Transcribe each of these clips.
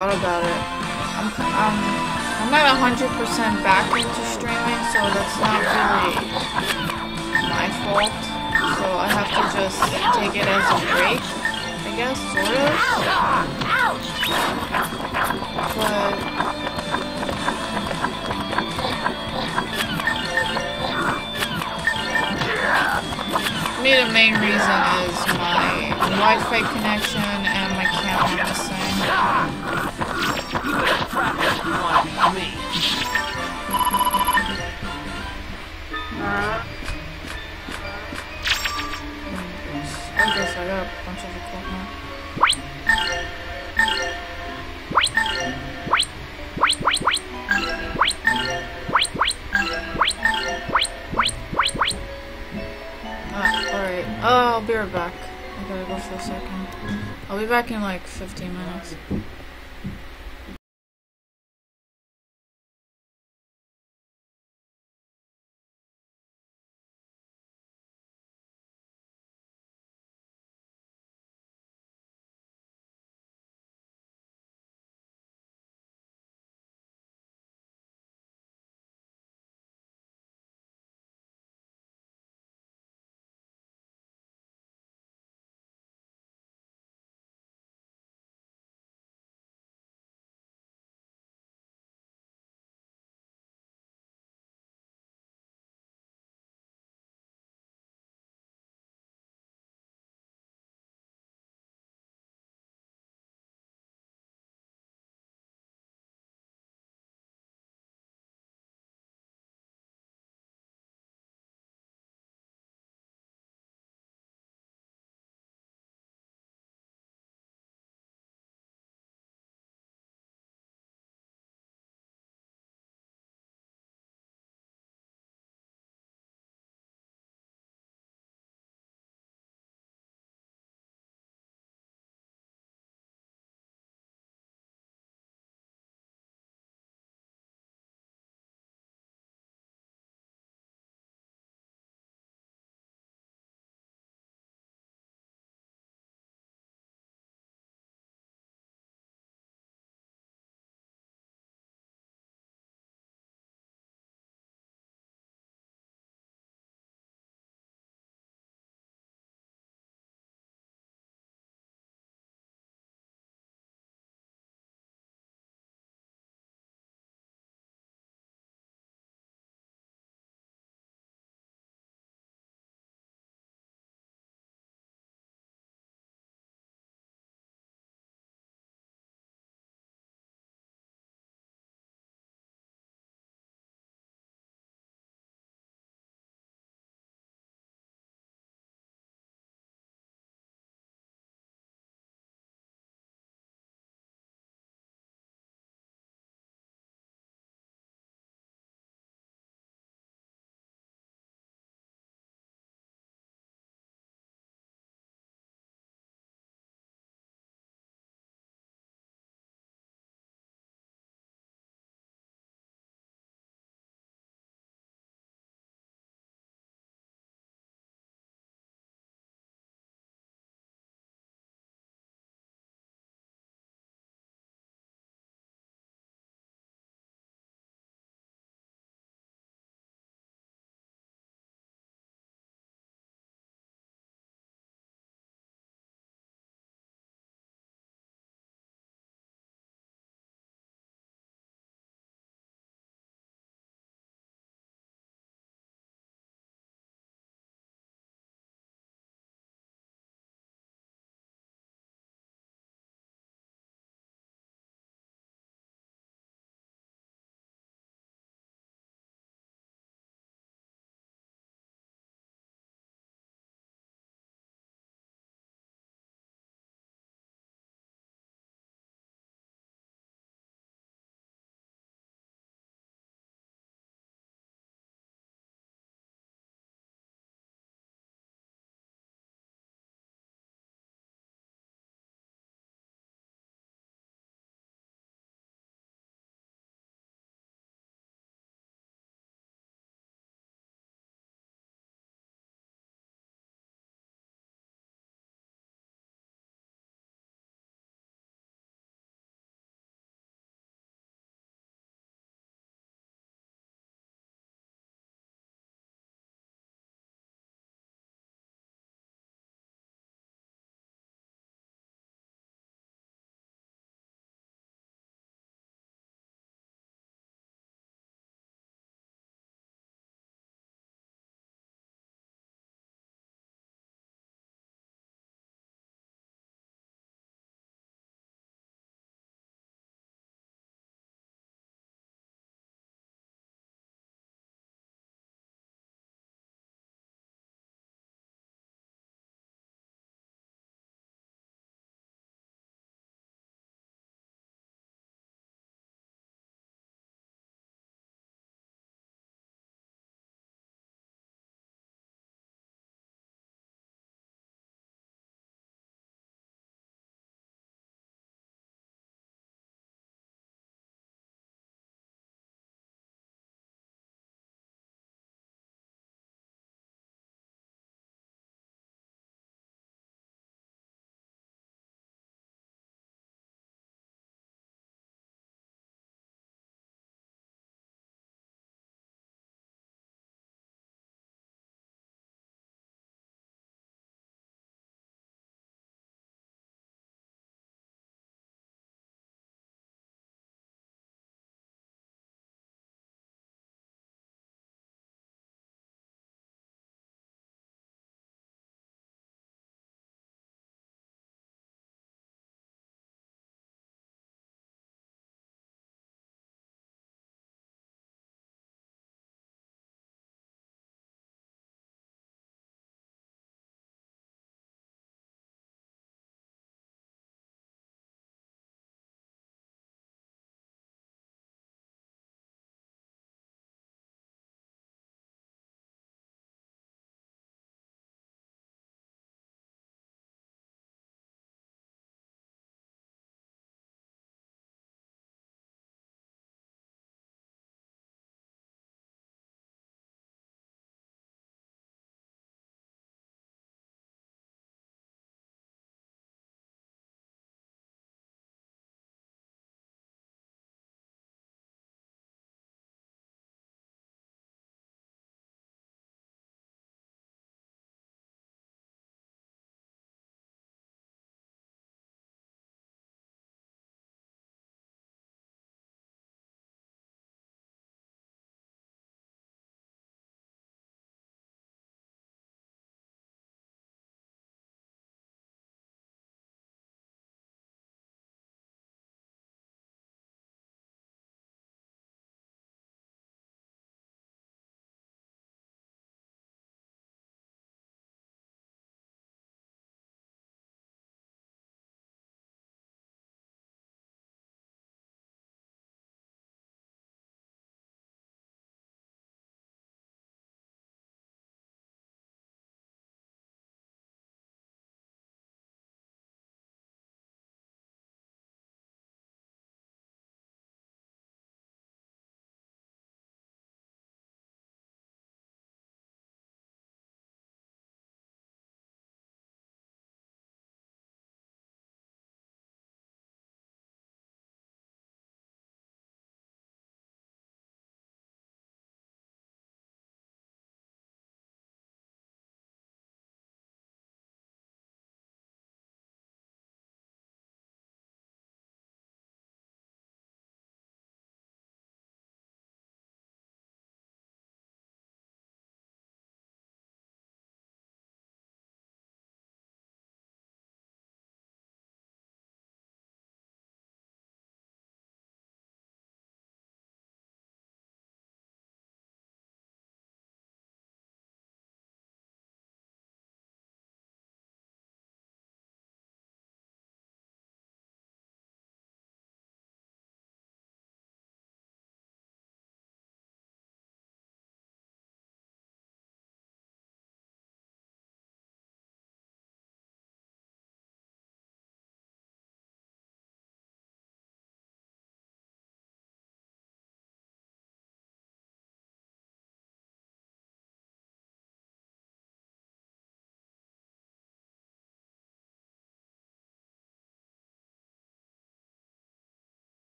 about it. I'm, um, I'm not 100% back into streaming, so that's not really my fault. So I have to just take it as a break, I guess, sort of. But... For me, the main reason is my Wi-Fi connection and my camera missing. Oh, I'll be right back. I gotta go for a second. I'll be back in like 15 minutes.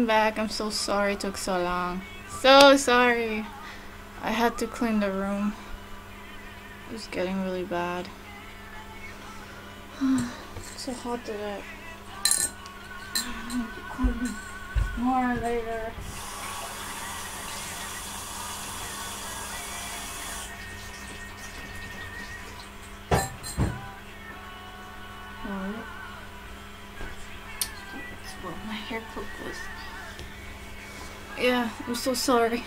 I'm back. I'm so sorry it took so long. So sorry. I had to clean the room. It was getting really bad. It's so hot today. More later. Where my hair clip was. Yeah, I'm so sorry.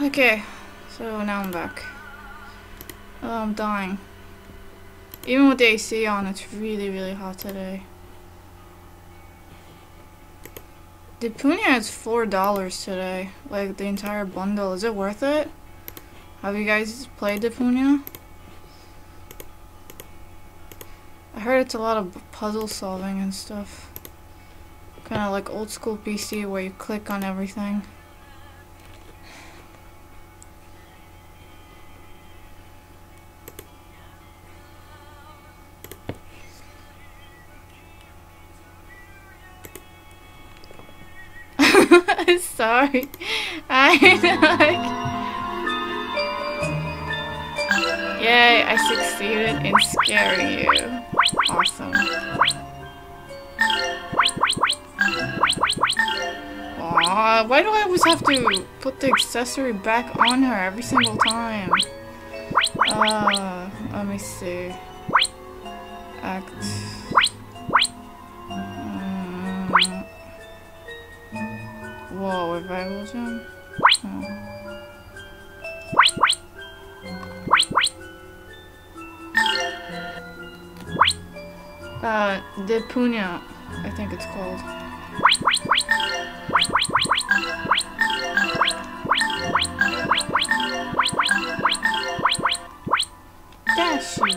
Okay, so now I'm back. Oh, I'm dying. Even with the AC on, it's really, really hot today. The Punya is four dollars today. Like the entire bundle. Is it worth it? Have you guys played the Punya? I heard it's a lot of puzzle solving and stuff. Kind of like old school PC where you click on everything. Sorry. I like. Yay, I succeeded in scaring you. Awesome. Aw, why do I always have to put the accessory back on her every single time? Uh, let me see. Act. Mm. Whoa, revival gem? Oh. Uh, the Punya, I think it's called. Shoes.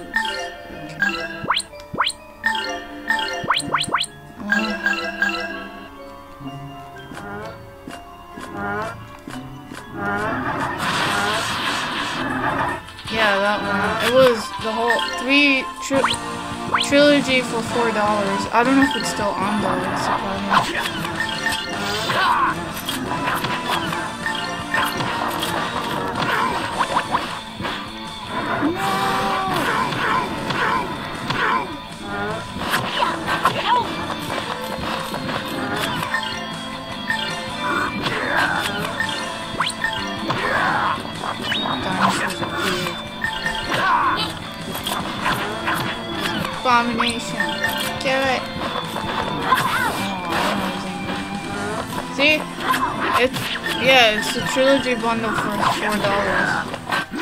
Yeah, that one. It was the whole three tri trilogy for four dollars. I don't know if it's still on though. It's Abomination. Kill it. Oh, See? It's yeah, it's a trilogy bundle for four dollars.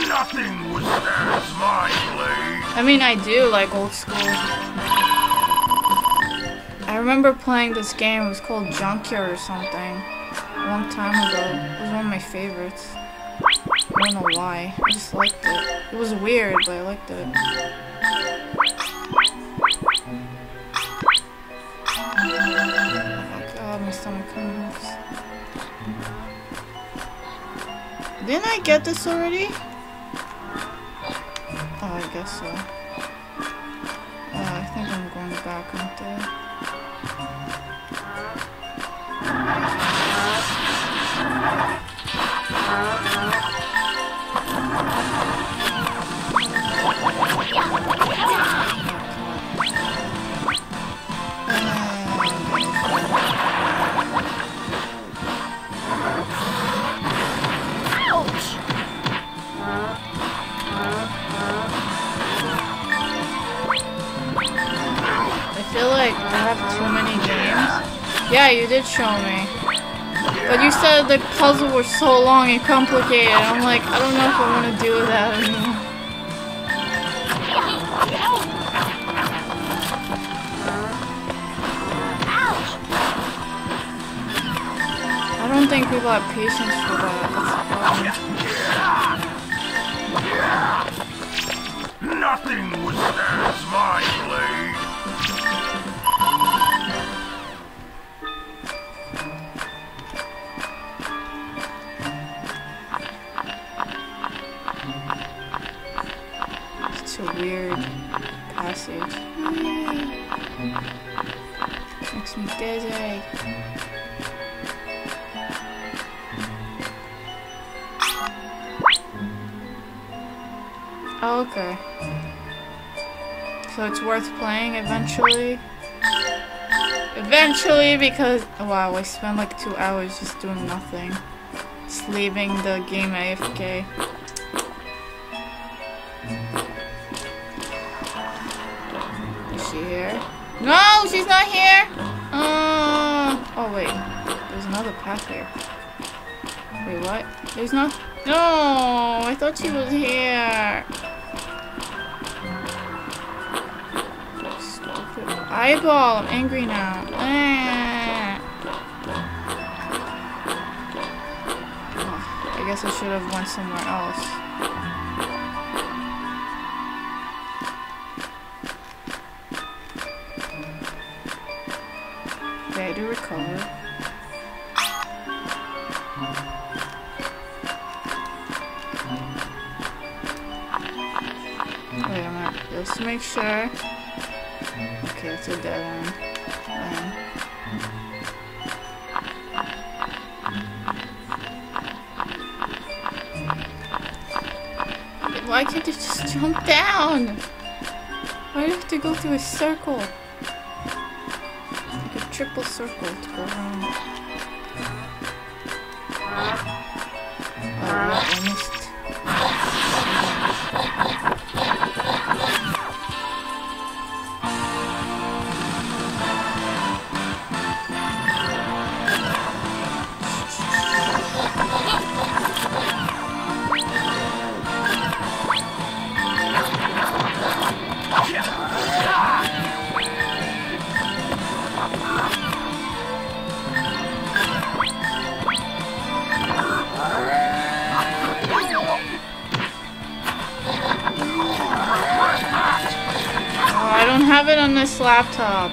Nothing would stand my blade. I mean I do like old school. I remember playing this game, it was called Junkyard or something. A long time ago. It was one of my favorites. I don't know why. I just liked it. It was weird, but I liked it. Didn't I get this already? Oh, I guess so. Show me. But you said the puzzle was so long and complicated. I'm like, I don't know if I want to do that anymore. I don't think people have patience for that. Nothing withstands my okay. So it's worth playing eventually? Eventually, because... Wow, I spent like two hours just doing nothing. Just leaving the game AFK. Is she here? No, she's not here! Uh, oh, wait. There's another path here. Wait, what? There's not... No! I thought she was here! Eyeball! I'm angry now. Oh, I guess I should have went somewhere else. To a circle? Laptop.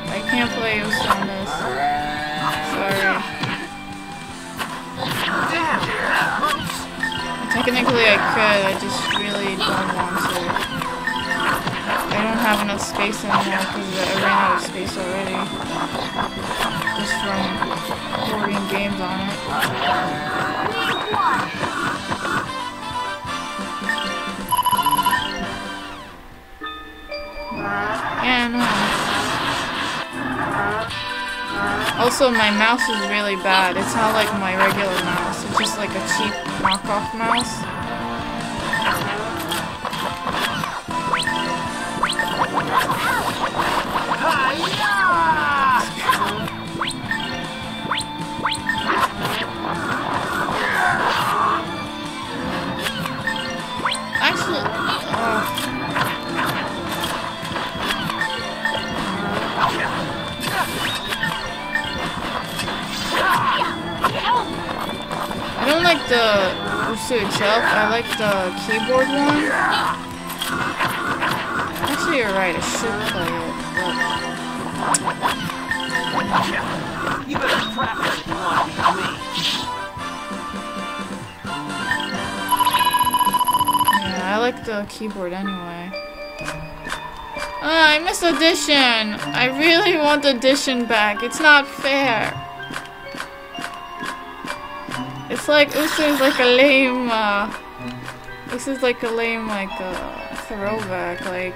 Mouse is really bad. It's not like my regular mouse. It's just like a cheap knockoff mouse. Like the osu! itself. I like the keyboard one. Actually, you're right. I should play it. But You better practice if you want to beat me. yeah, I like the keyboard anyway. Ah, I missed audition. I really want audition back. It's not fair. Like osu! is like a lame. Uh, this is like a lame like uh, throwback. Like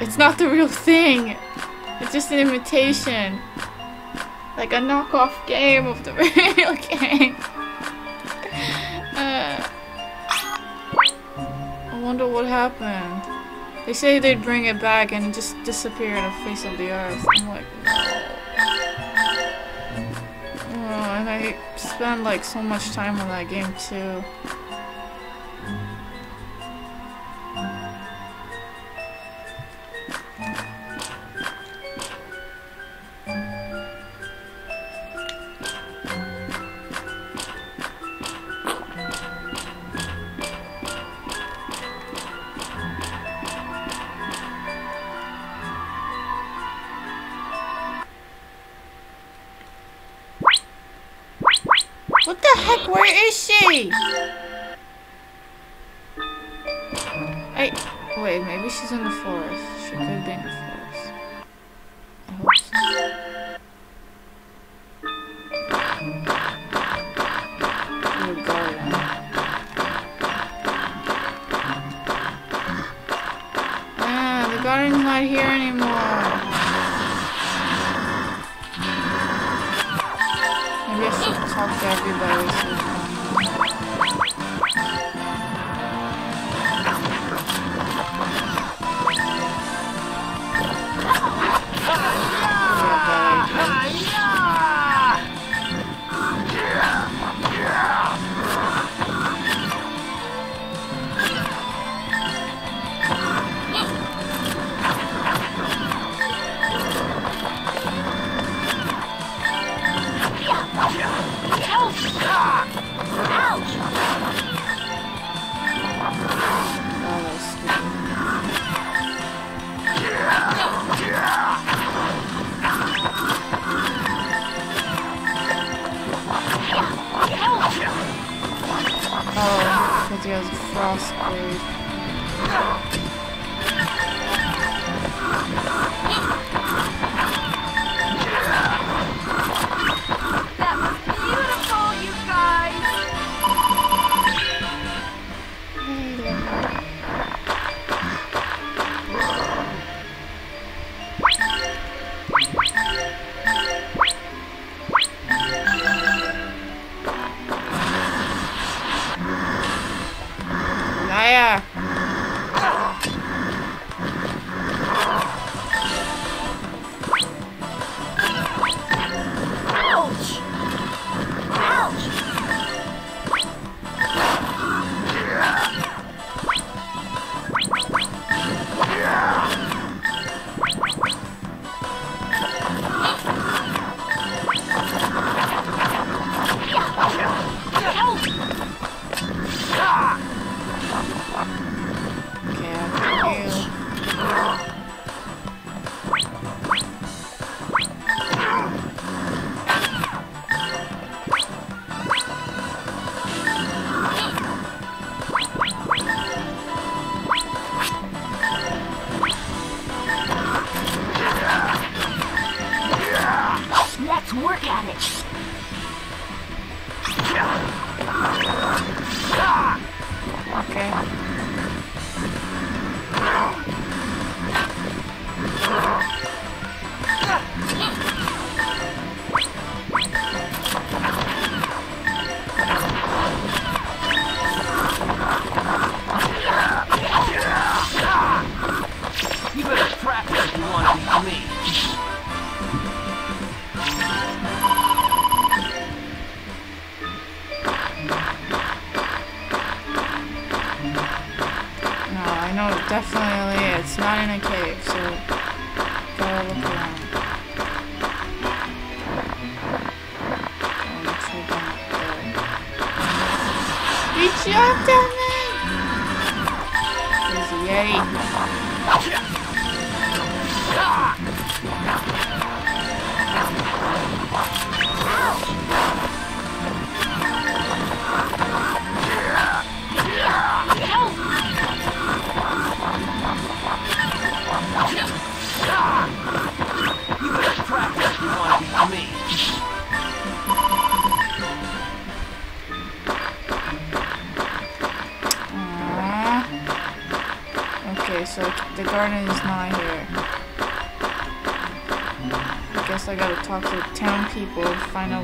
it's not the real thing. It's just an imitation. Like a knockoff game of the real game. Uh, I wonder what happened. They say they'd bring it back and it just disappear in the face of the earth. I'm like, spend like so much time on that game too.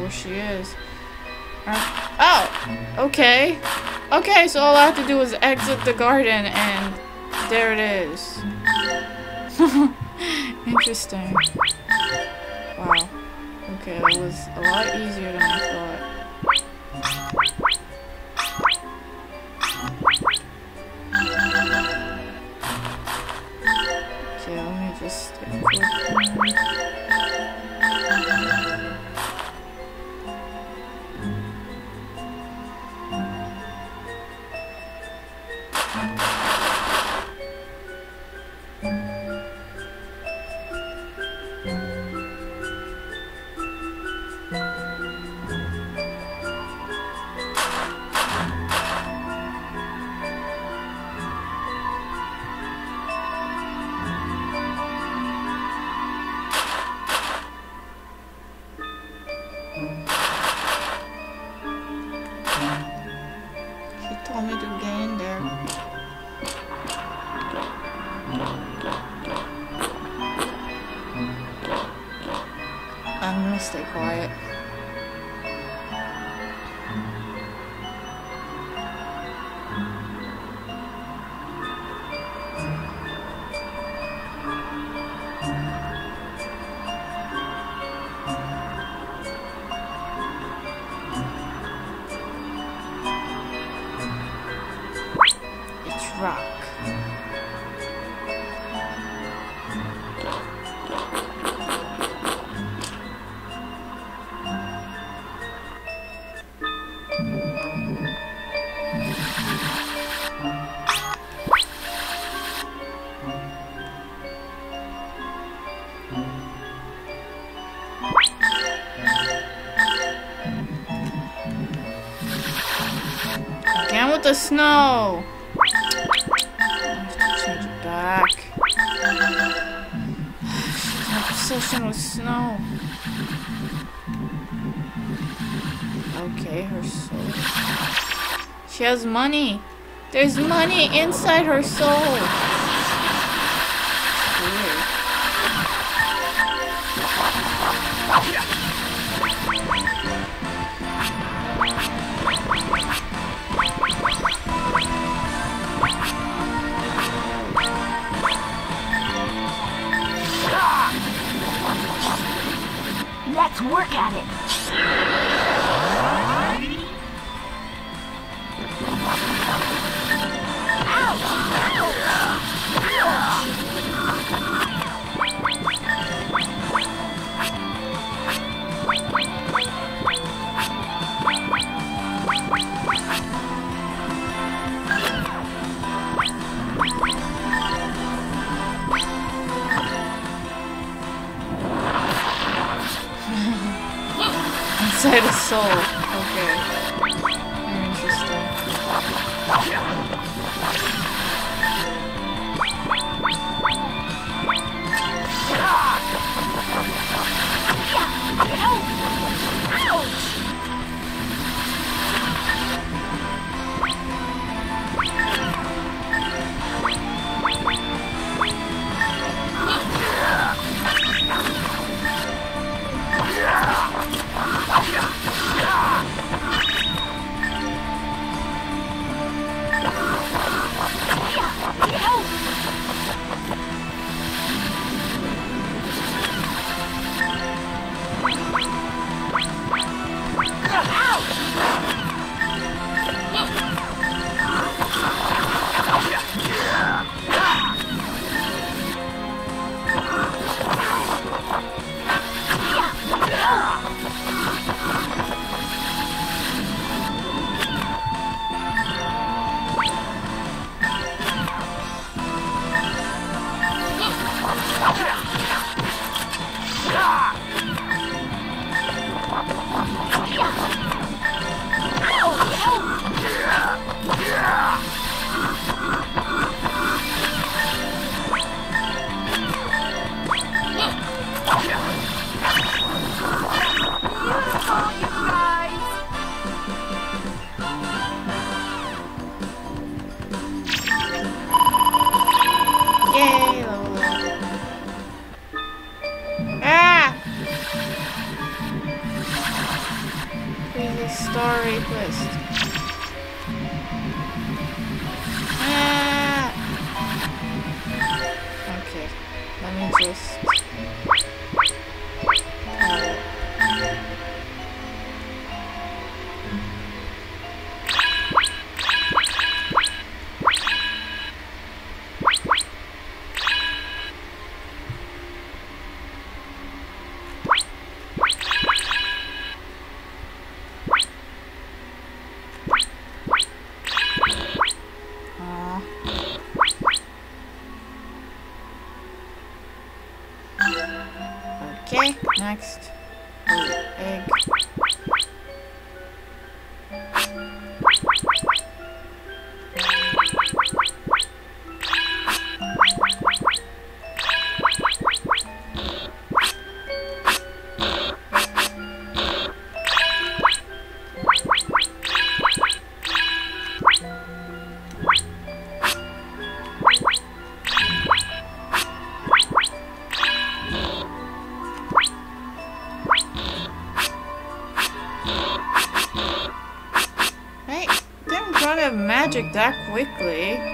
where she is. Oh! Okay. Okay, so all I have to do is exit the garden and there it is. Interesting. Wow. Okay, it was a lot easier than I thought. with the snow. back. Obsession with snow. Okay, her soul. She has money. There's money inside her soul. Magic that quickly.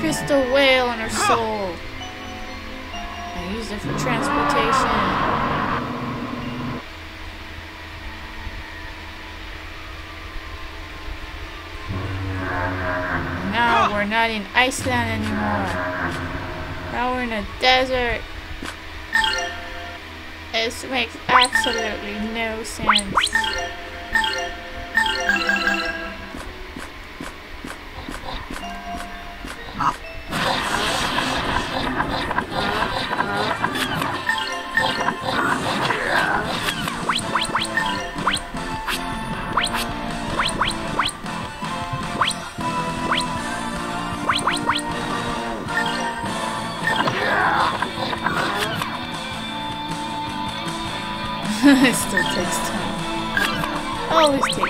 Crystal whale in her soul. I use it for transportation. Now we're not in Iceland anymore. Now we're in a desert. This makes absolutely no sense. it still takes time. Always takes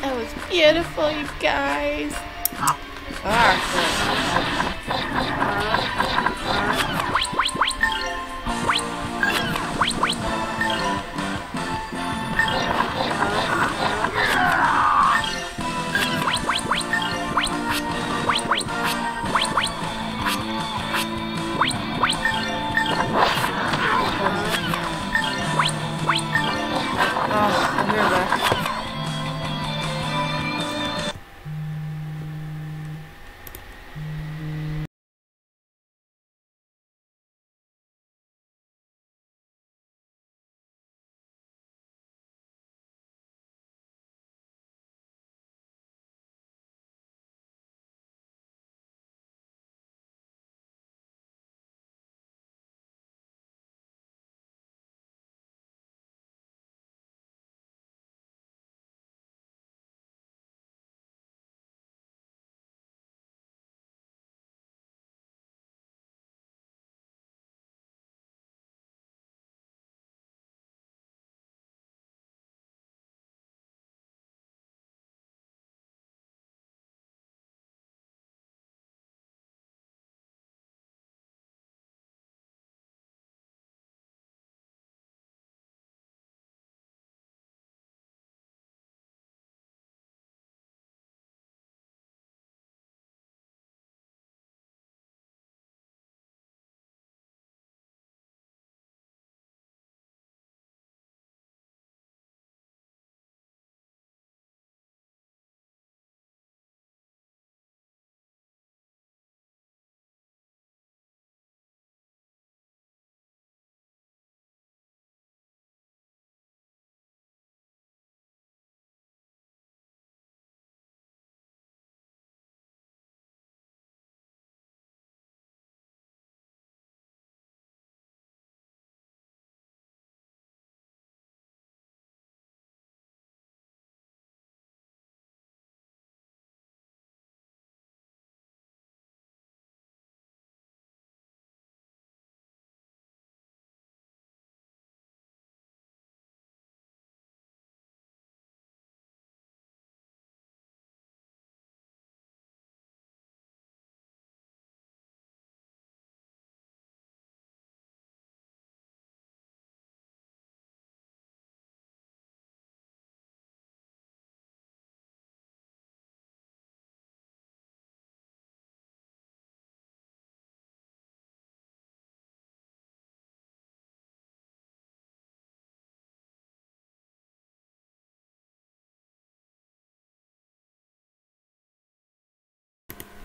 That was beautiful, you guys.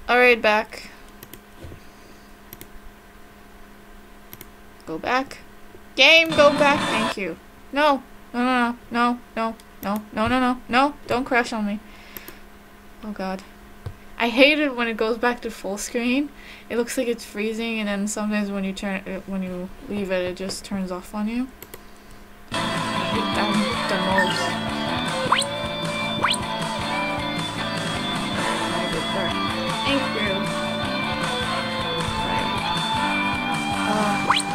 Alright, back. Go back. Game, go back. Thank you. No. No, no, no, no, no, no, no, no, no. Don't crash on me. Oh god. I hate it when it goes back to full screen. It looks like it's freezing, and then sometimes when you turn it, when you leave it, it just turns off on you. I hate that.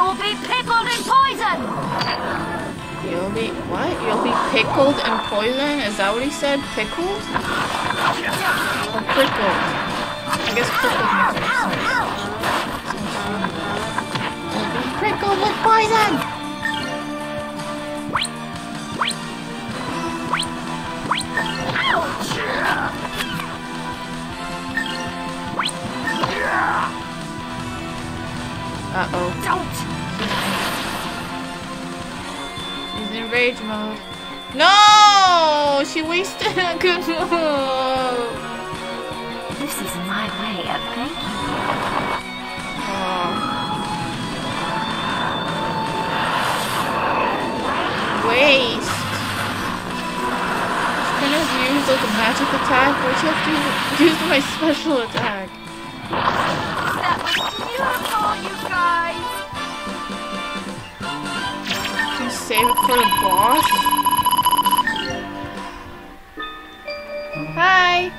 You'll be pickled in poison! You'll be... What? You'll be pickled in poison? Is that what he said? Pickled? Or prickled? I guess prickled makes more sense. You'll be prickled with poison! Uh-oh. In rage mode. No! She wasted a good move! This is my way of thanking Oh. Waste. She could have used like a magic attack, but she have to use, use my special attack. Save it for the boss? Hi!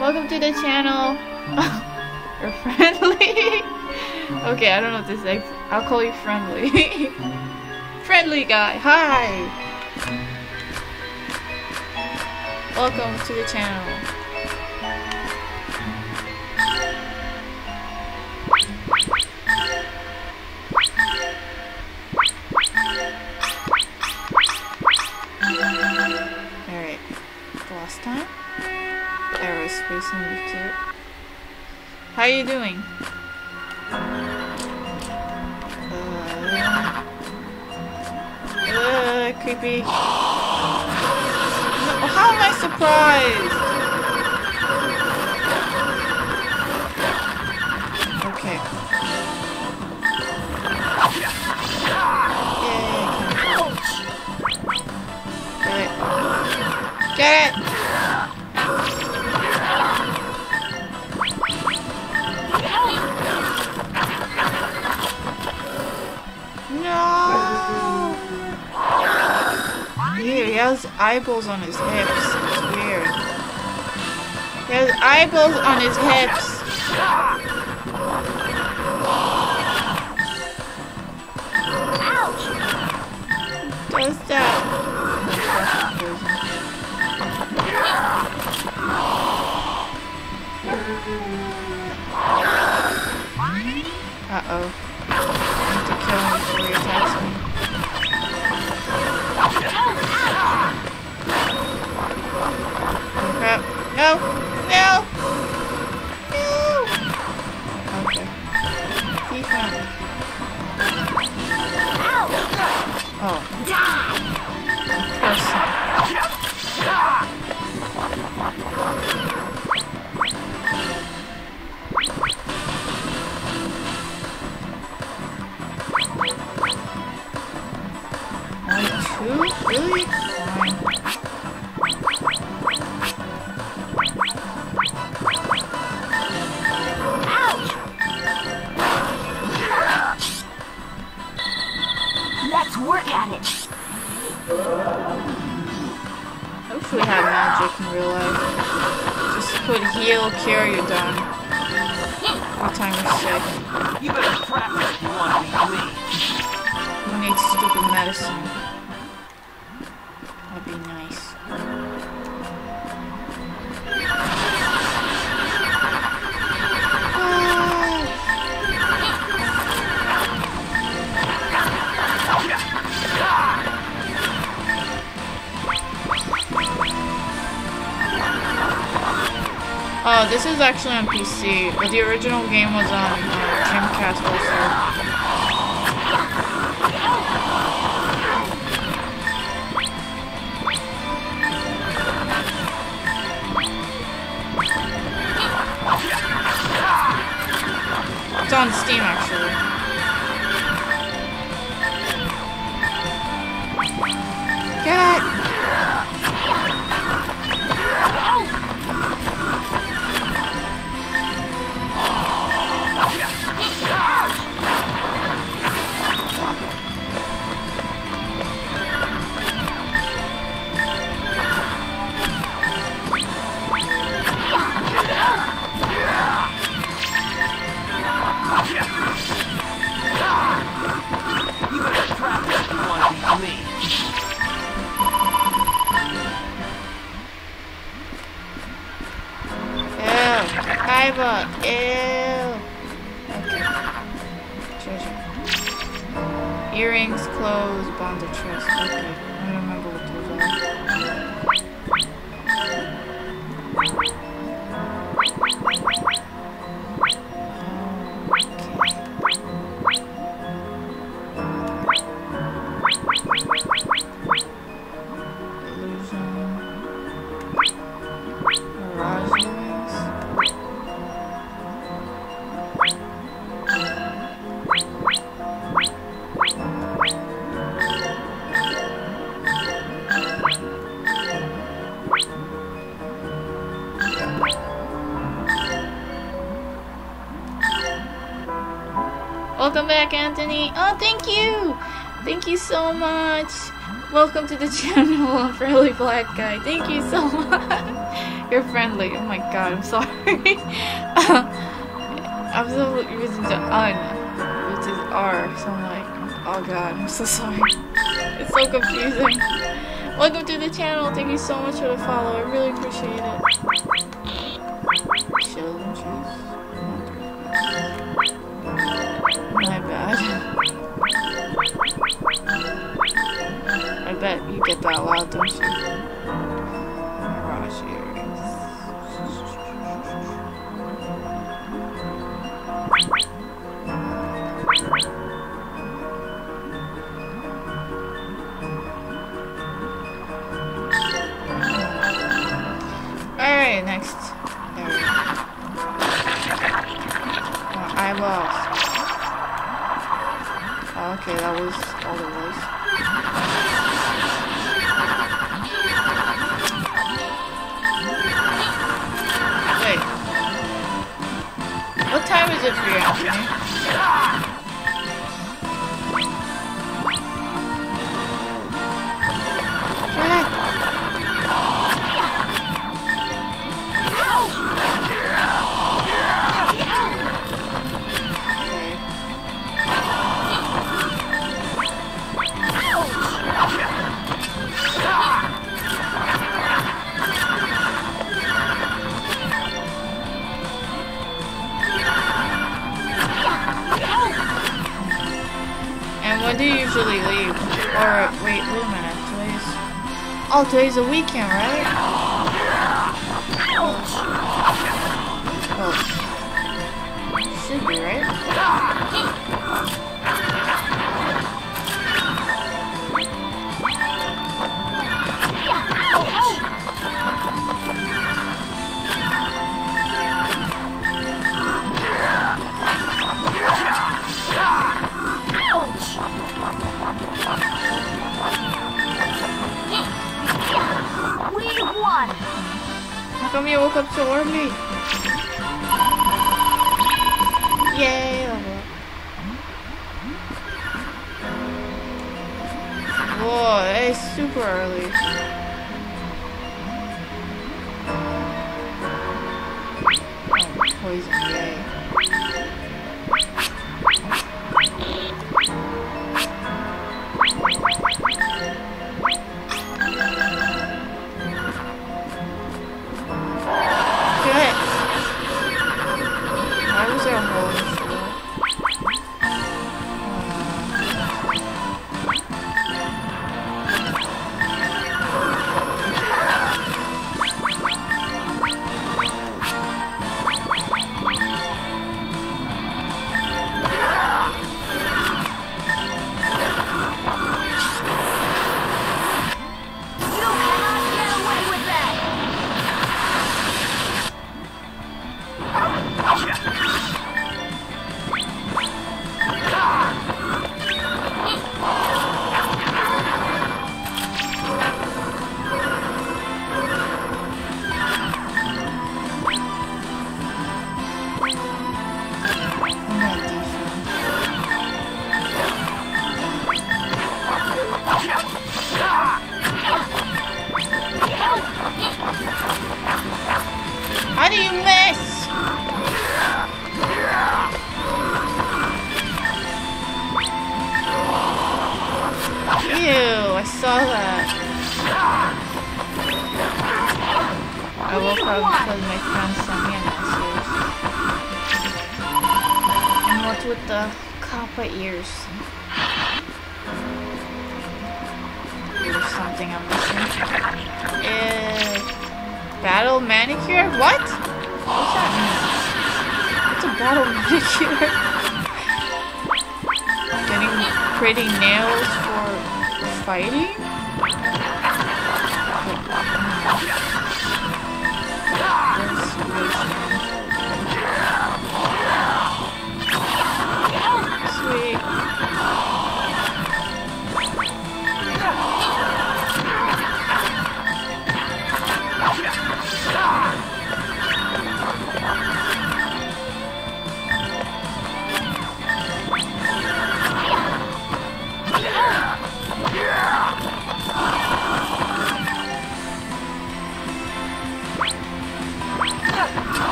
Welcome to the channel. You're friendly. okay, I don't know what this is. I'll call you friendly. friendly guy. Hi! Welcome to the channel. Time? Aerospace Institute. How you doing? Uh, uh, creepy. No, how am I surprised? Okay. Yay. Get it! Get it! Has eyeballs on his hips. It's weird. He has eyeballs on his hips. Does that? Uh-oh. go. The original game was on Illusion. Oh, thank you. Thank you so much. Welcome to the channel of Really Black Guy. Thank you so much. You're friendly. Oh my god, I'm sorry. I'm so the un, which is R. So I'm like, oh god, I'm so sorry. It's so confusing. Welcome to the channel. Thank you so much for the follow. I really appreciate it. Today's a weekend?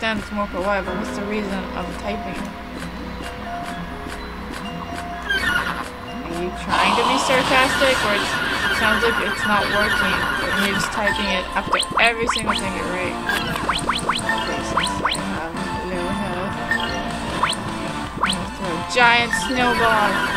understand it's more for why, but what's the reason of typing? Are you trying to be sarcastic, or it sounds like it's not working, and you're just typing it after every single thing you write? Okay, since I have low health, I'm gonna throw a giant snowball.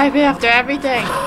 type it after everything.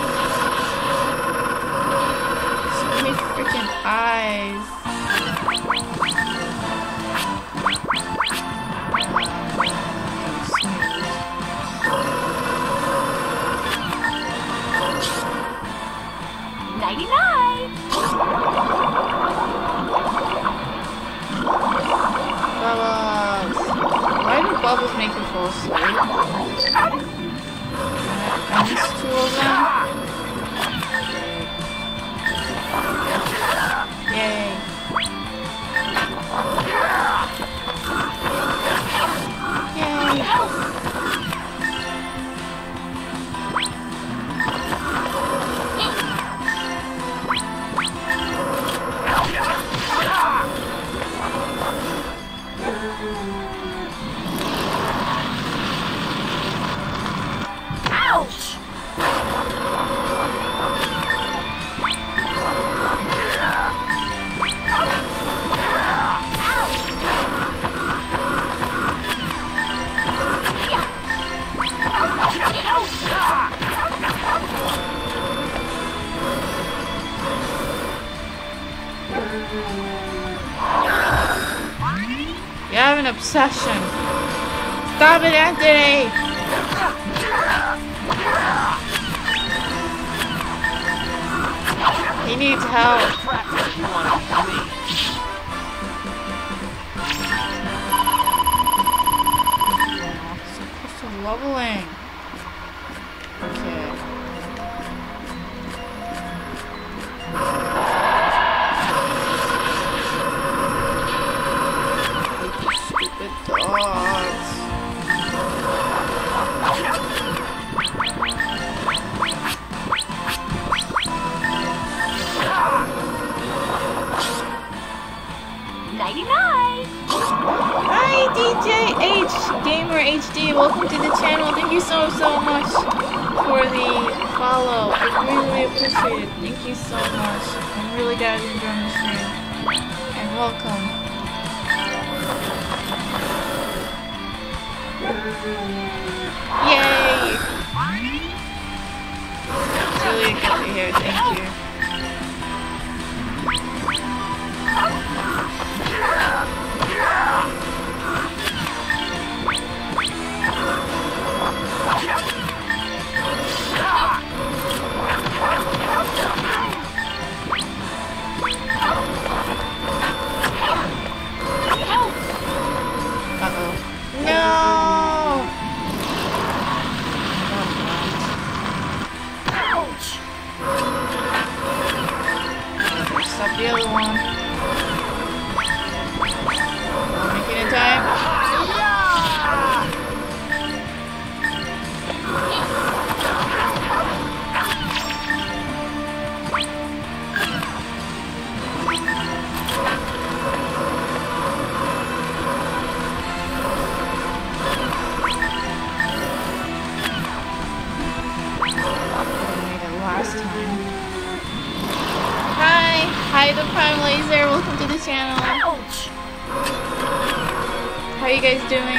You guys doing?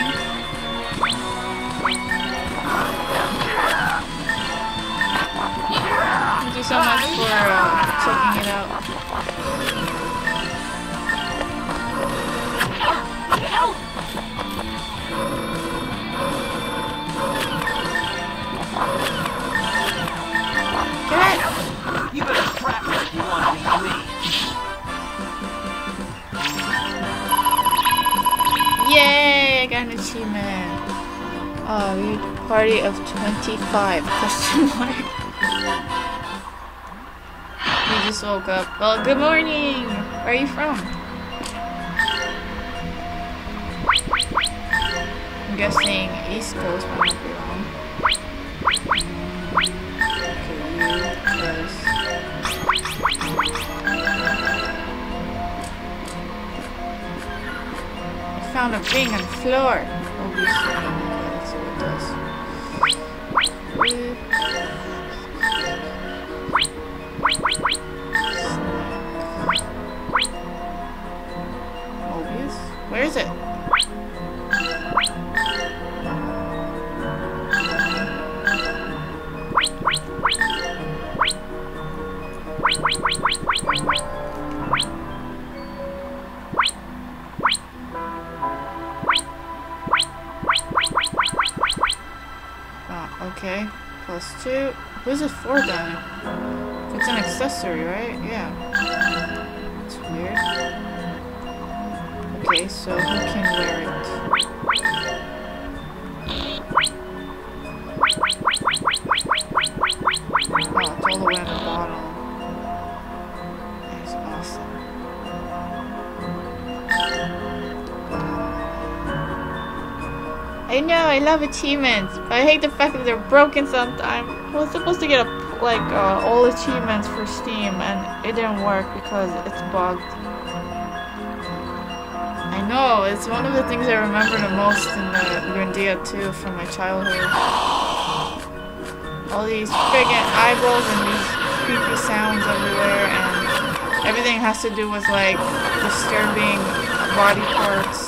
Thank you so much for uh, checking it out. Cat! Oh, party of 25 question mark. You just woke up. Well, good morning! Where are you from? I'm guessing East Coast, but I be wrong. I found a ring on the floor. Achievements, but I hate the fact that they're broken sometimes. I was supposed to get a, like uh, all achievements for Steam, and it didn't work because it's bugged. I know, it's one of the things I remember the most in the Grandia 2 from my childhood. All these friggin' eyeballs and these creepy sounds everywhere, and everything has to do with like disturbing body parts.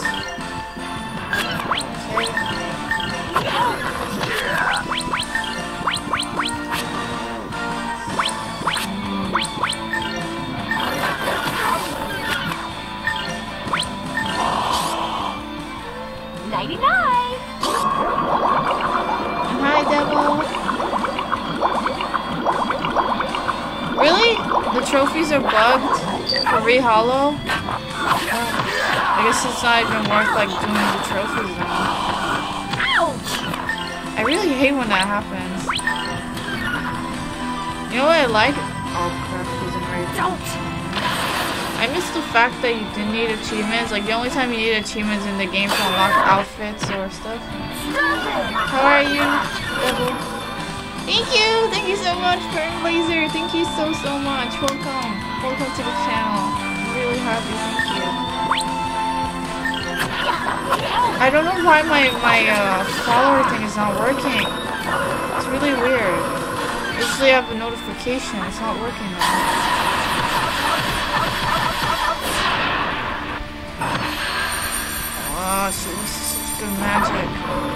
Not even worth like doing the trophies then. Ouch! I really hate when that happens. You know what I like? Oh crap, he's in rage. Don't! I miss the fact that you didn't need achievements. Like the only time you need achievements in the game to unlock outfits or stuff. How are you, Thank you! Thank you so much, Burn Laser. Thank you so, so much. Welcome. Welcome to the channel. I'm really happy. Thank you. I don't know why my, my uh, follower thing is not working. It's really weird. Usually I have a notification. It's not working now. Wow, she was such good magic.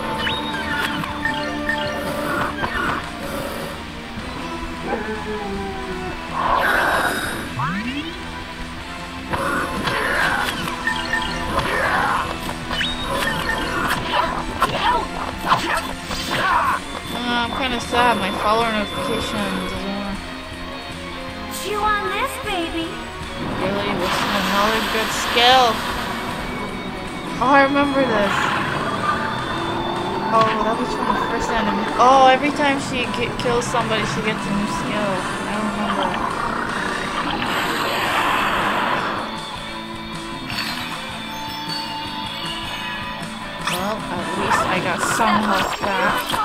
Kind of sad. My follower notification doesn't work. Chew on this, baby. Really? What's another good skill? Oh, I remember this. Oh, that was from the first enemy. Oh, every time she ki- kills somebody, she gets a new skill. I don't remember. Well, at least I got some health back.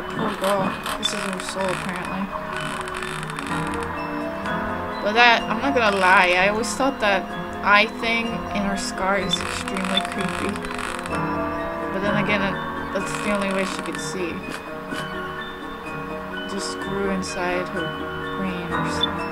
That poor girl. This is her soul, apparently. But that, I'm not gonna lie, I always thought that eye thing in her scar is extremely creepy. But then again, that's the only way she could see. Just grew inside her brain or something.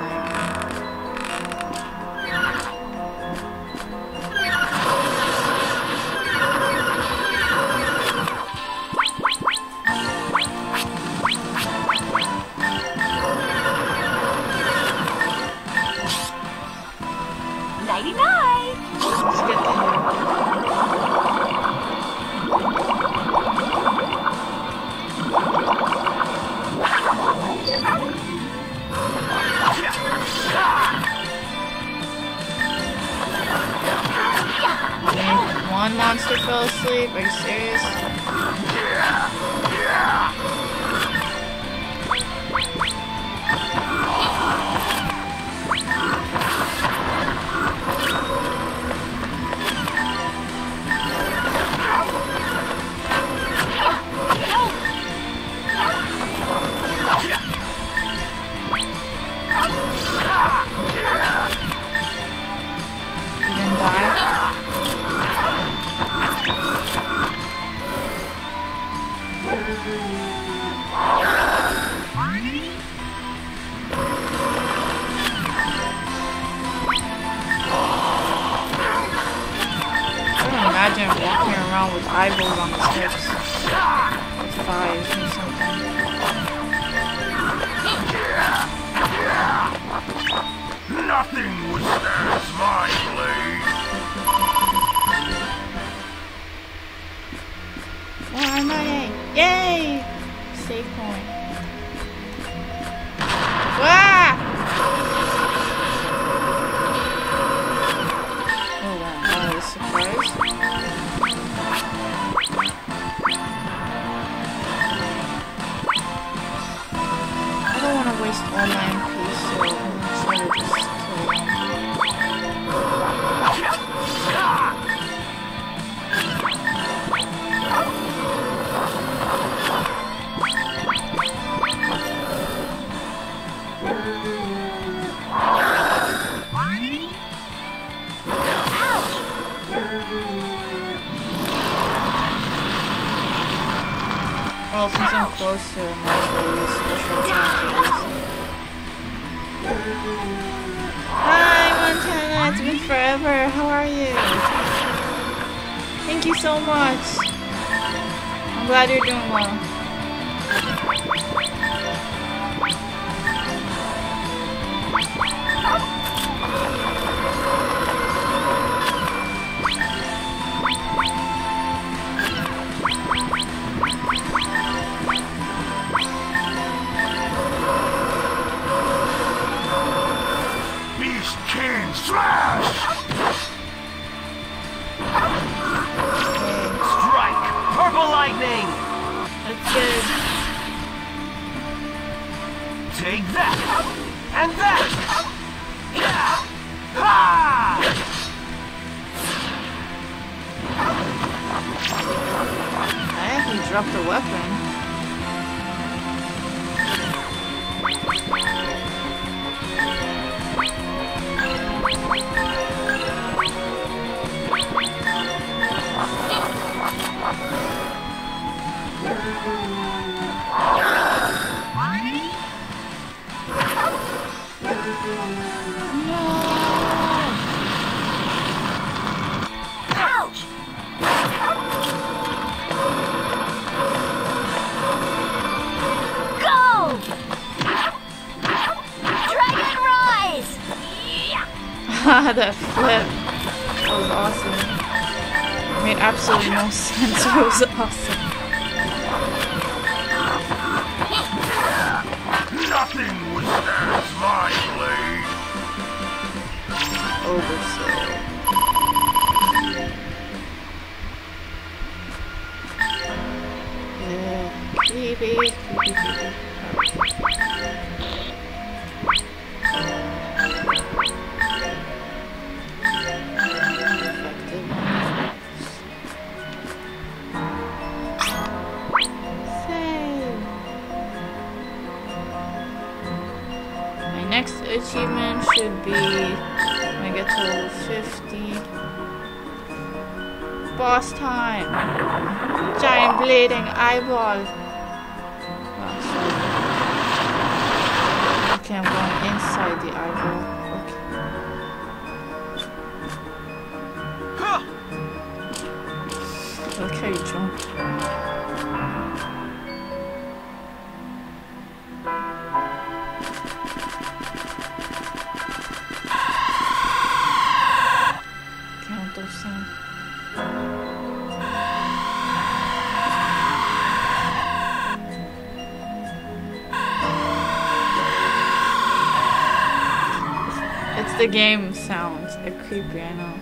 the game sounds creepy, I know.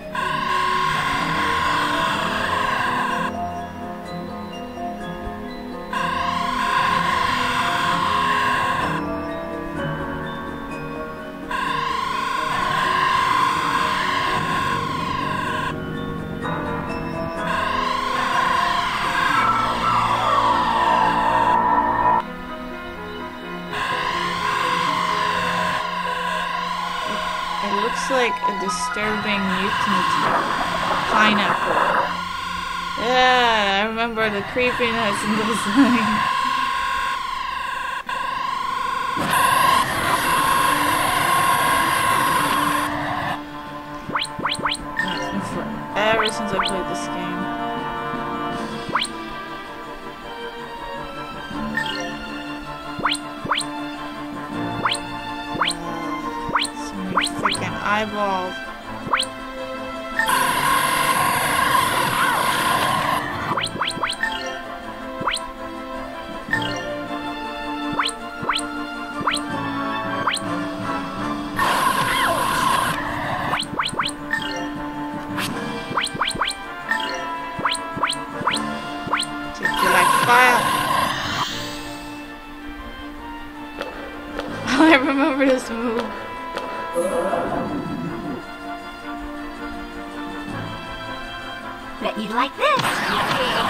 creepiness in this thing. you'd like this.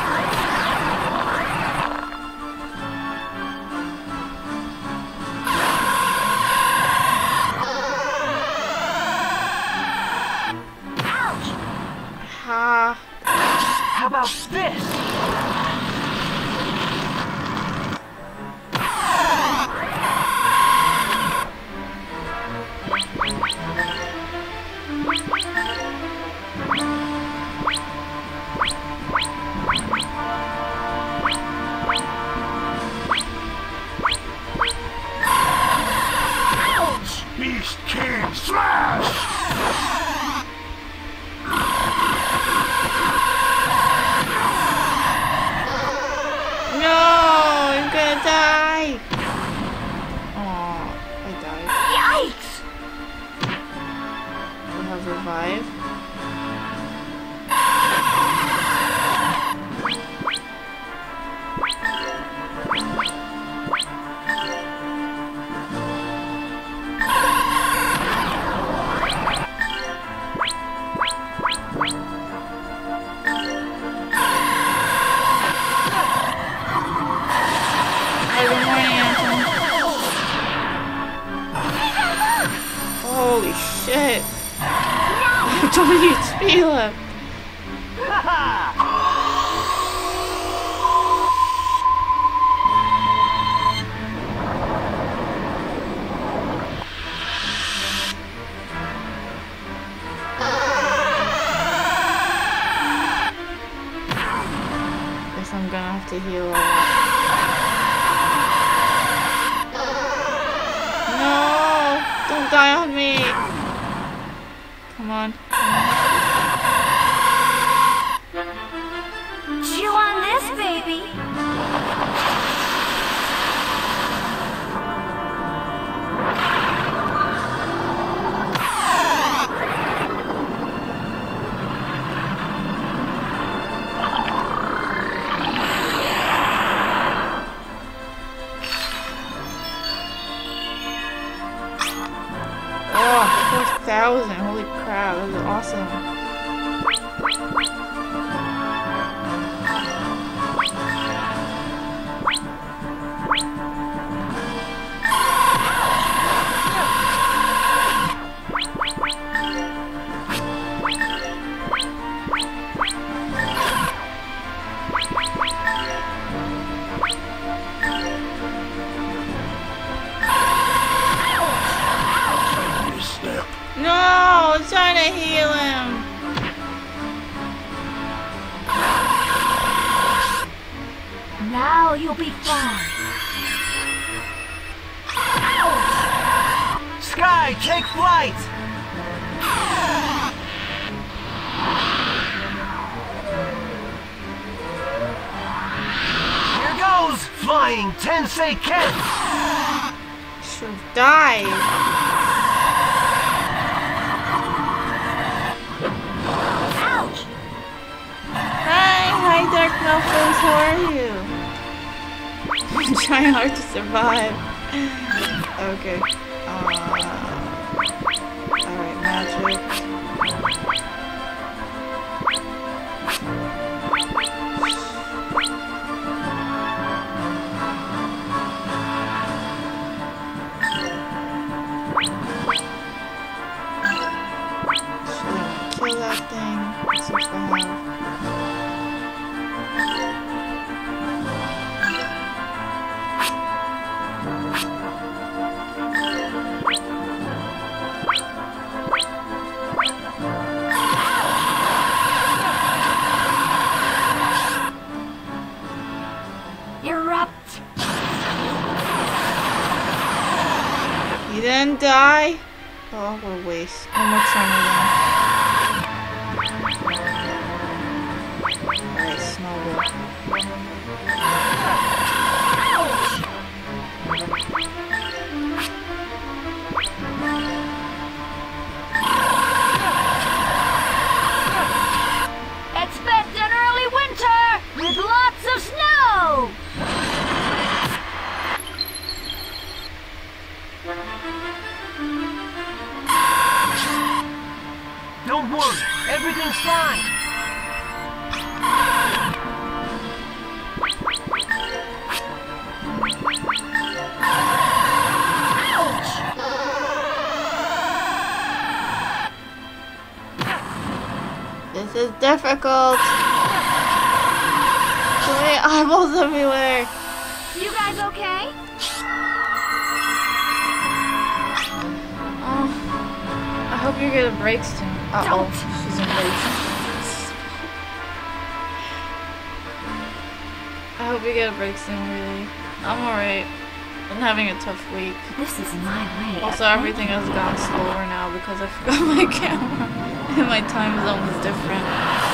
having a tough week. This is my way. Also, everything has gone slower now because I forgot my camera and my time zone is different.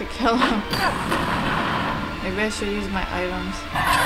To kill him. Maybe I should use my items.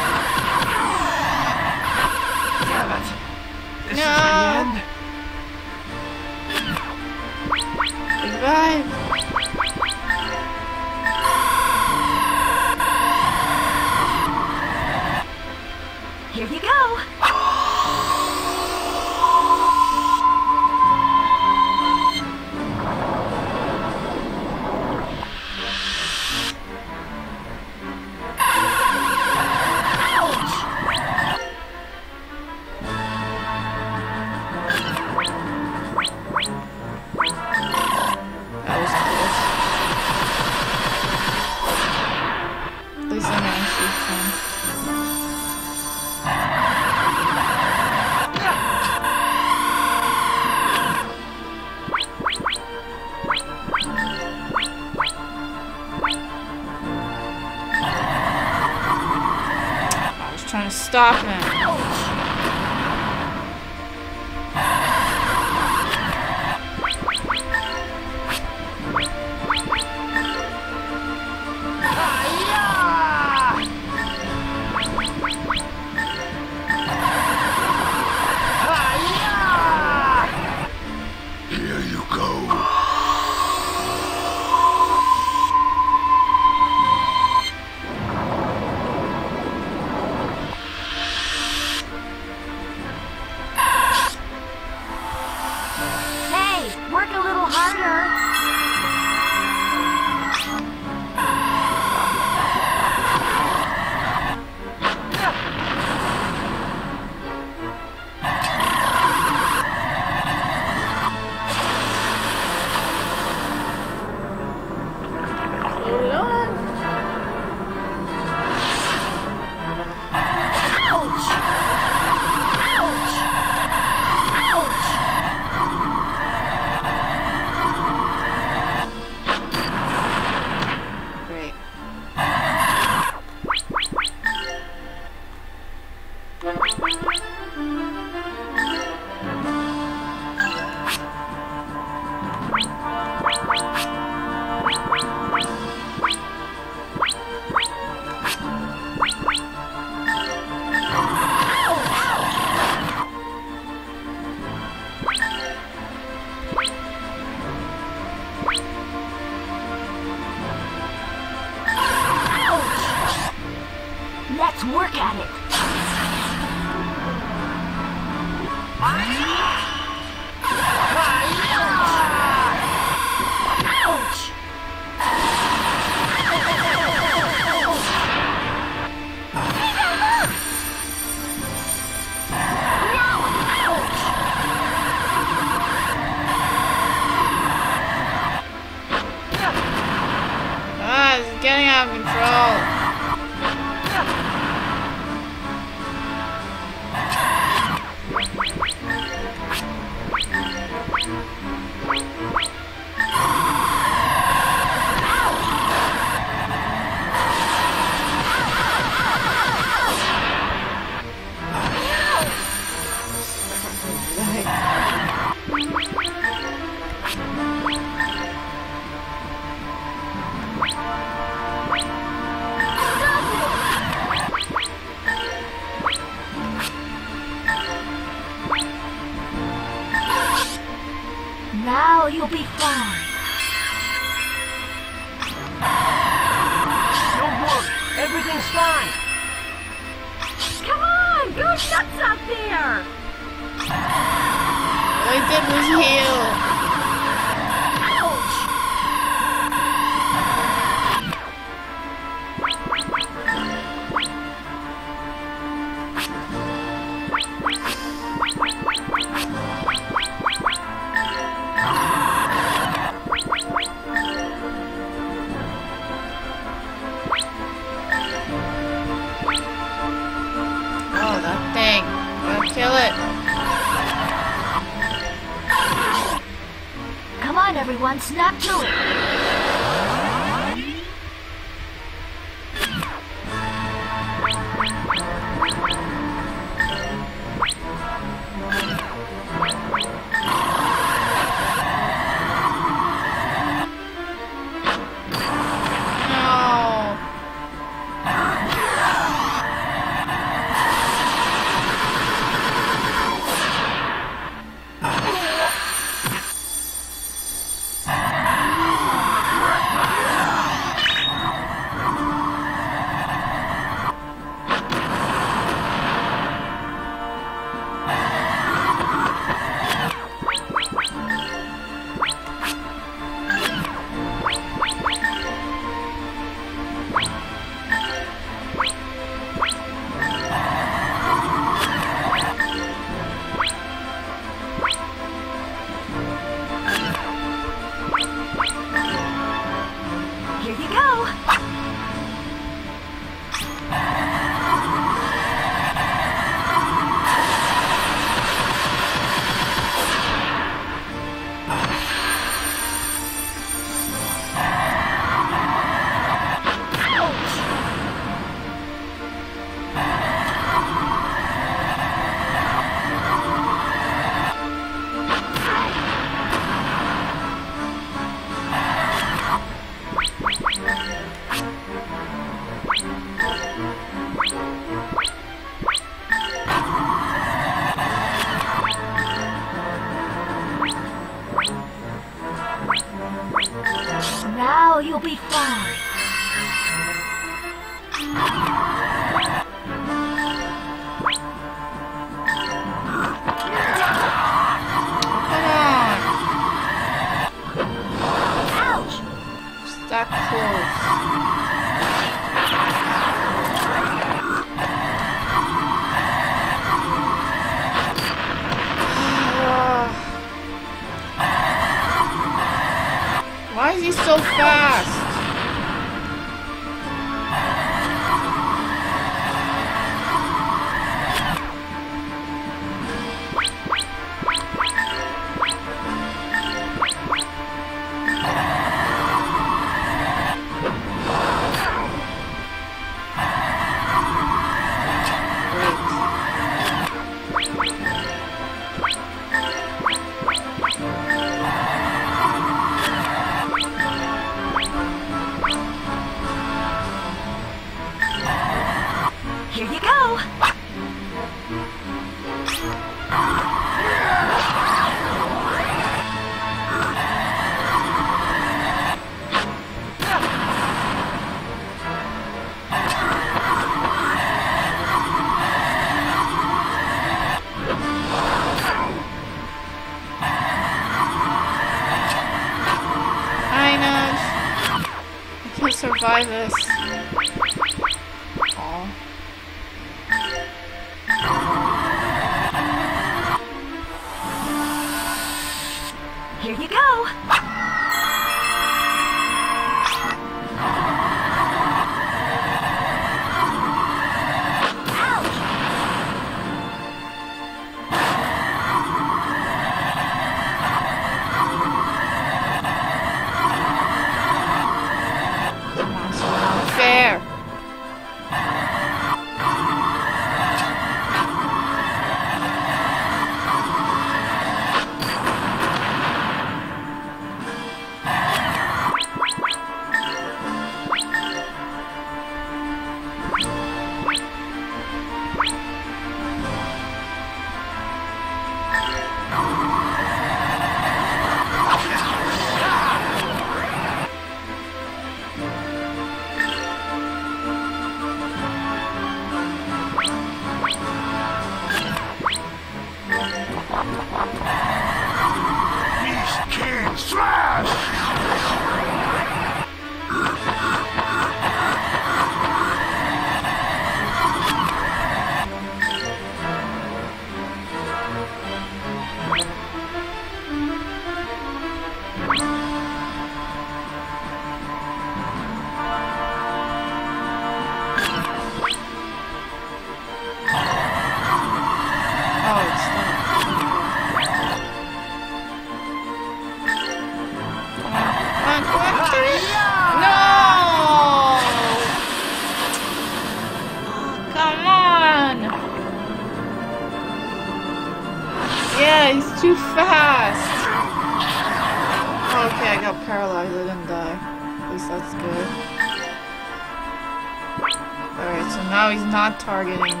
not targeting.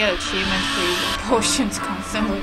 get achievements for your potions constantly.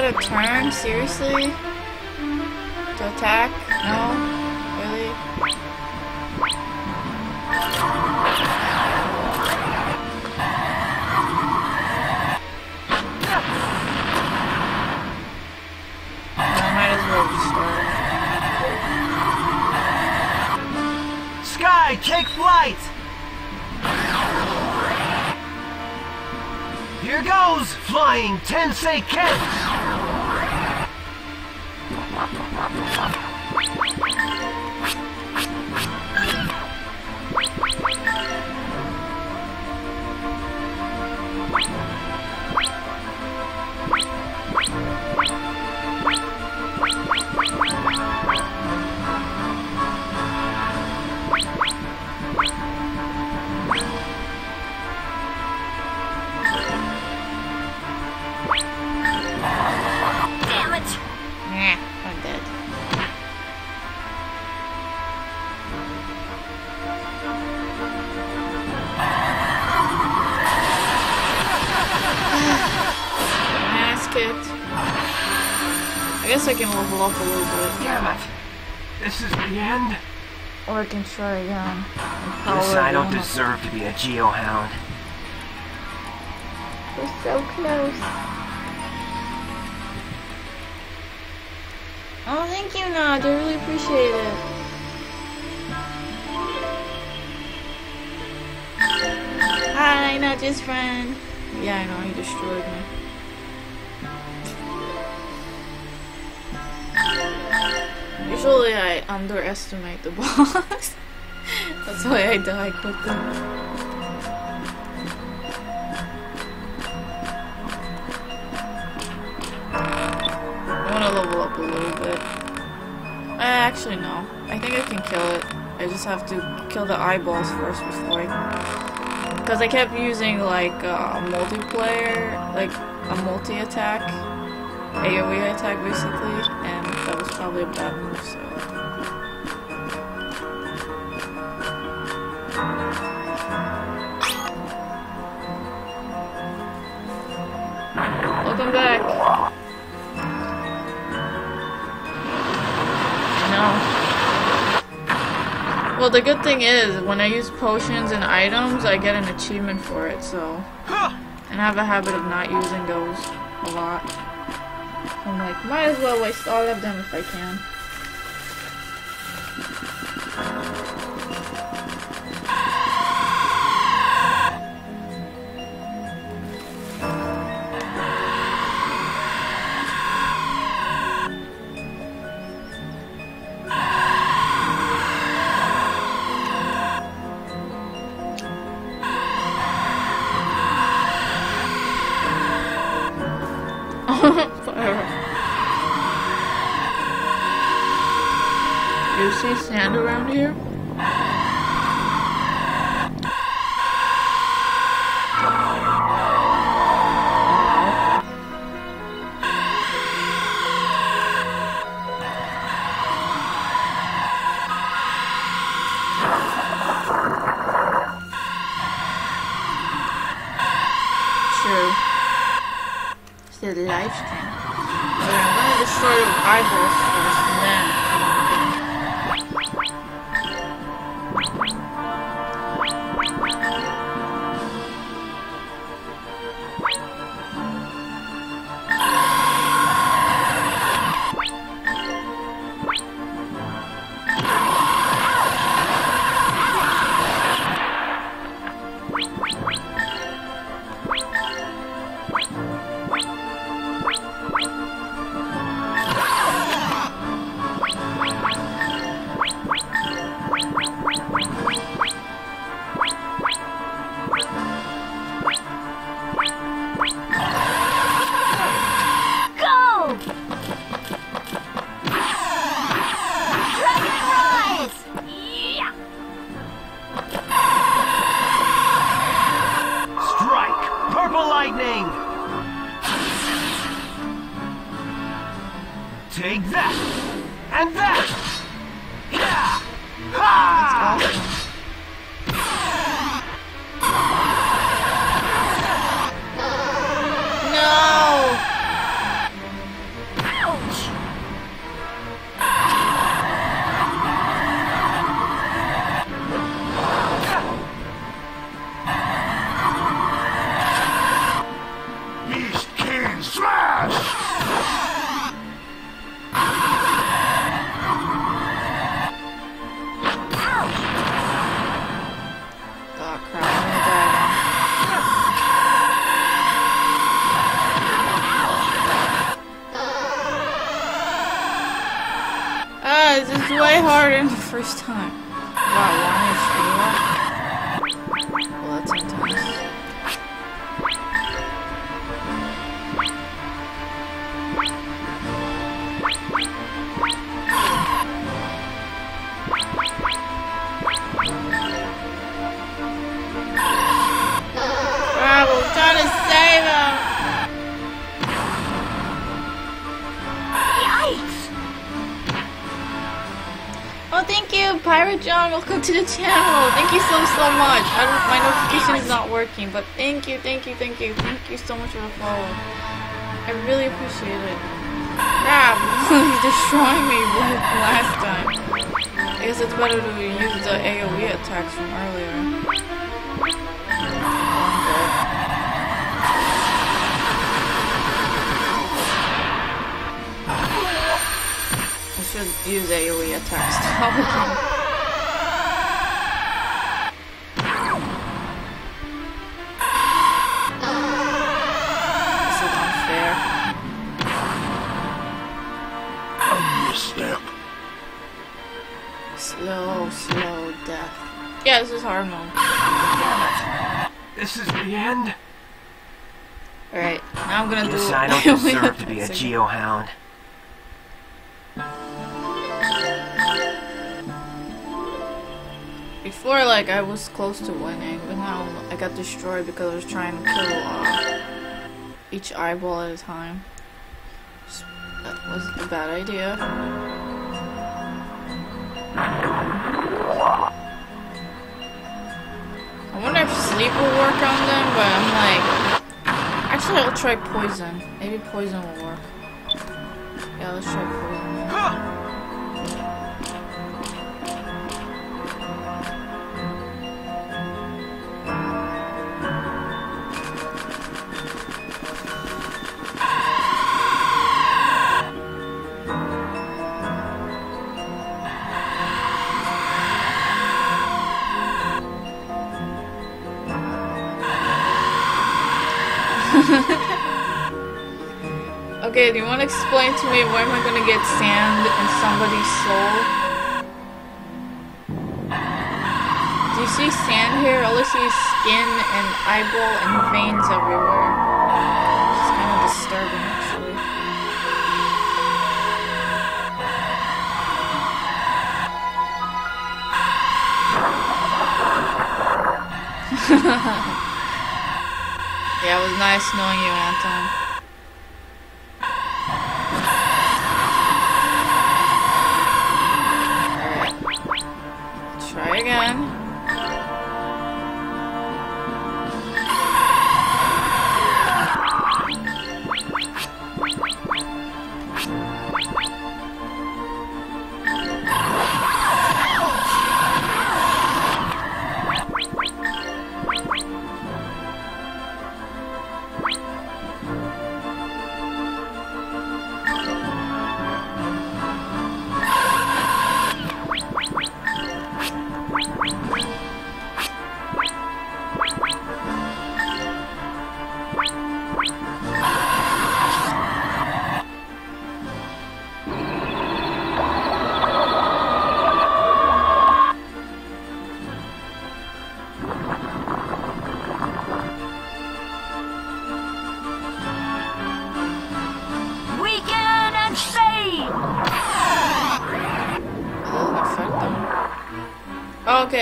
had a turn? Seriously? To attack? No? Really? I might as well just start. Sky, take flight! Here goes! Flying Tenseiken! Or I can try again. and power Guess I don't deserve to be a geohound. We're so close. Oh, thank you, Nod. I really appreciate it. Hi, not just friend. Yeah, I know, he destroyed me. Usually I underestimate the boss. I die quickly. I want to level up a little bit. Uh, actually, no. I think I can kill it. I just have to kill the eyeballs first before I... Because I kept using, like, uh, multiplayer, like, a multi-attack, AoE attack, basically, and that was probably a bad move, thing is, when I use potions and items, I get an achievement for it, so... And I have a habit of not using those a lot. I'm like, might as well waste all of them if I can. John. Welcome to the channel. Thank you so, so much. I don't, my notification is not working, but thank you, thank you, thank you. Thank you so much for the follow. I really appreciate it. Crap! He's destroying me last time. I guess it's better to use the AoE attacks from earlier. I should use AoE attacks to geohound. Before, like, I was close to winning, but now I got destroyed because I was trying to kill uh, each eyeball at a time. That was a bad idea. I wonder if sleep will work on them, but I'm like... Actually, I'll try poison. Maybe poison will work. Get sand in somebody's soul? Do you see sand here? All I see is skin and eyeball and veins everywhere. It's kind of disturbing, actually. yeah, it was nice knowing you, Anton.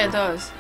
It does.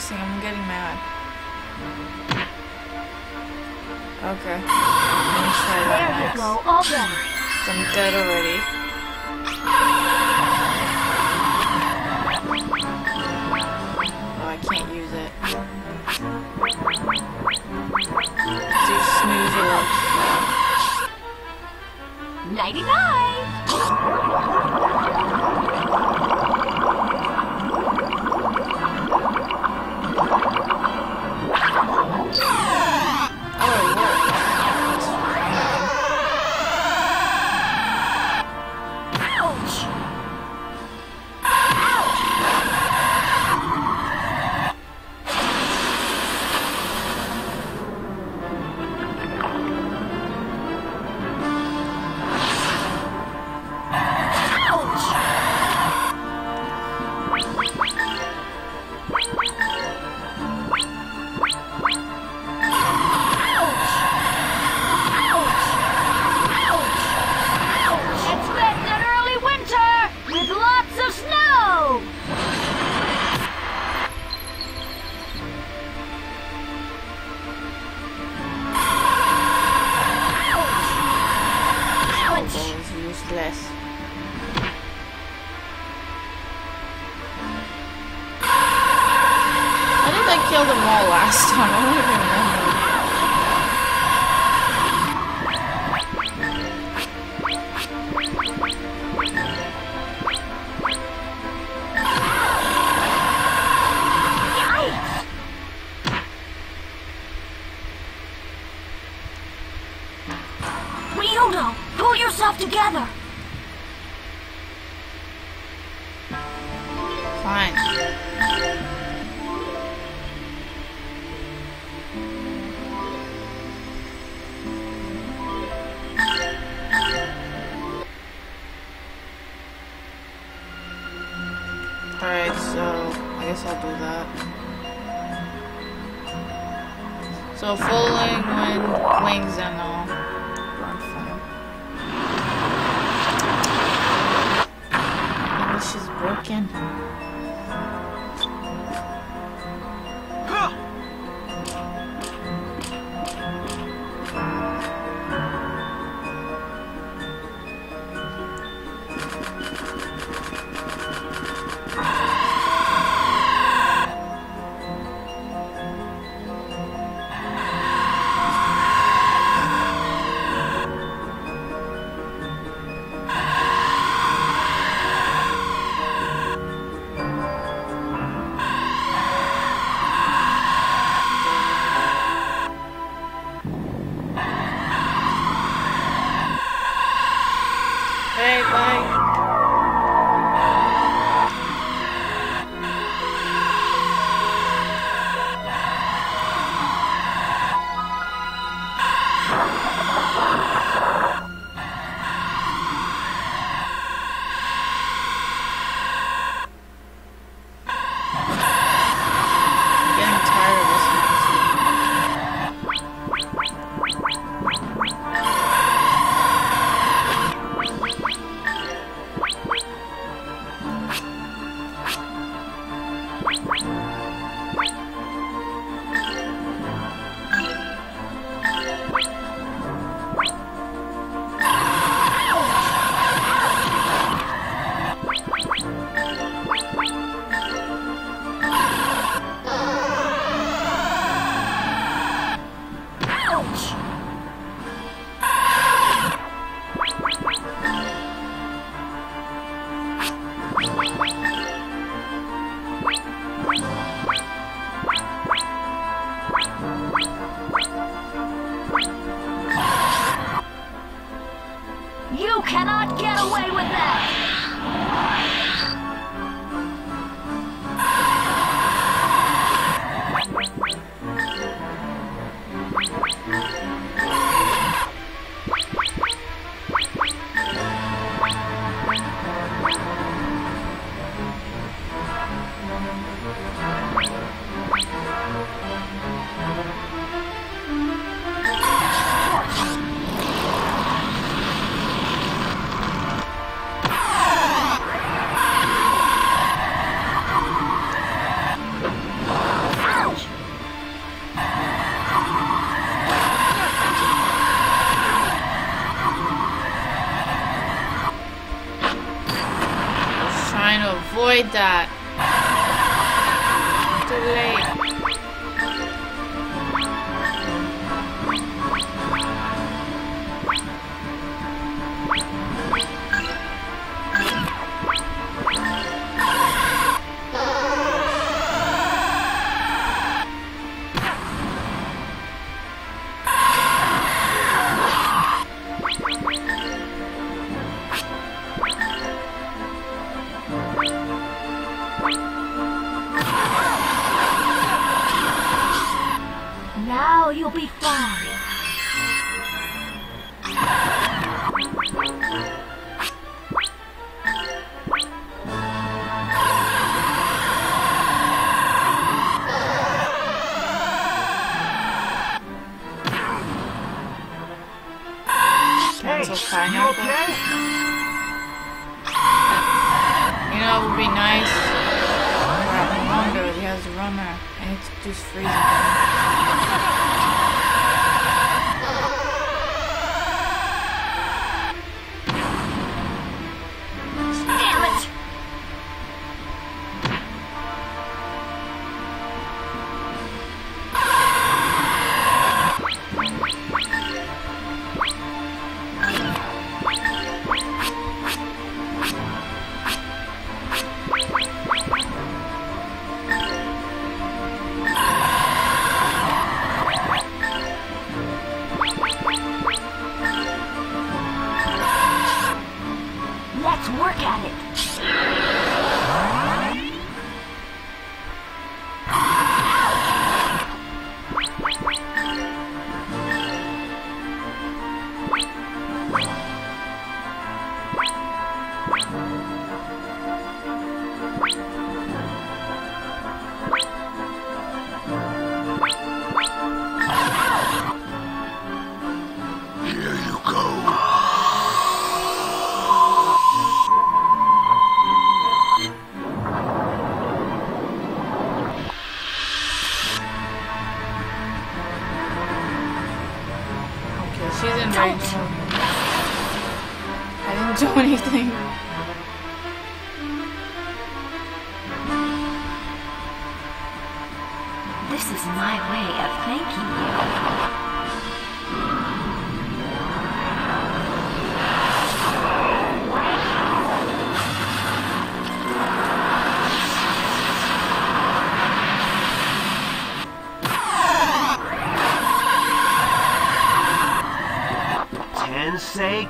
I'm getting mad.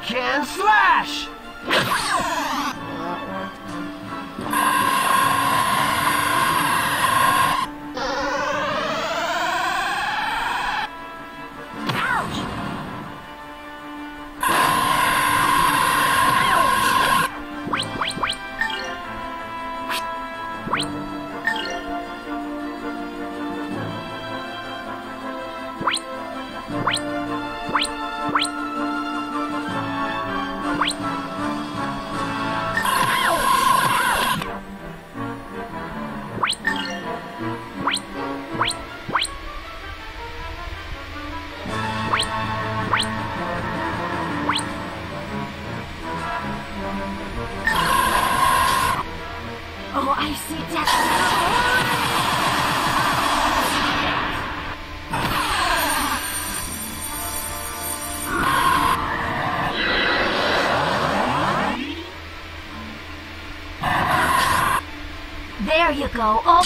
Tensei go, all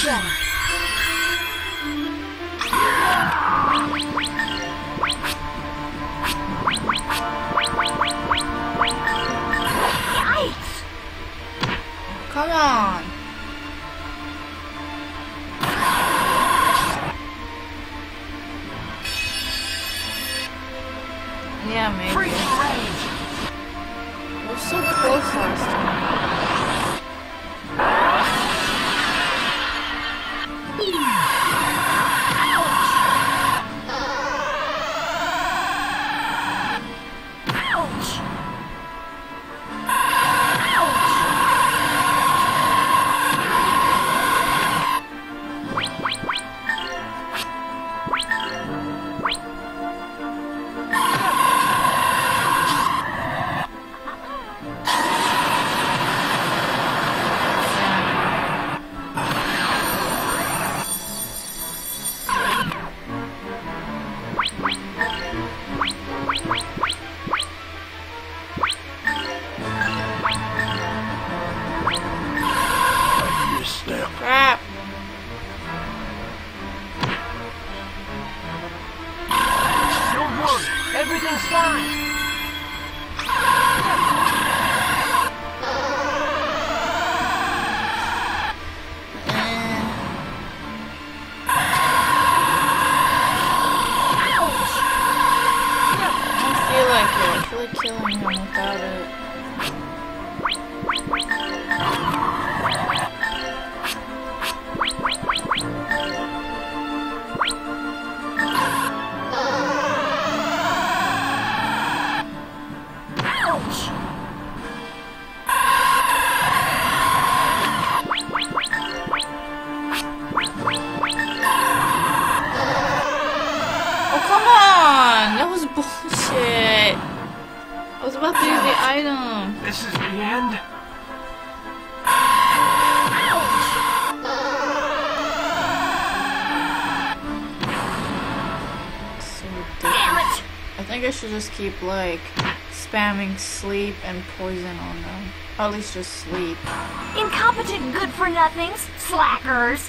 just keep like spamming sleep and poison on them. Or at least just sleep. Incompetent good for nothings, slackers.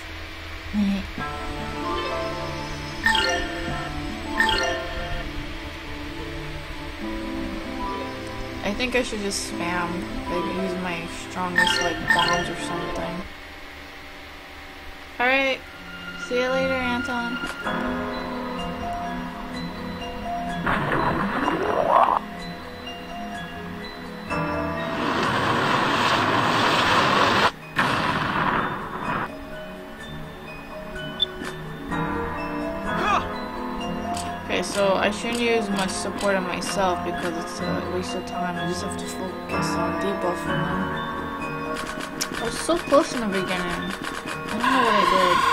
I think I should just spam, like use my strongest like bombs or something. Alright. See you later, Anton. Much support on myself because it's a waste of time. I just have to focus on debuffing. I was so close in the beginning. I don't know what I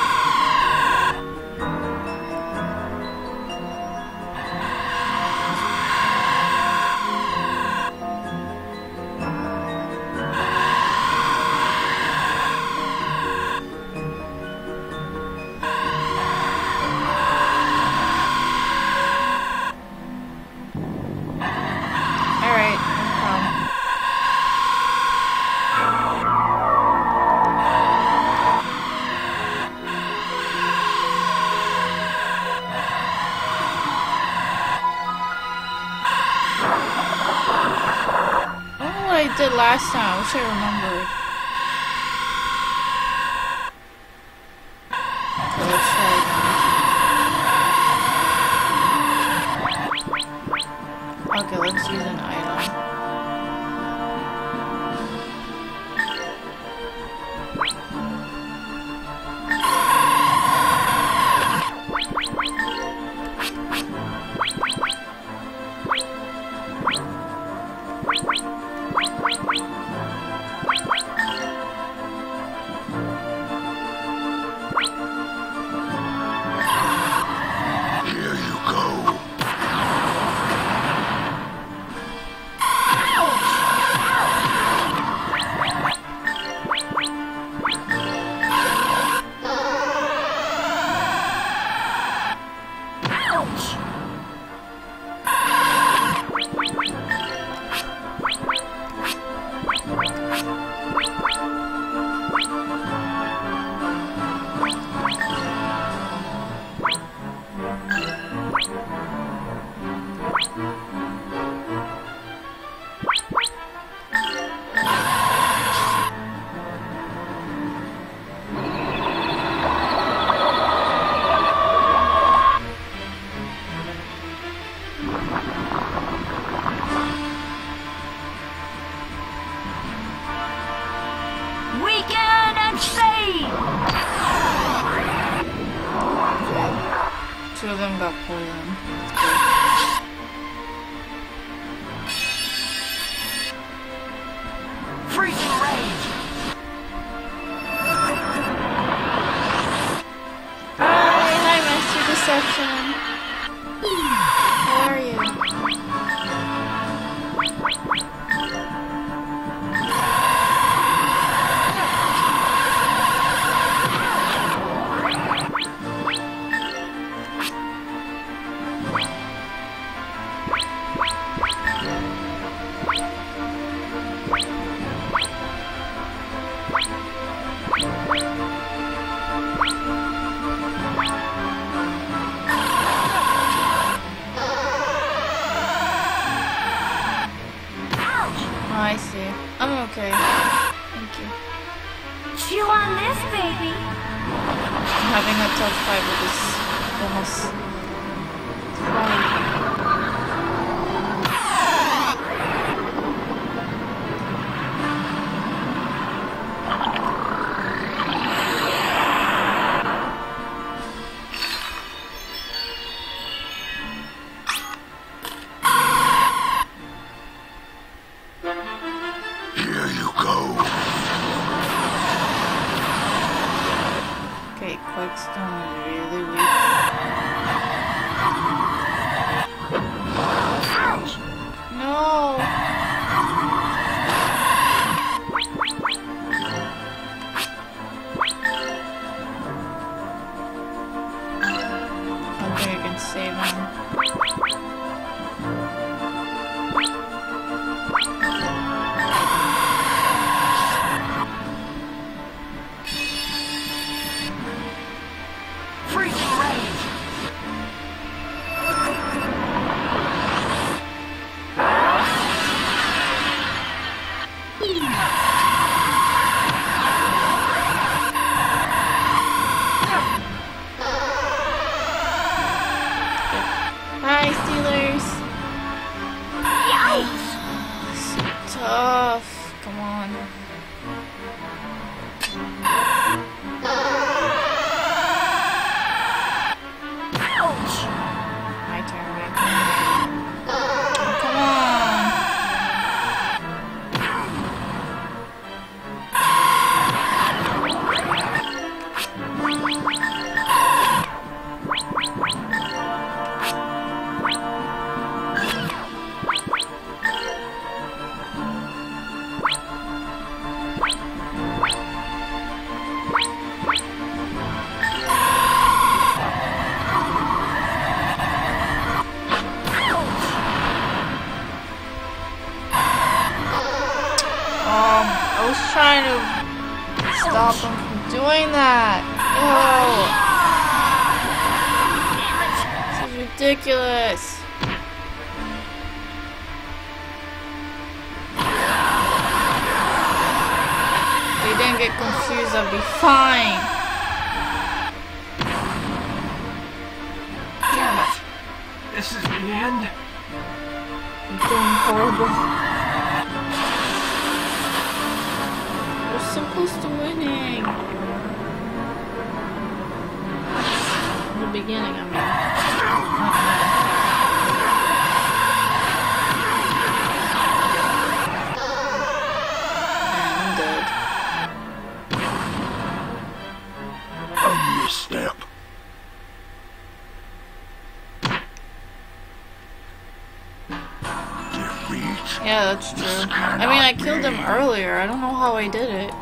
I mean, I killed him earlier. I don't know how I did it.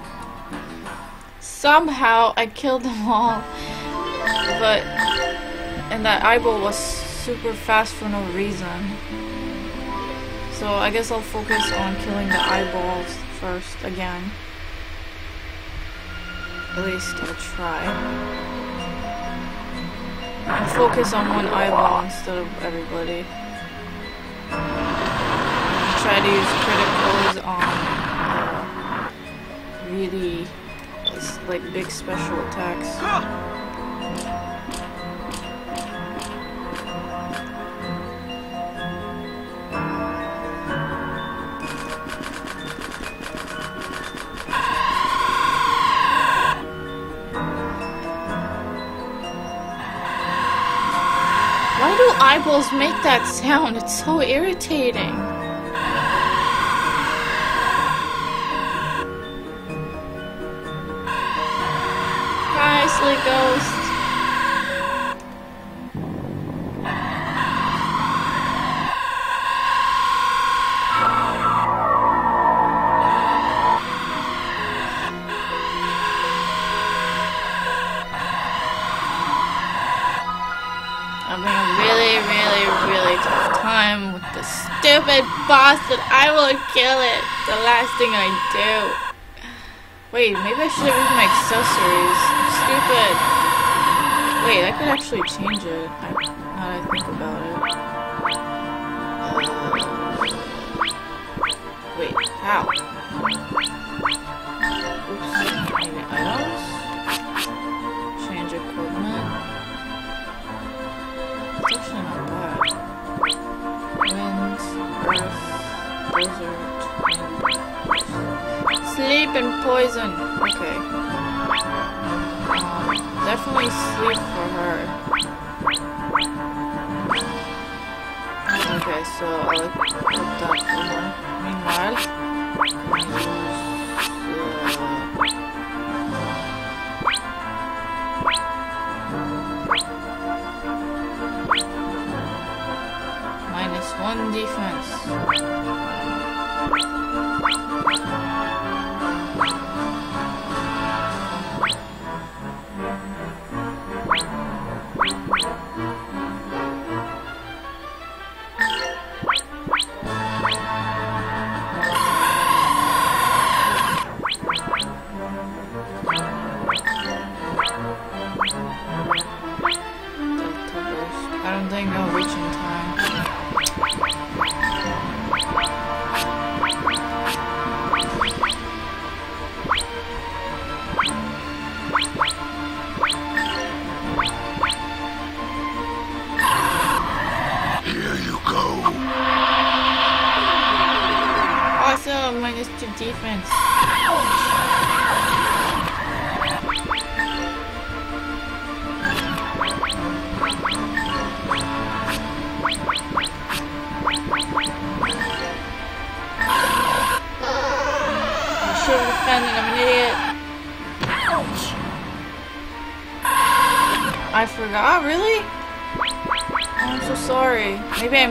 Somehow, I killed them all. But, and that eyeball was super fast for no reason. So I guess I'll focus on killing the eyeballs first again. At least I'll try. And focus on one eyeball instead of everybody use criticals on uh, really like big special attacks. Why do eyeballs make that sound? It's so irritating. Last thing I do. Wait, maybe I should have used my accessories. Stupid. Wait, I could actually change it. Now that I think about it. Uh, wait, how? Sleep and poison. Okay. Um, definitely sleep for her. Okay, so I'll put that for her. Meanwhile,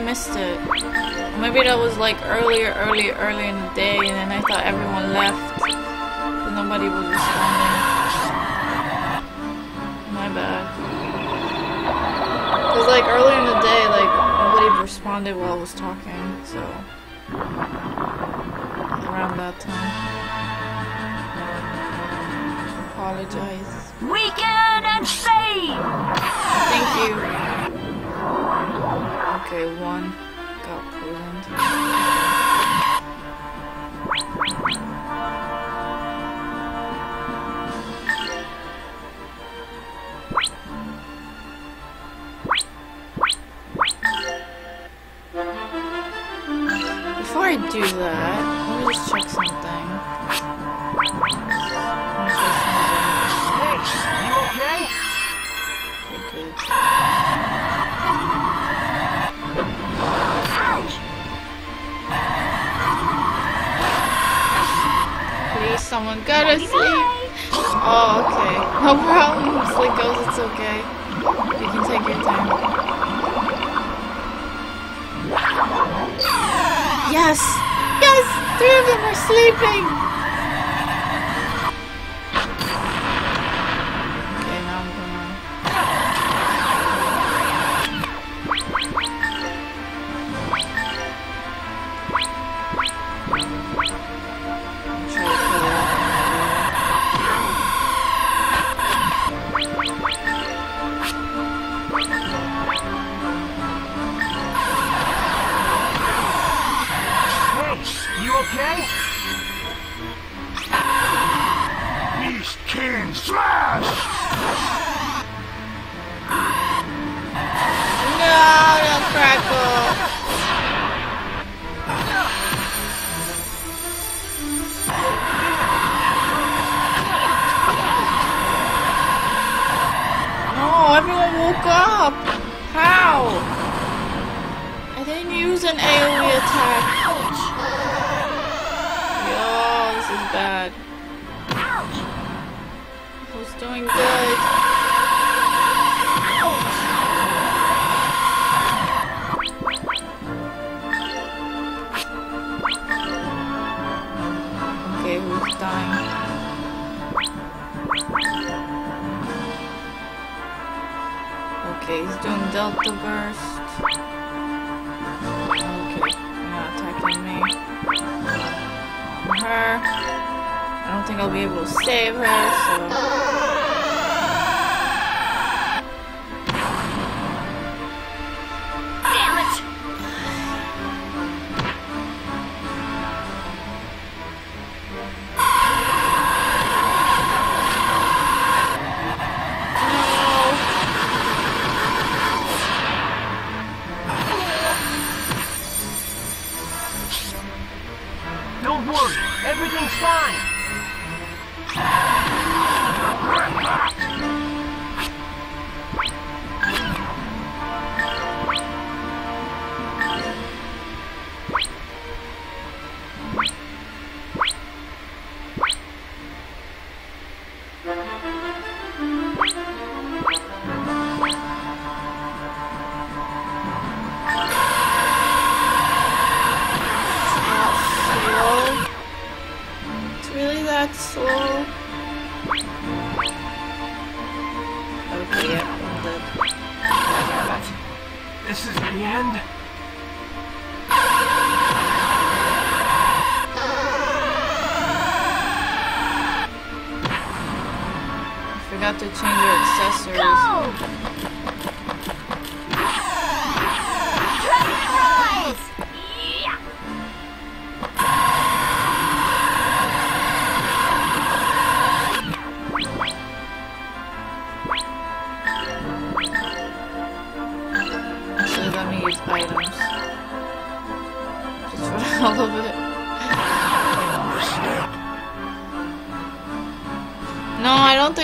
missed it. Maybe that was like earlier, earlier, earlier in the day, and then I thought everyone left.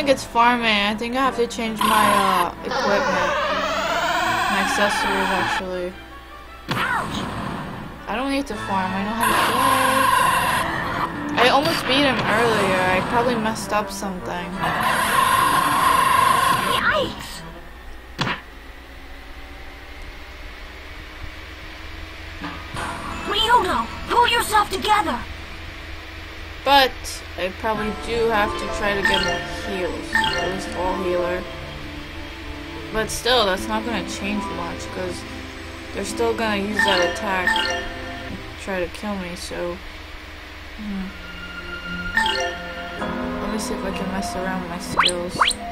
Think it's farming. I think I have to change my uh, equipment. My accessories, actually. I don't need to farm. I know how to play. I almost beat him earlier. I probably messed up something. Yikes! Ryudo, pull yourself together! But I probably do have to try to get heals. At least all healer. But still, that's not gonna change much because they're still gonna use that attack try to kill me. So, hmm. let me see if I can mess around with my skills.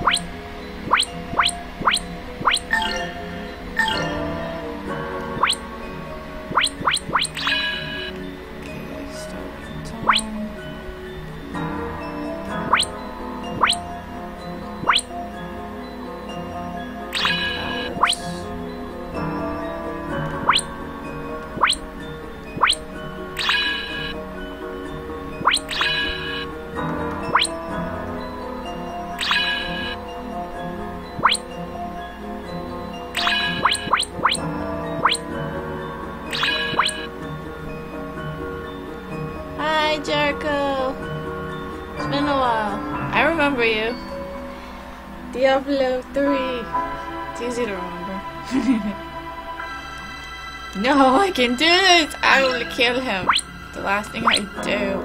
No, I can do this! I will kill him. The last thing I do.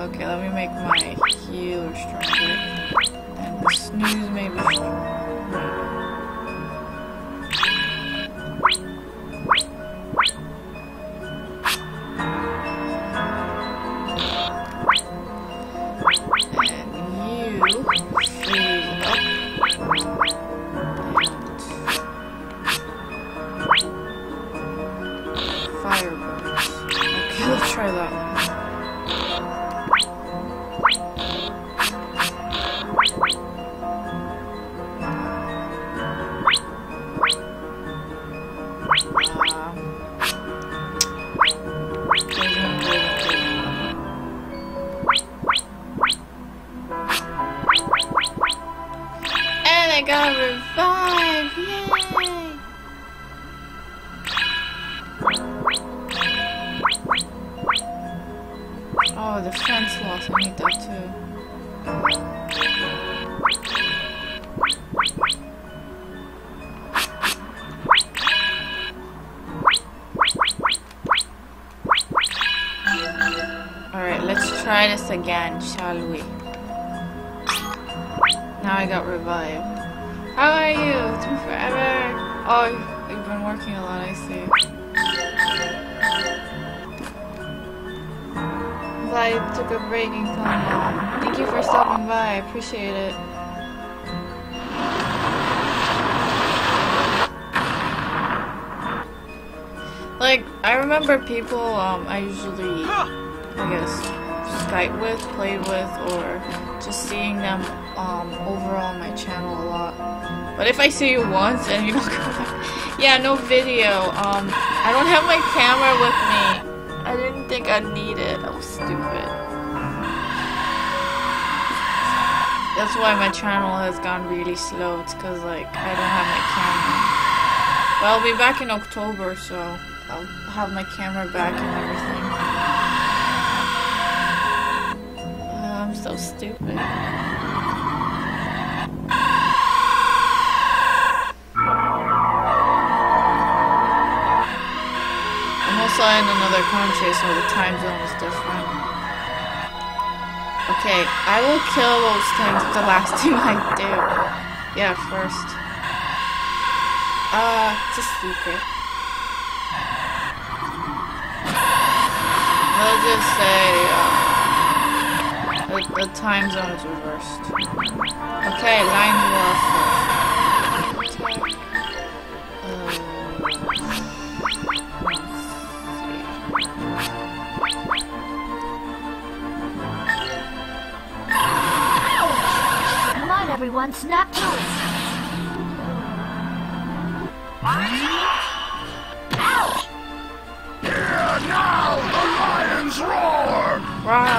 Okay, let me make my healer stronger. And the snooze maybe. I remember people um, I usually, I guess, Skype with, play with, or just seeing them um, overall on my channel a lot. But if I see you once and you don't come back, yeah, no video. Um, I don't have my camera with me. I didn't think I'd need it. I was stupid. That's why my channel has gone really slow. It's because like I don't have my camera. But I'll be back in October, so I'll have my camera back and everything. Uh, I'm so stupid. I'm also in another country, so the time zone is different. Okay, I will kill those things the last thing I do. Yeah, first. Uh, it's a secret. I'll just say, uh, the, the time zone is reversed. Okay, lines were off. Come on, everyone, snap to it. Roar!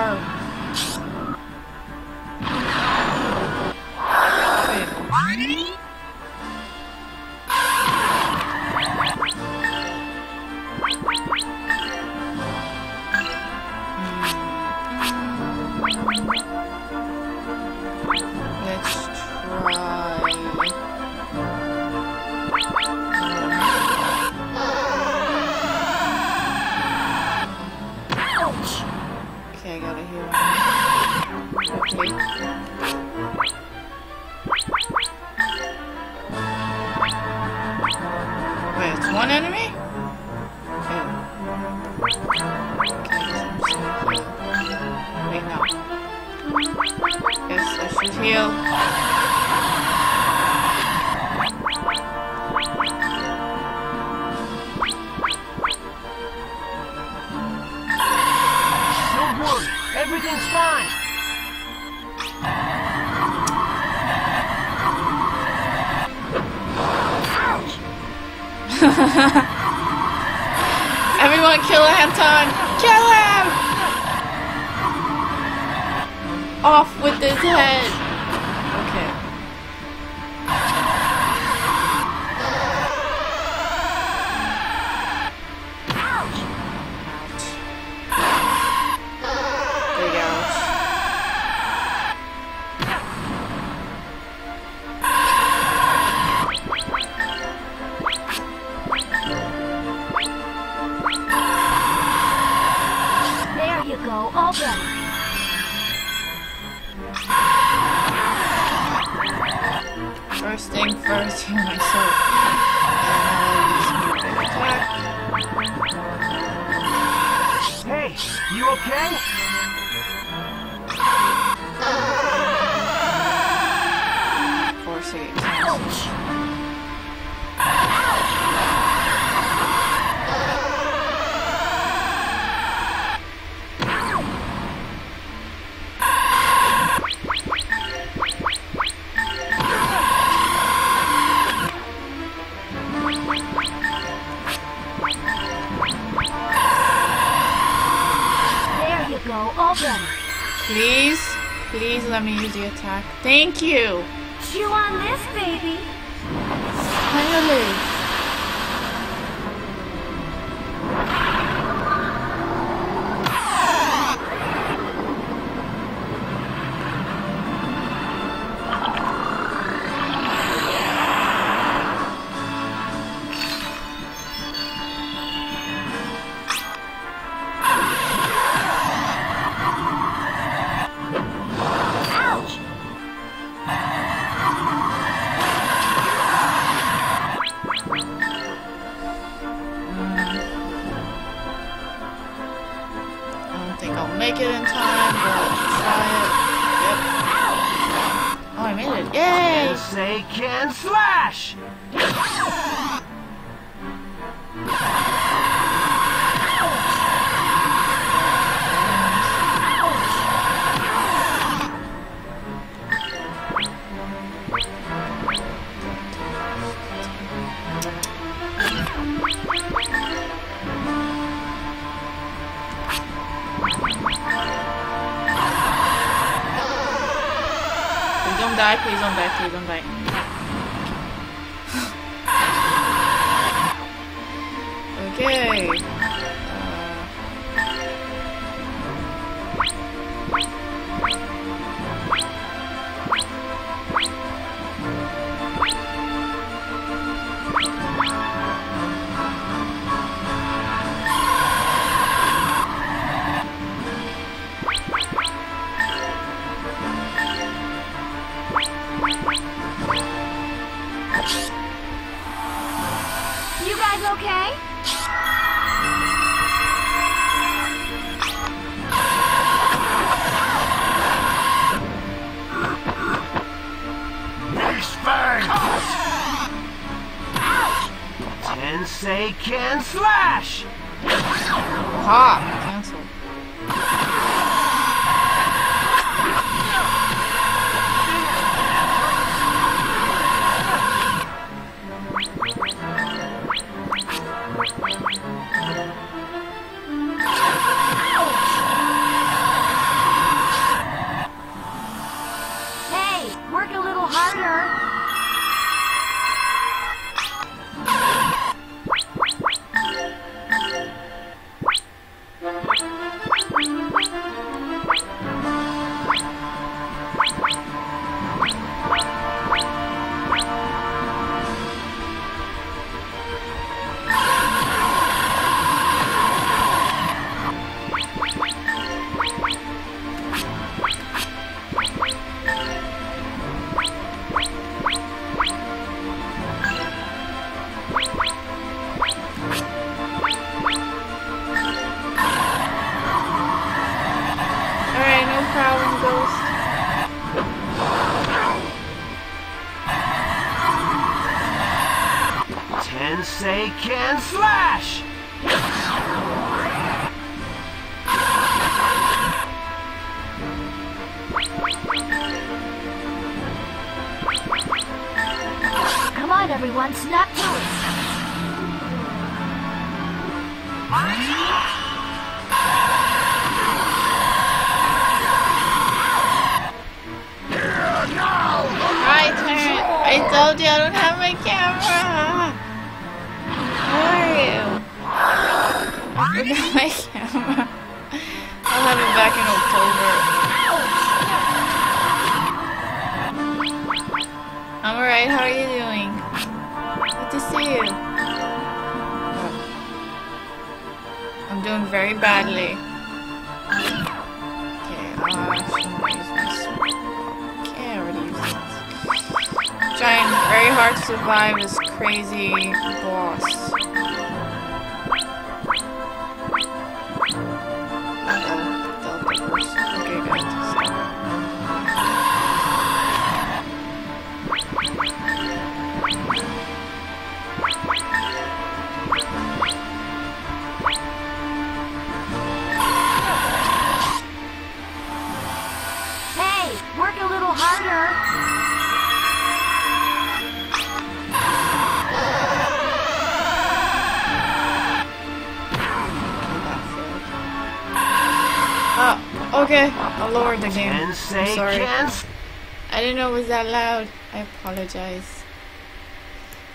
Apologize.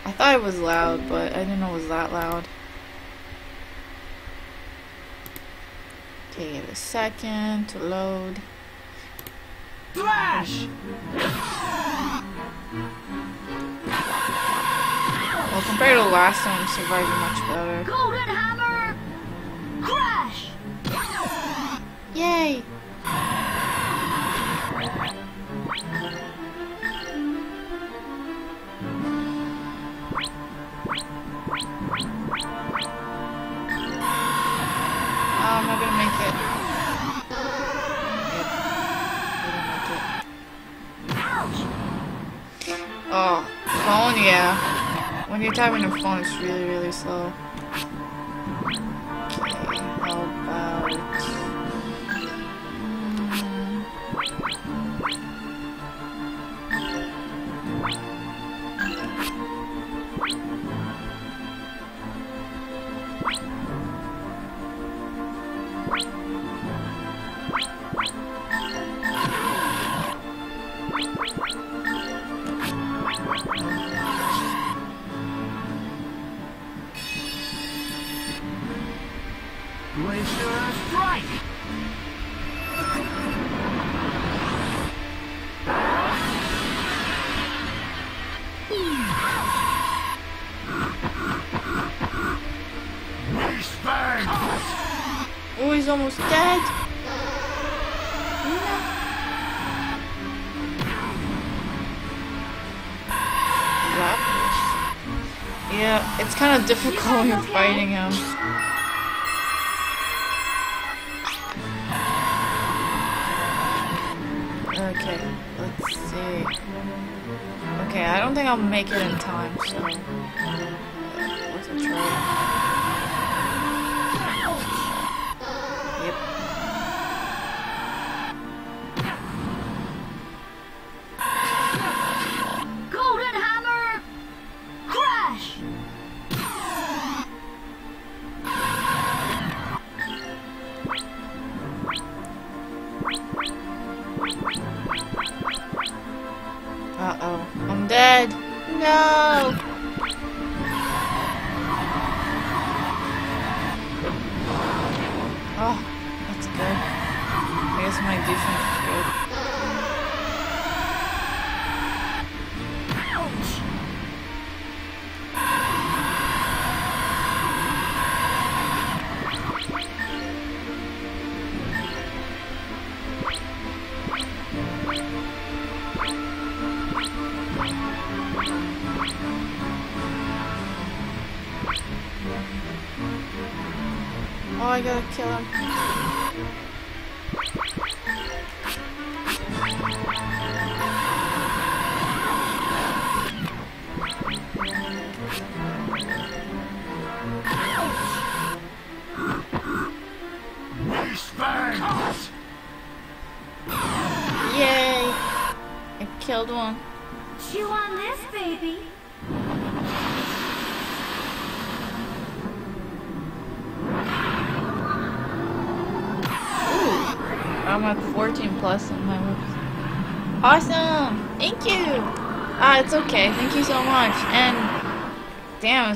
I thought it was loud, but I didn't know it was that loud. Okay, give it a second to load. Flash. Well, compared to last time, I'm surviving much kind of difficult when you're fighting him. Okay, let's see. Okay, I don't think I'll make it in time, so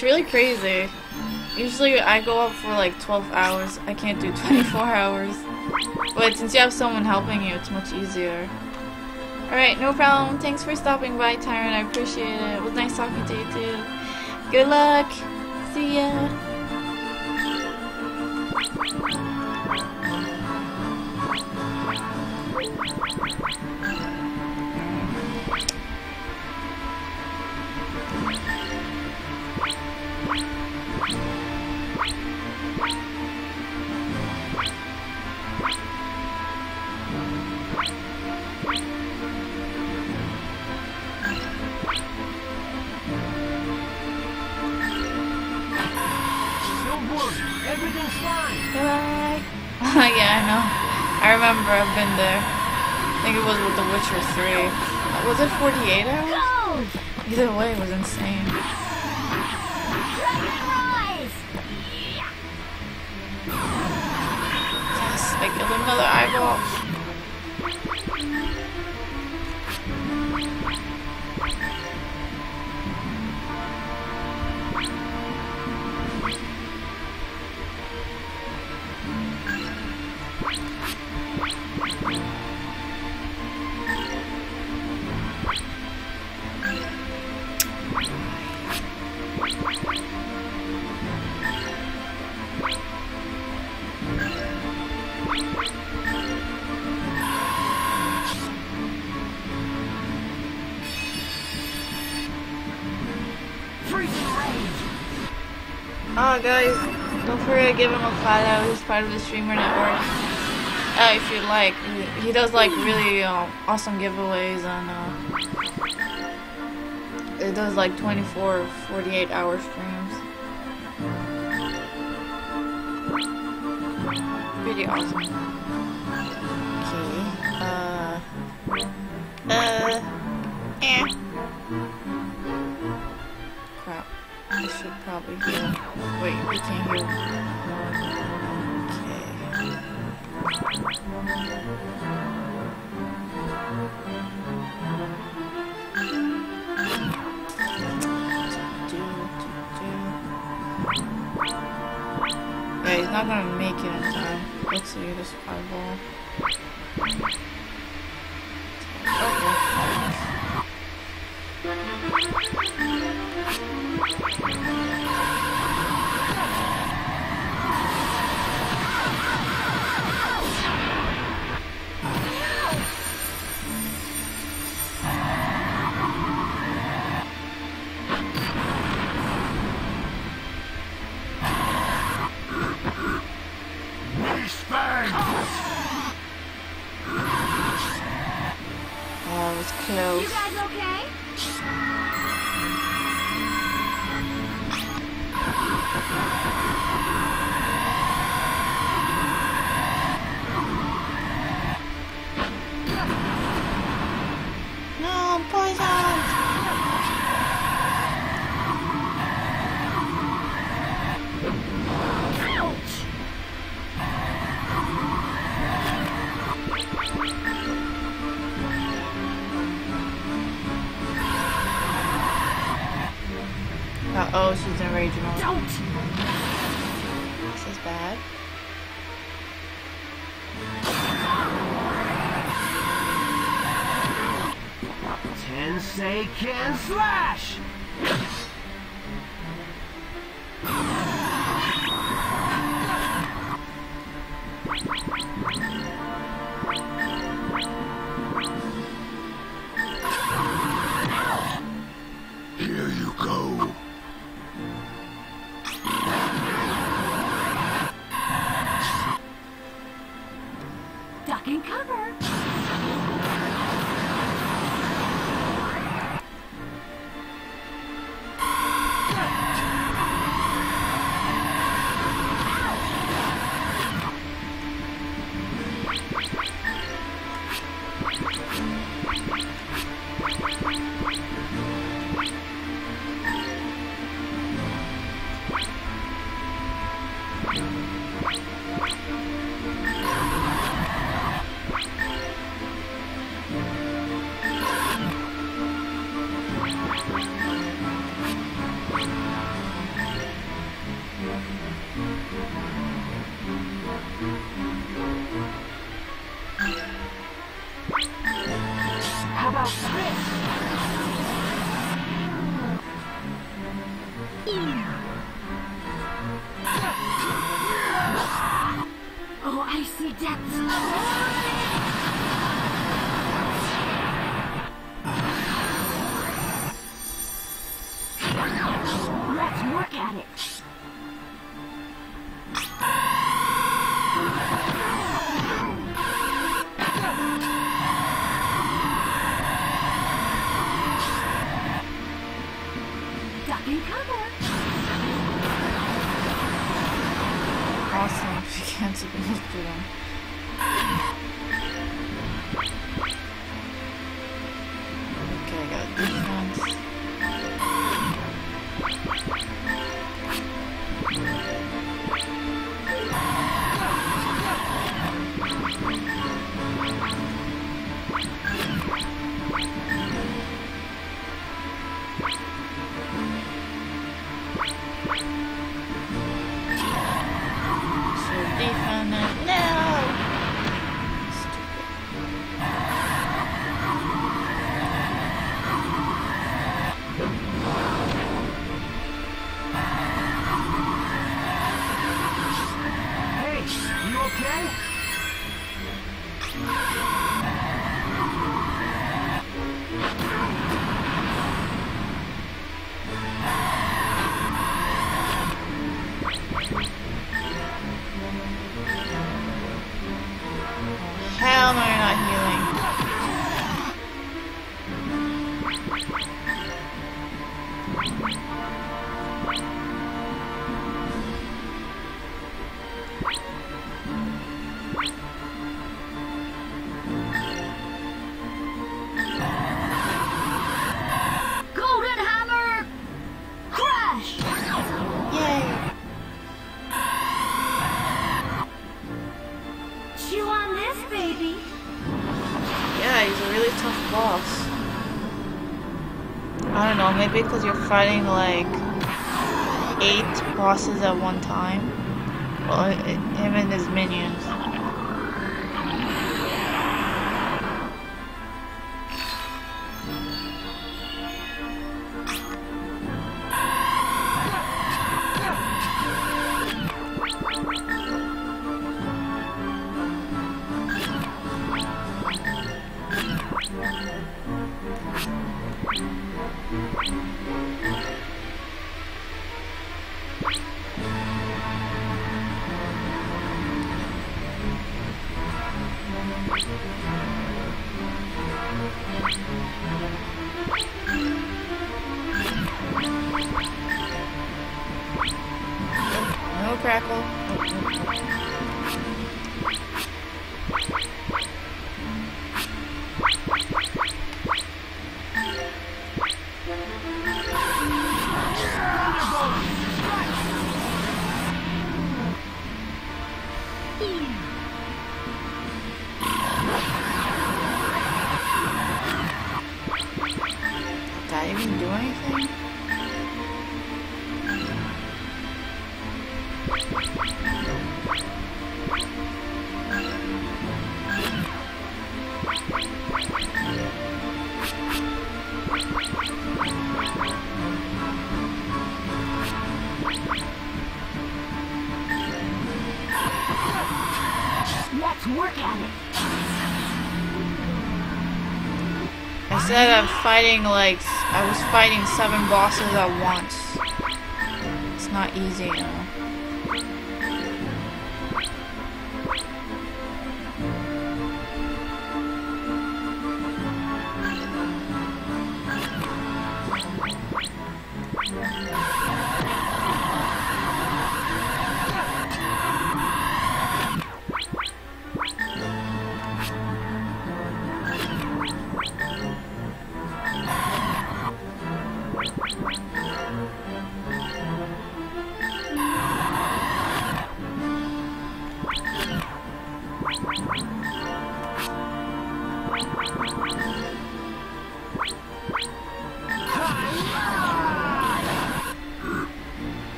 it's really crazy. Usually I go up for like 12 hours. I can't do 24 hours. But since you have someone helping you, it's much easier. Alright, no problem. Thanks for stopping by, Tyrant. I appreciate it. It was nice talking to you too. Good luck. See ya. Pado, who's part of the Streamer Network. Uh, if you like, he does like really uh, awesome giveaways and uh, it does like 24, 48 hour streams. Pretty awesome. out. maybe because you're fighting like eight bosses at one time. Well, him and his minions. fighting like I was fighting seven bosses at once. It's not easy.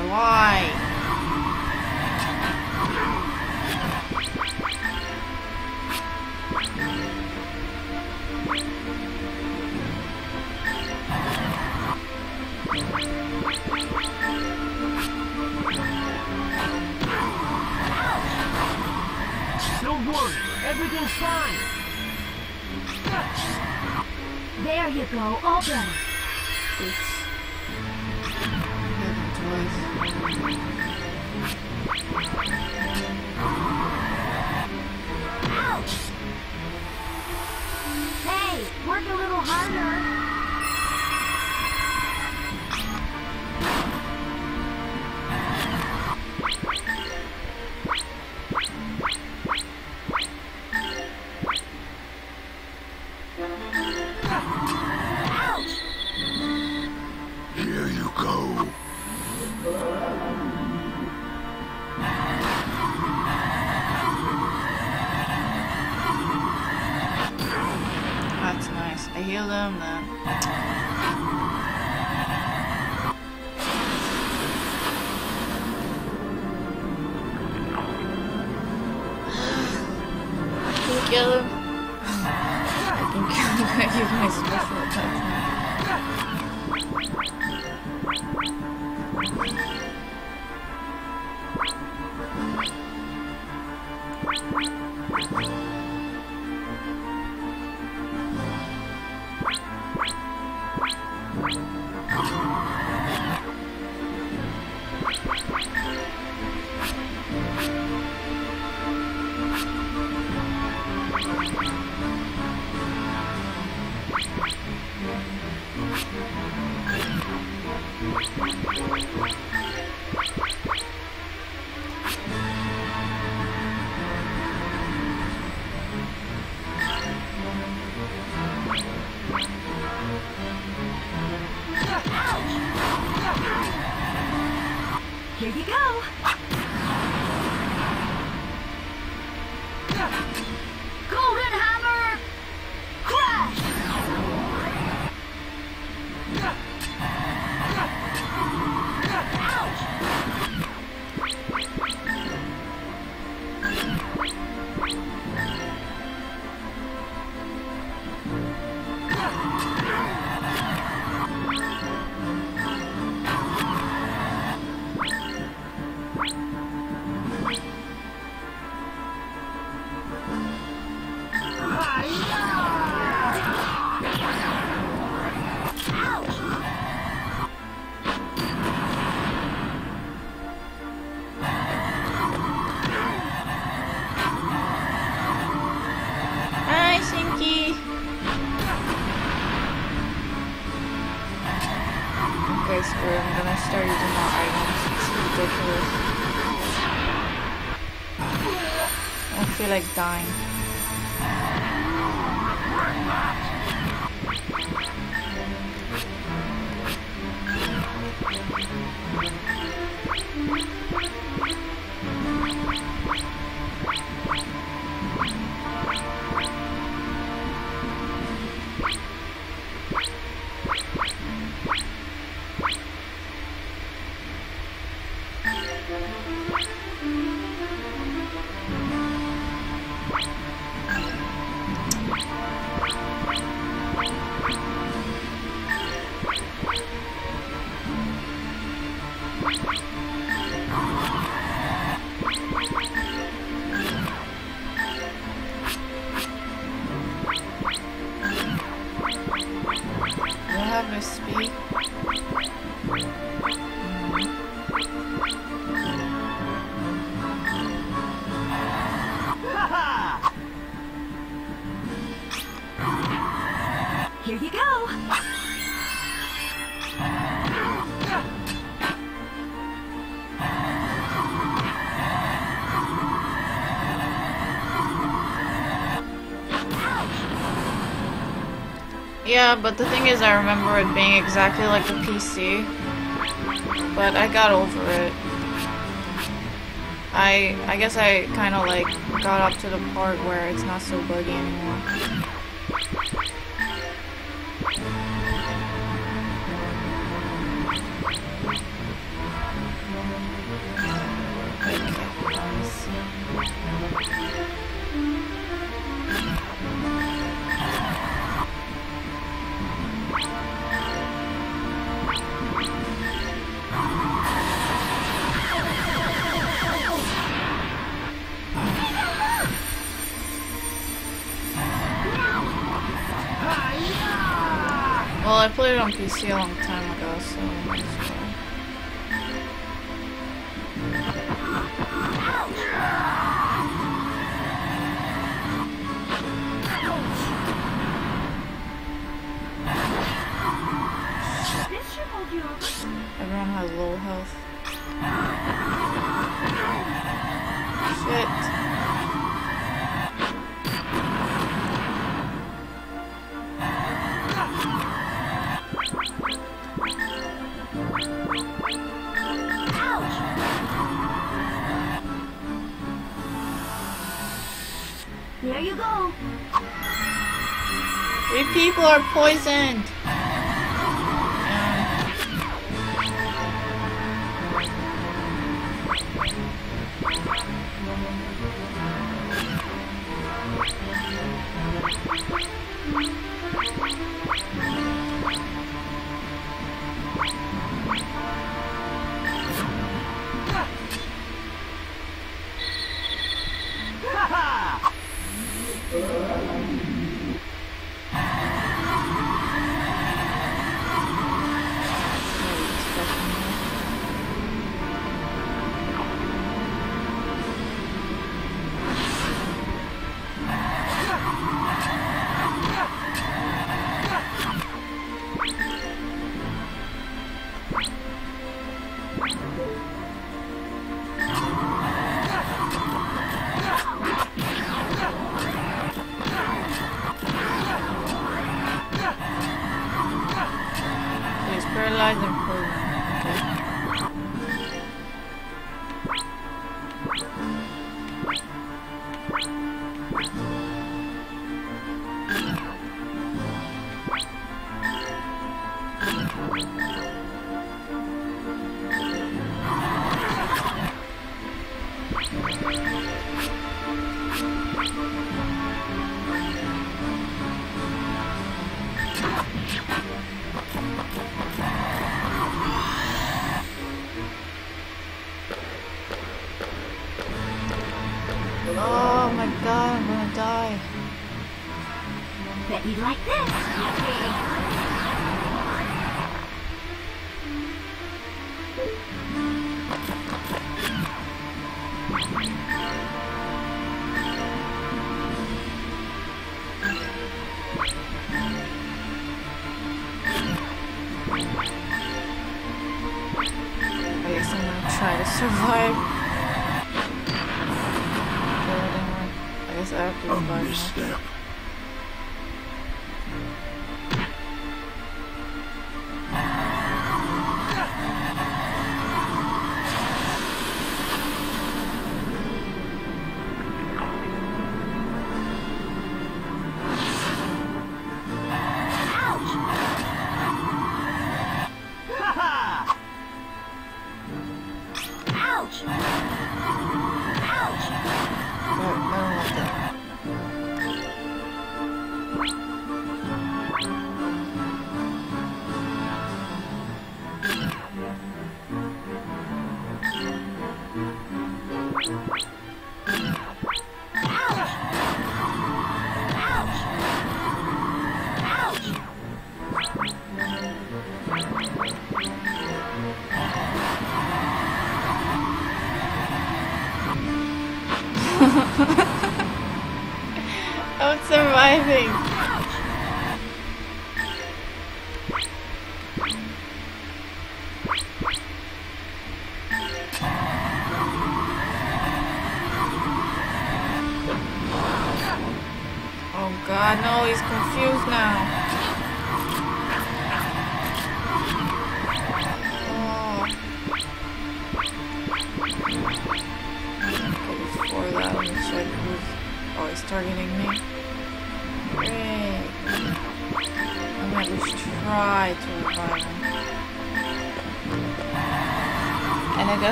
God, why? Like dying. Yeah, but the thing is, I remember it being exactly like the PC. But I got over it. I I guess I kind of like got up to the part where it's not so buggy anymore. People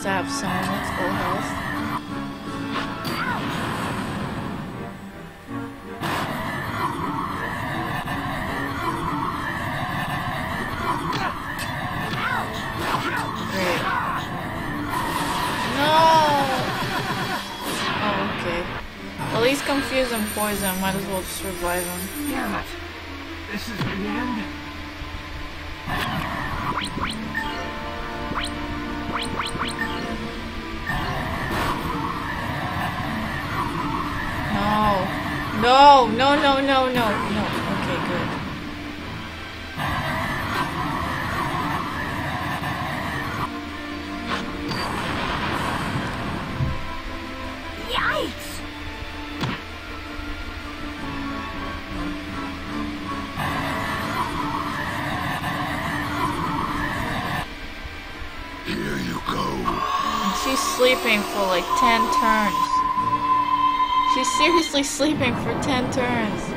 stop sign. no, no, no. Okay, good. Yikes! Here you go. She's sleeping for like 10 turns. She's seriously sleeping for 10 turns.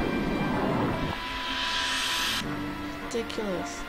ridiculous.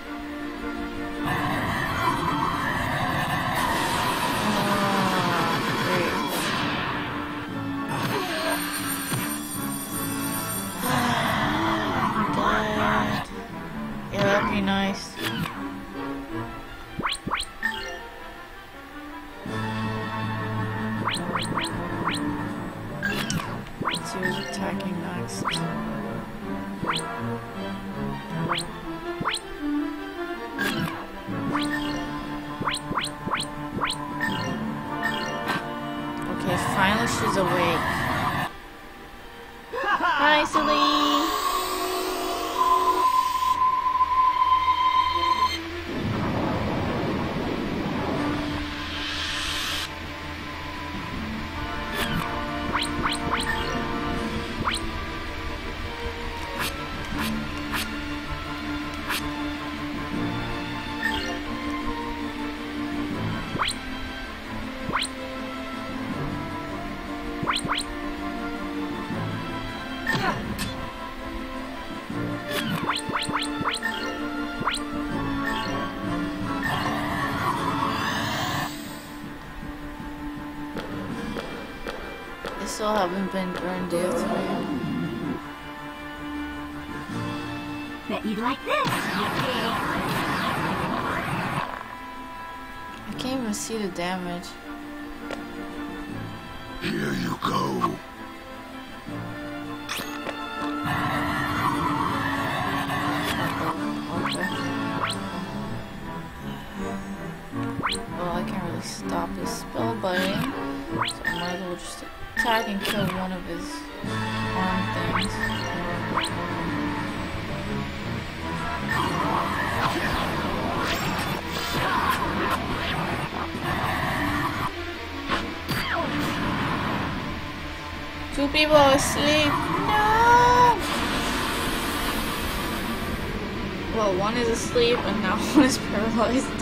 People asleep. No! Well, one is asleep and now one is paralyzed.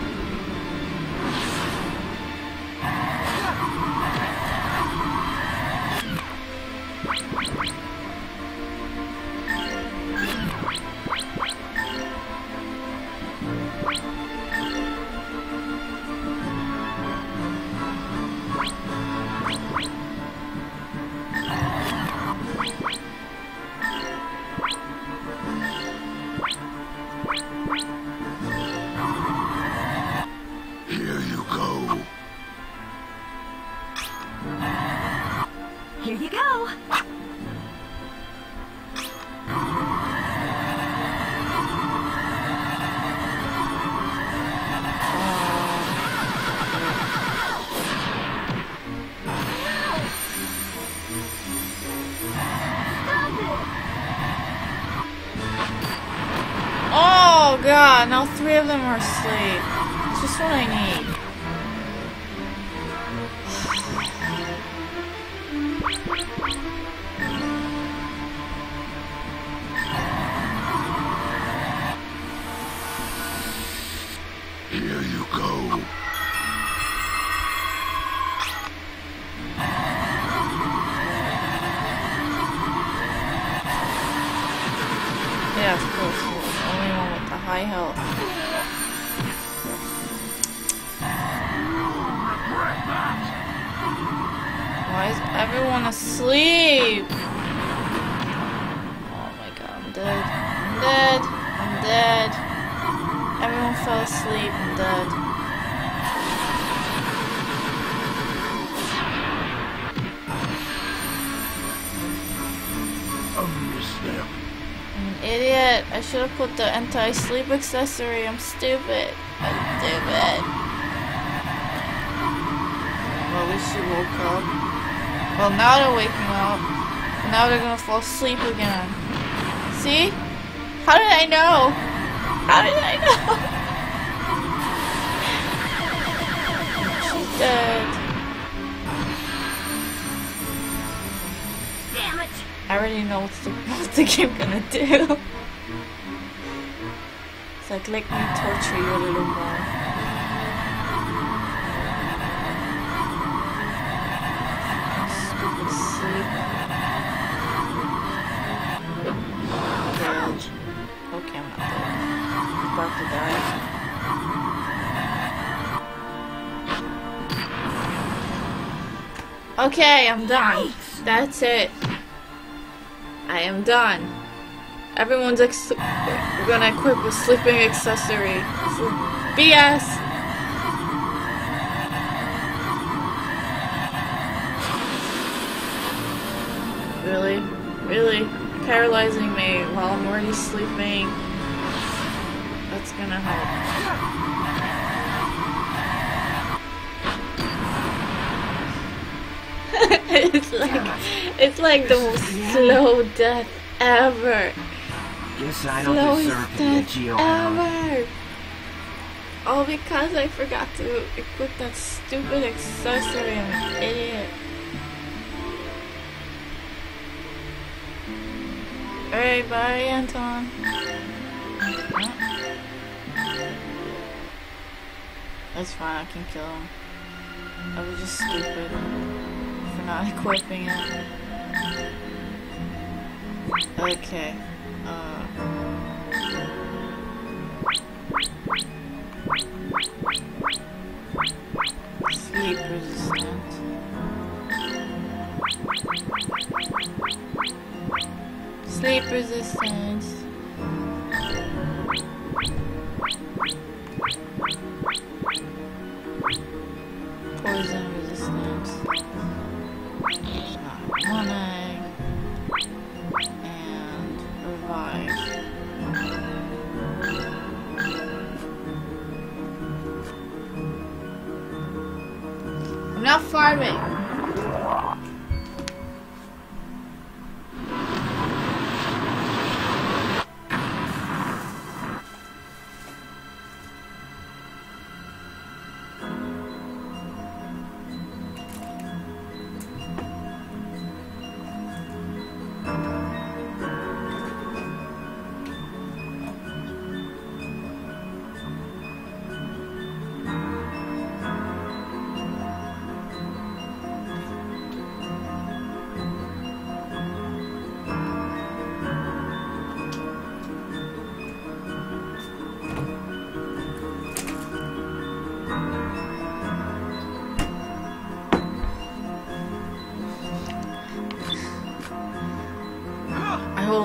Idiot. Should have put the anti-sleep accessory. I'm stupid. I'm stupid. Well, at least she woke up. Well, now they're waking up. Now they're gonna fall asleep again. See? How did I know? How did I know? She's dead. Damn it. I already know what's the, what the game gonna do. Like, let me torture you a little more. Stupid. Okay, I'm. I'm about to die. Okay, I'm done. That's it. I am done. Everyone's ex- we're gonna equip a sleeping accessory. BS. Really? Really? Paralyzing me while I'm already sleeping. That's gonna help. it's like it's like the most slow death ever. I don't Slowest deserve to be a ever. All because I forgot to equip that stupid accessory. I'm an idiot. Alright, bye, Anton. That's fine, I can kill him. I was just stupid for not equipping it. Okay.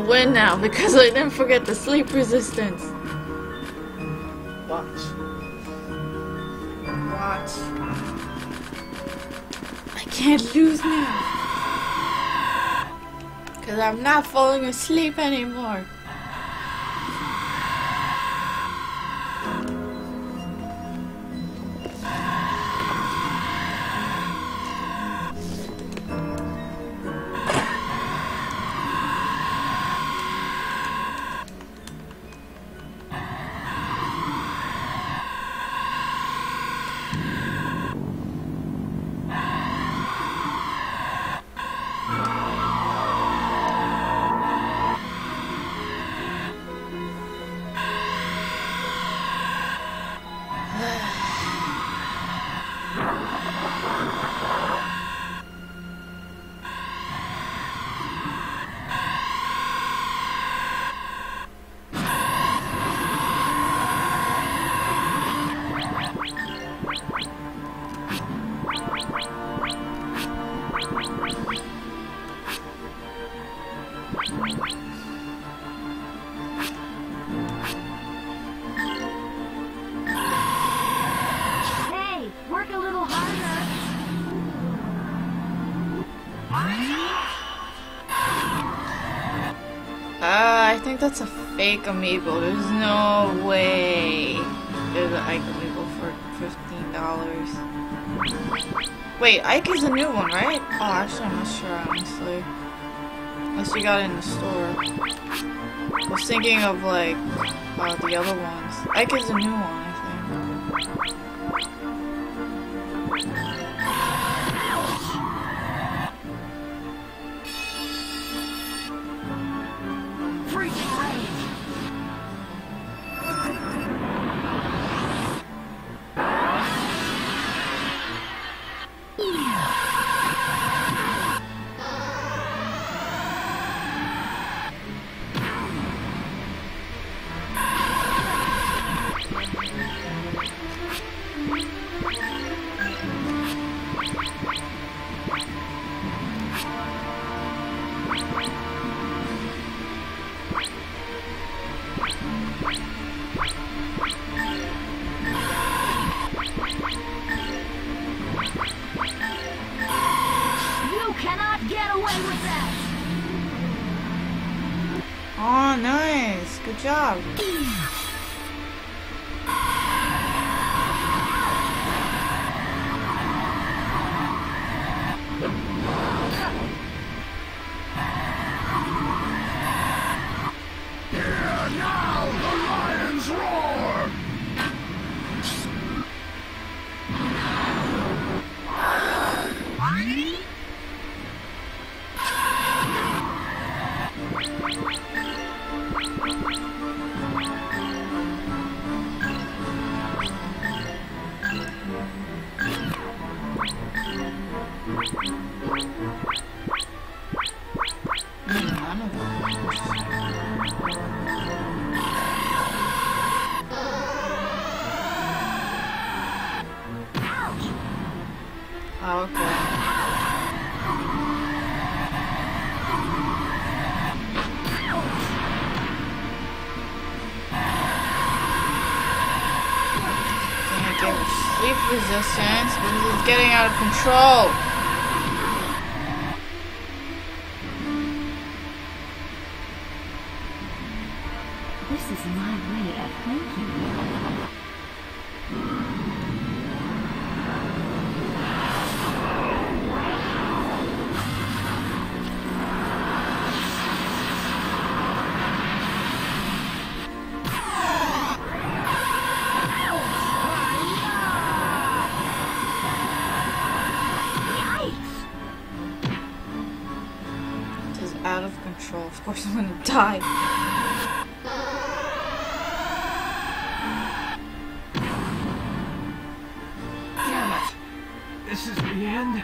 Win now because I didn't forget the sleep resistance. Watch. Watch. I can't lose now. Because I'm not falling asleep anymore. Uh, that's a fake amiibo. There's no way there's an Ike amiibo for fifteen dollars. Wait, Ike is a new one, right? Oh, actually, I'm not sure, honestly. Unless you got it in the store. I was thinking of like uh, the other ones. Ike is a new one, control. Die. Damn it! This is the end?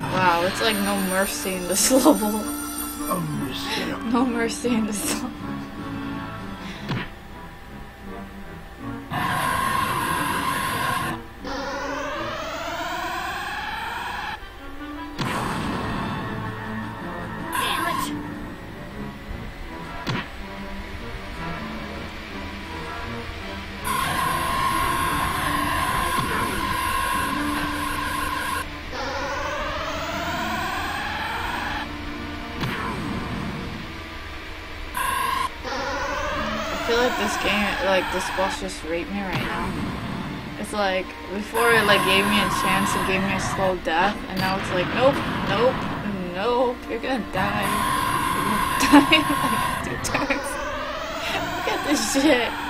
Wow, it's like no mercy in this level. Oh, Misstep. No mercy in this this boss just raped me right now. It's like, before it like gave me a chance, it gave me a slow death, and now it's like, nope, nope, nope, you're gonna die. You're gonna die like two times. Look at this shit.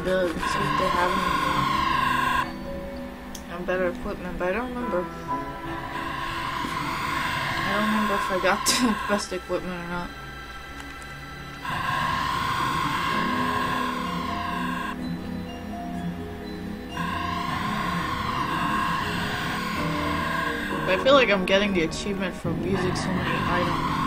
Village and better equipment, but I don't remember. I don't remember if I got the best equipment or not. I feel like I'm getting the achievement for using so many items.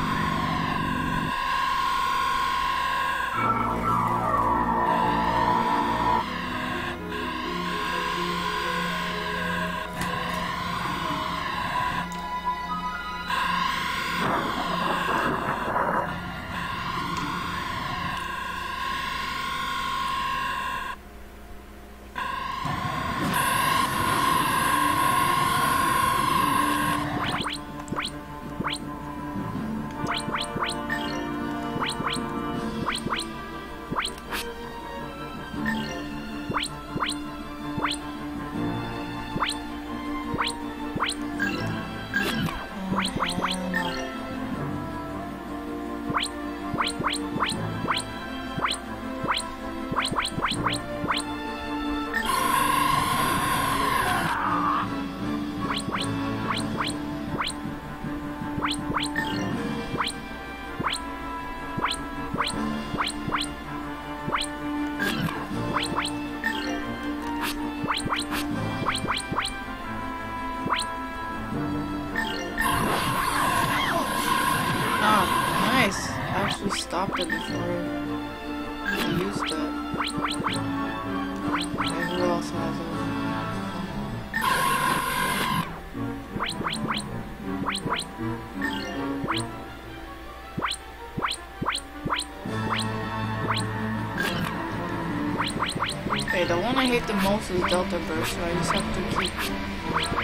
Most Delta Burst, so I just have to keep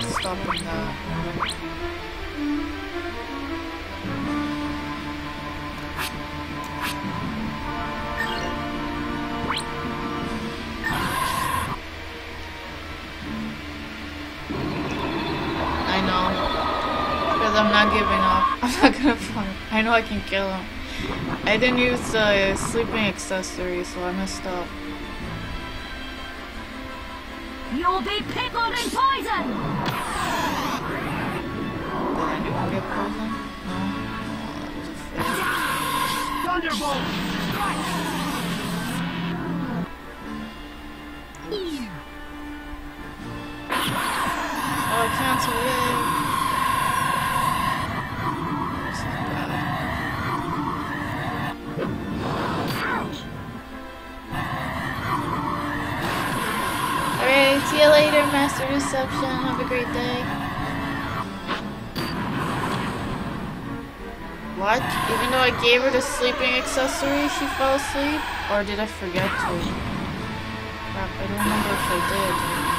stopping that. I know. Because I'm not giving up. I'm not gonna fight. I know I can kill him. I didn't use the sleeping accessory, so I messed up. You'll be pickled in poison! Gave her the sleeping accessory, she fell asleep? Or did I forget to? Crap, I don't remember if I did.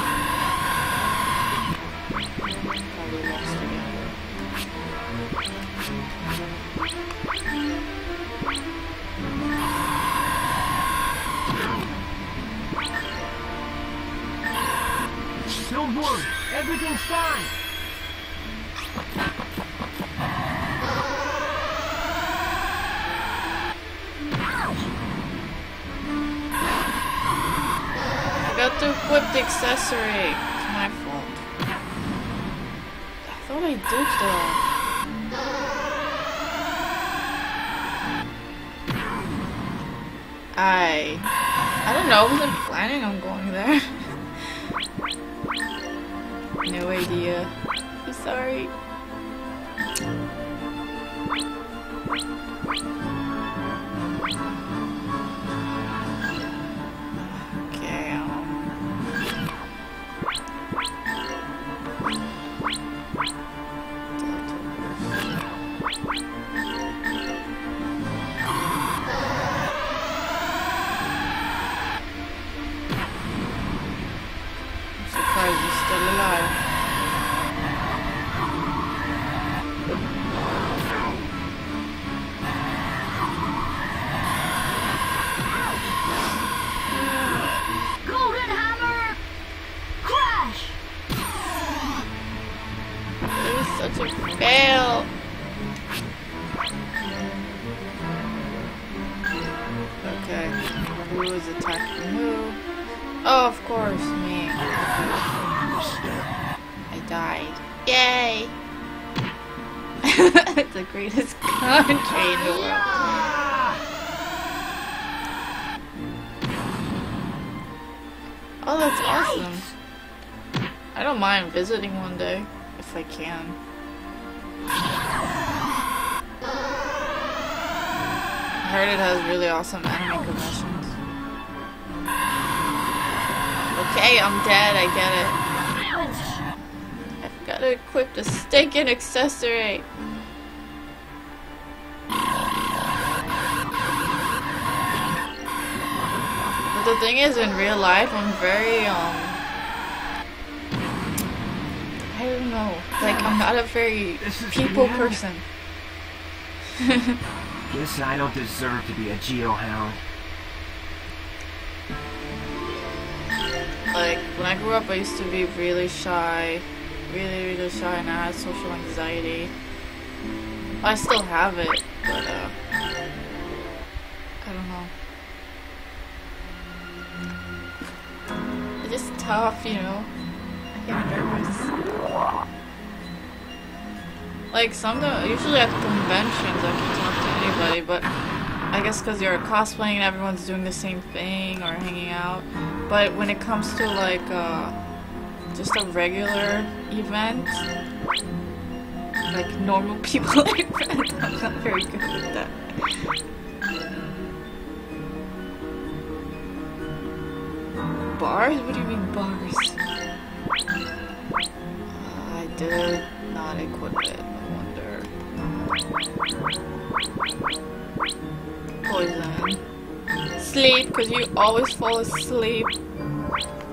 Don't worry, everything's fine. Accessory. It's my fault. I thought I did though. I I don't know, I wasn't planning on going life, I'm very, um... I don't know. Like, I'm not a very people person. Guess I don't deserve to be a geohound. Like, when I grew up, I used to be really shy. Really, really shy, and I had social anxiety. I still have it, Like, sometimes, usually at conventions, I can talk to anybody, but I guess because you're cosplaying and everyone's doing the same thing or hanging out. But when it comes to like uh, just a regular event, like normal people I'm not very good at that. Bars? What do you mean bars? Uh, I did not equip it. Sleep, because you always fall asleep. There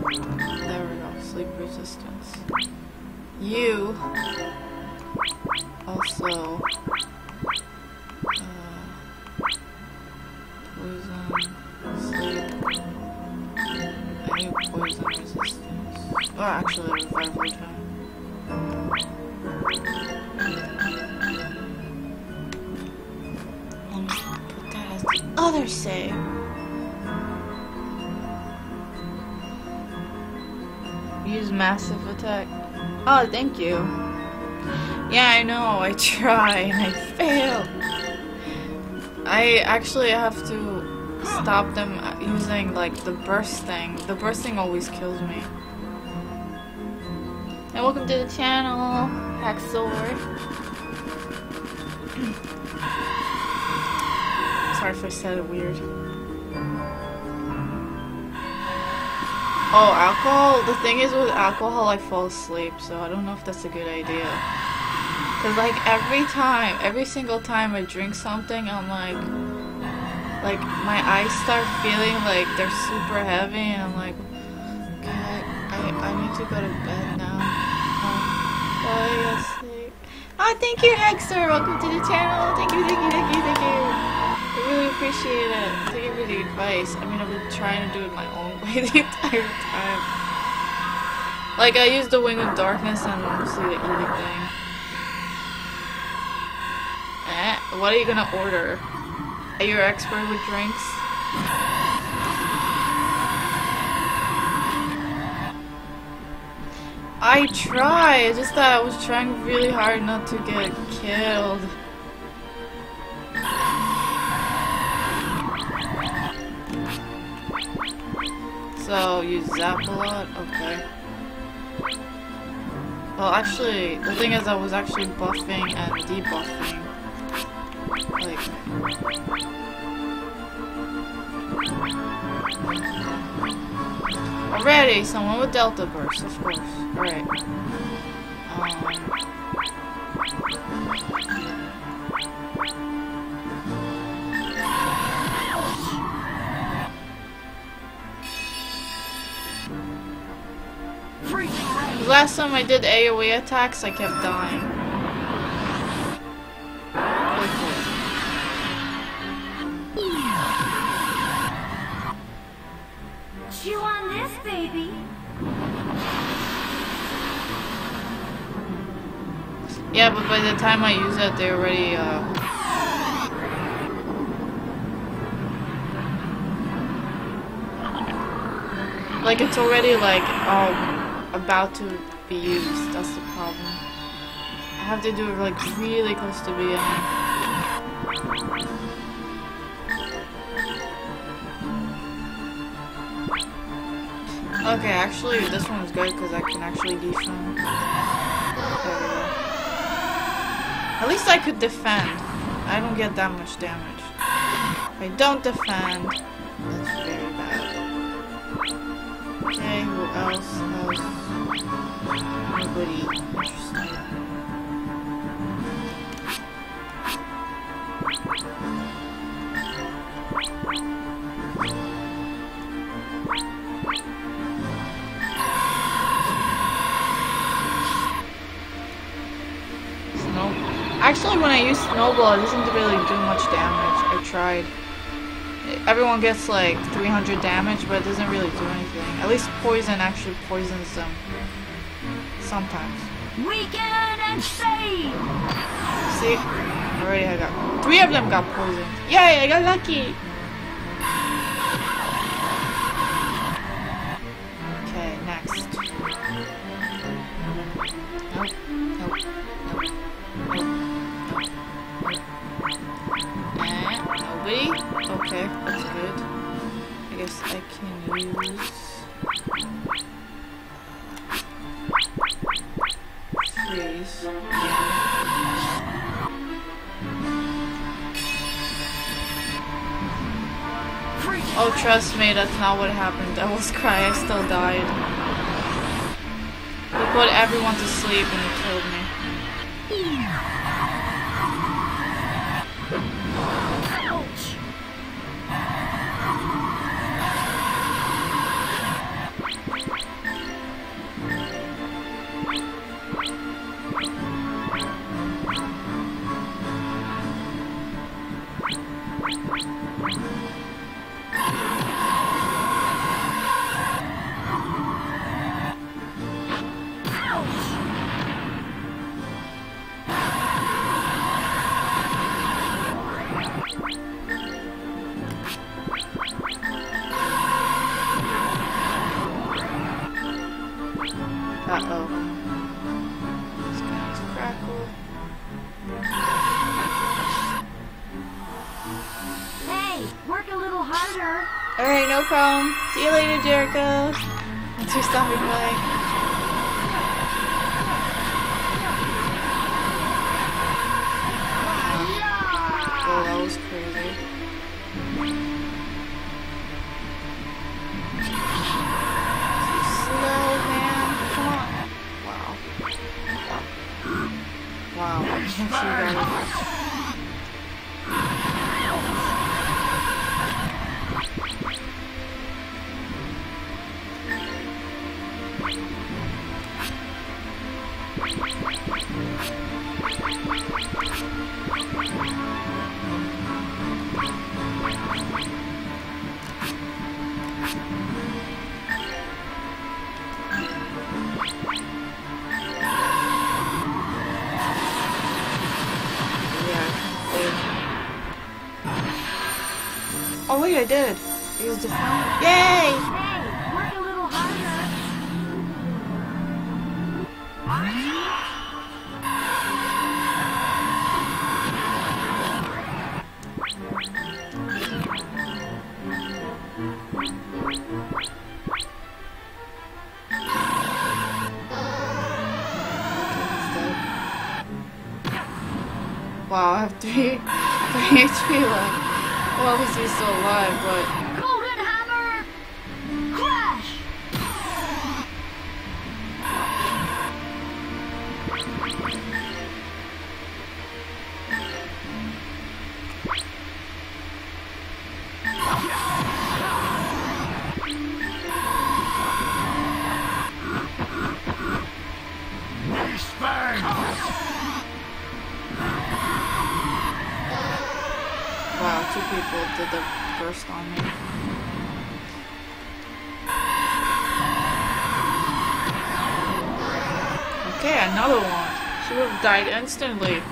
we go. Sleep resistance. You also. Uh, poison. Sleep. Poison resistance. Oh, actually, revival attack. Oh, thank you. Yeah, I know. I try and I fail. I actually have to stop them using like the burst thing. The bursting always kills me. And welcome to the channel, Hacksaw. Sorry if I said it weird. Oh, alcohol? The thing is with alcohol, I fall asleep, so I don't know if that's a good idea. Cause like every time, every single time I drink something, I'm like, like my eyes start feeling like they're super heavy, and I'm like, okay, I, I, need to go to bed now. Um, fall asleep. Oh, thank you, Hexer. Welcome to the channel. Thank you, thank you, thank you, thank you. I really appreciate it. The advice. I mean, I've been trying to do it my own way the entire time. Like, I used the Wing of Darkness and see the eating thing. Eh, what are you gonna order? Are you an expert with drinks? I try, it's just that I was trying really hard not to get killed. So, you zap a lot? Okay. Well, actually, the thing is I was actually buffing and debuffing. Like... Already, someone with Delta Burst, of course. Alright. Um, last time I did AoE attacks, I kept dying. Chew on this, baby. Yeah, but by the time I use it, they already, uh... Like, it's already, like, um, about to be used. That's the problem. I have to do it, like, really close to being. Okay, actually, this one's good because I can actually defend. At least I could defend. I don't get that much damage. If I don't defend, that's very bad. Okay, who else has nobody? Nope. Actually, when I use Snowball, it doesn't really do much damage. I tried. Everyone gets like 300 damage, but it doesn't really do anything. At least poison actually poisons them. Sometimes. Weaken and save! See? Already I got... Three of them got poisoned. Yay, I got lucky! Okay, next. Nope, nope, nope, nope, And nobody? Okay, that's good. I guess I can use... Freeze. Oh, trust me, that's not what happened. I was crying, I still died. He put everyone to sleep and he killed me. Jericho. Thanks for stopping by. Did. Died instantly.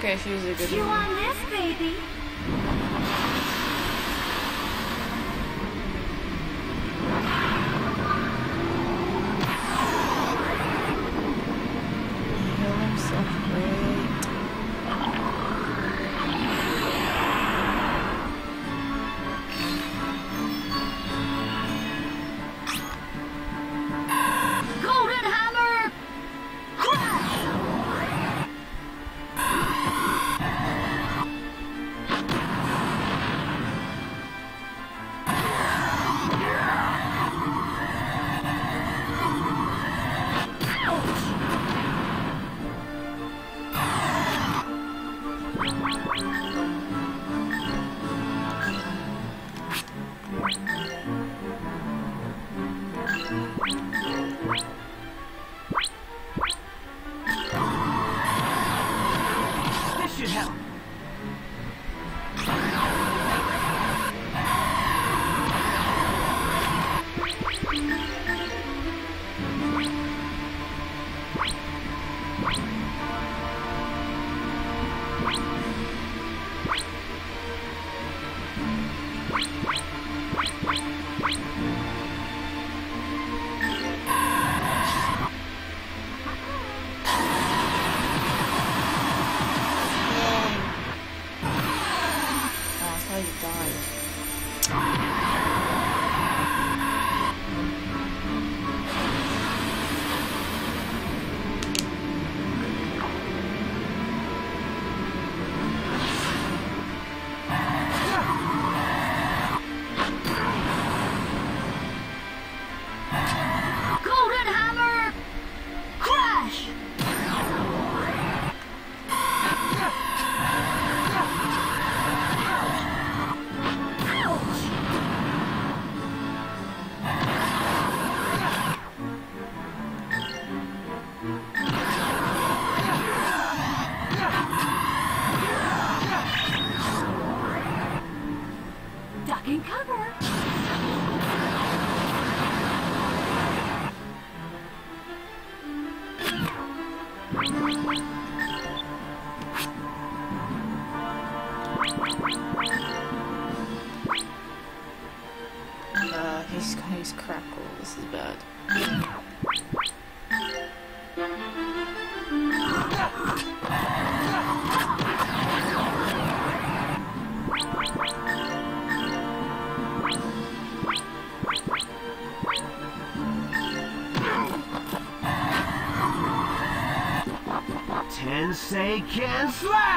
Okay, she's a good one. Tenseiken slash!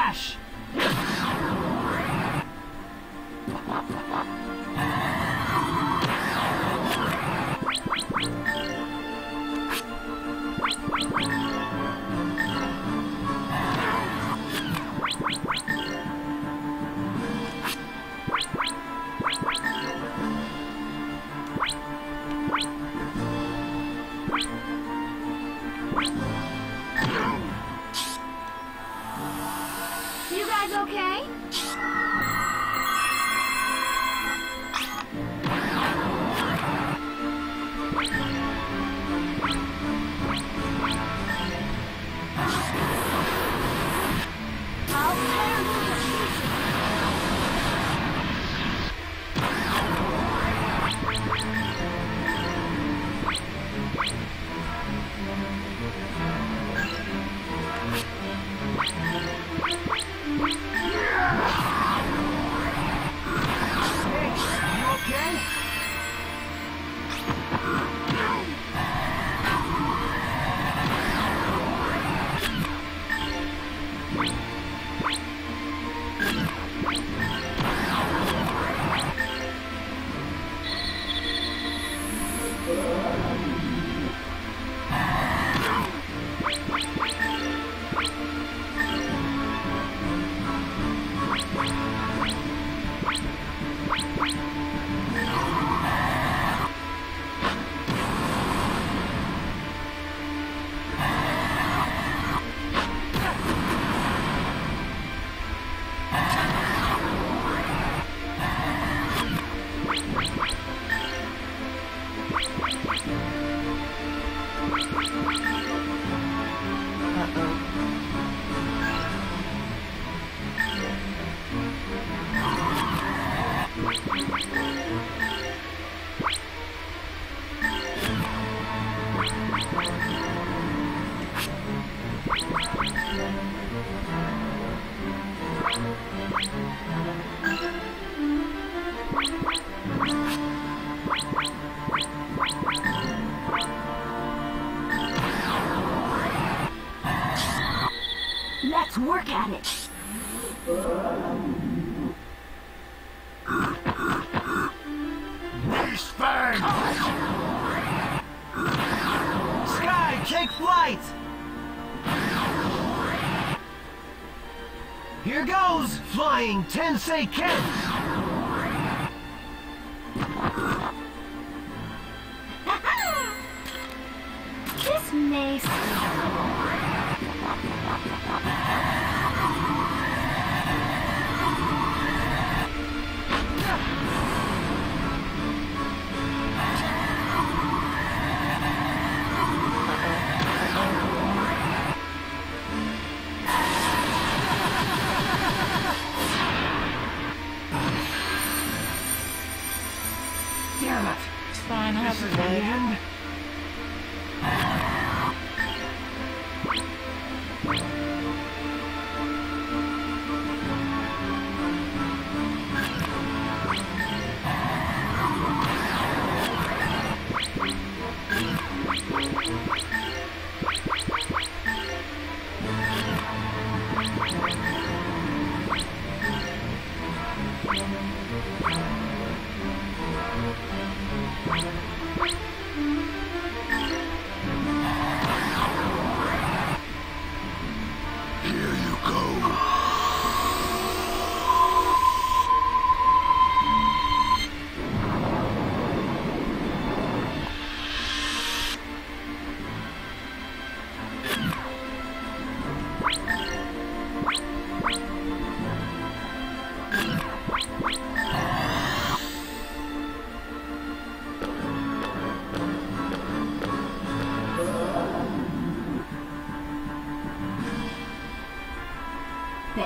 Flying Tenseiken!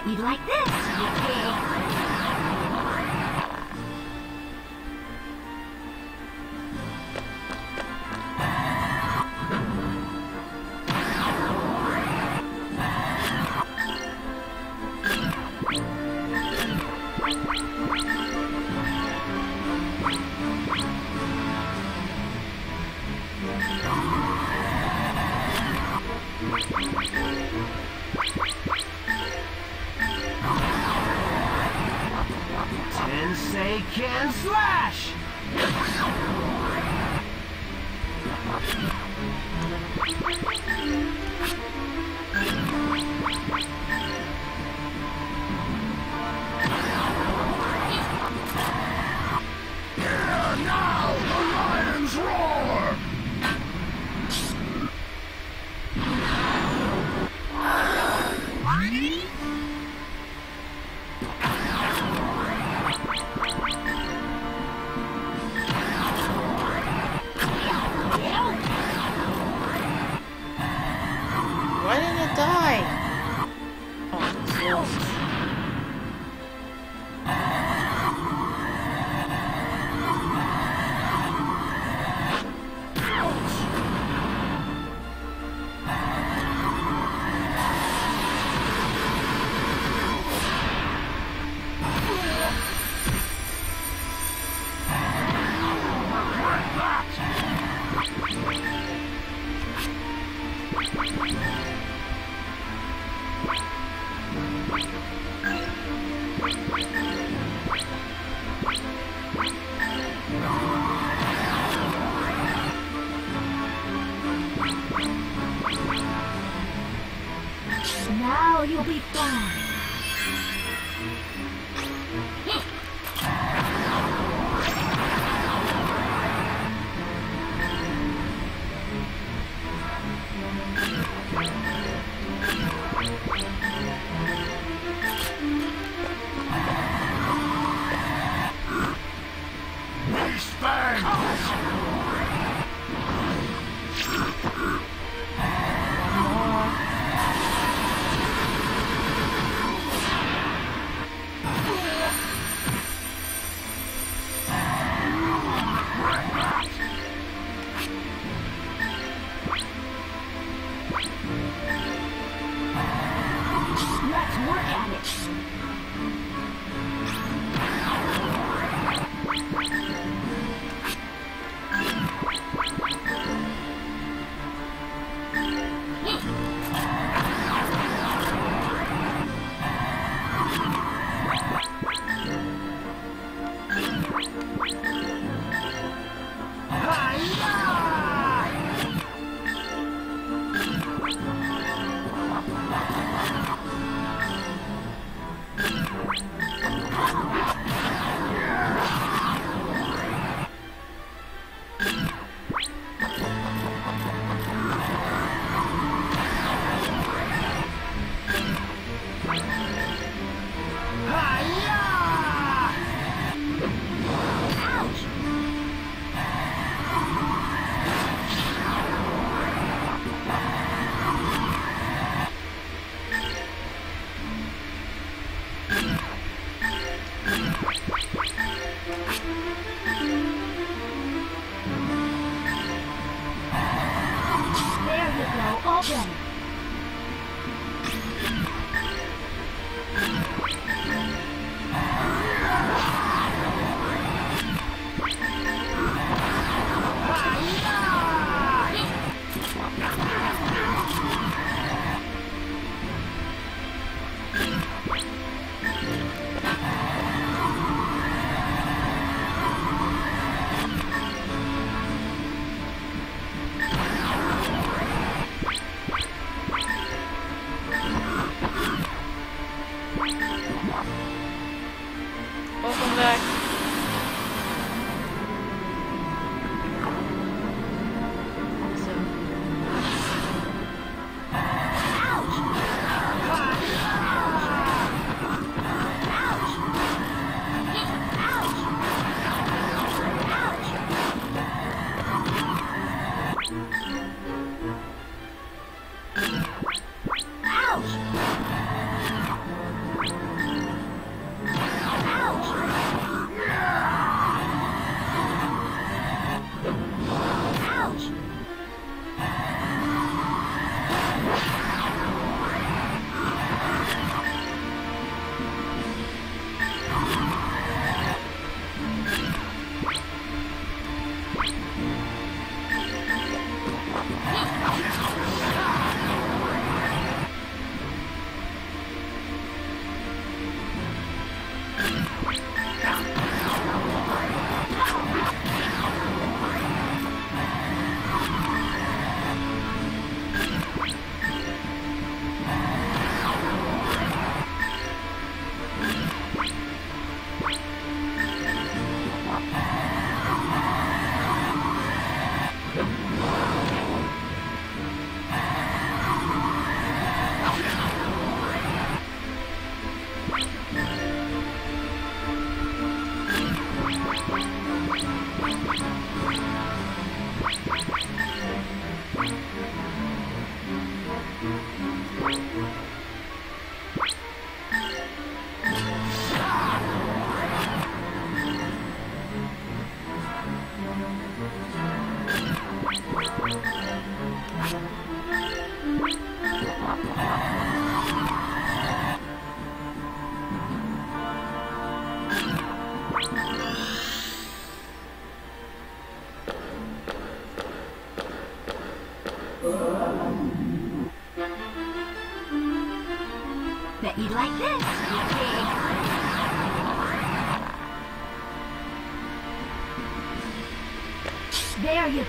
You'd like this.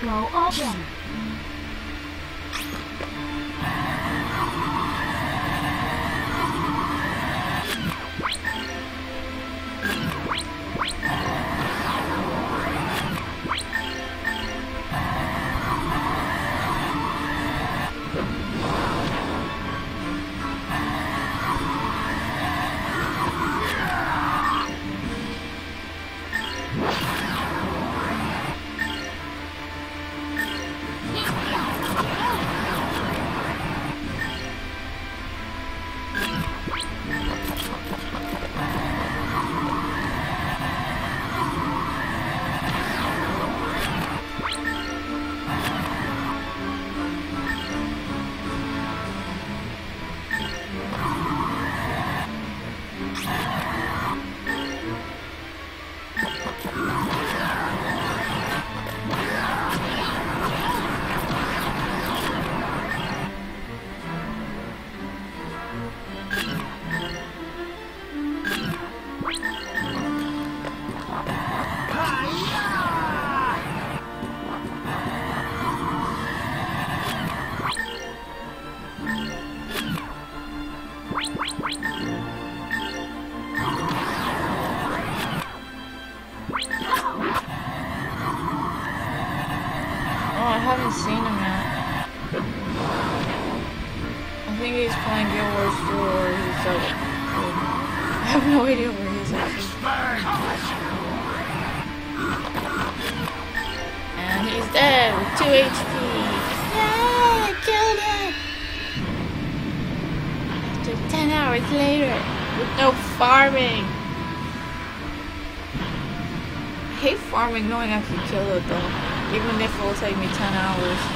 You go, hate farming knowing I can kill it though, even if it will take me 10 hours.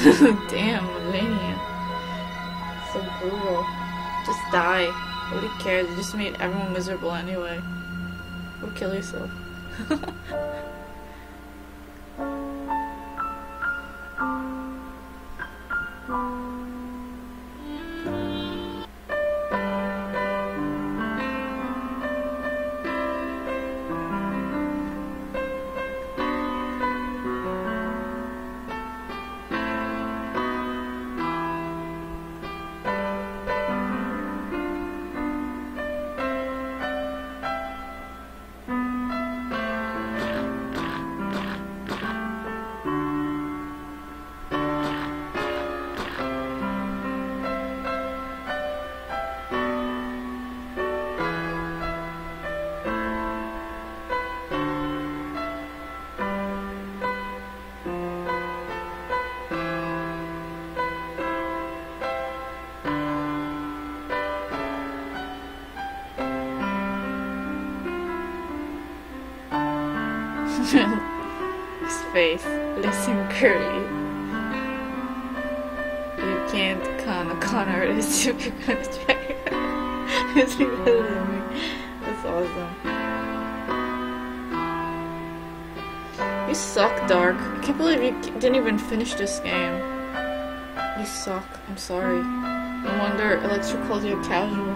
Damn, Millenia. So brutal. Just die. Nobody cares. You just made everyone miserable anyway. Go kill yourself. finish this game. You suck. I'm sorry. No wonder Electra calls you casual.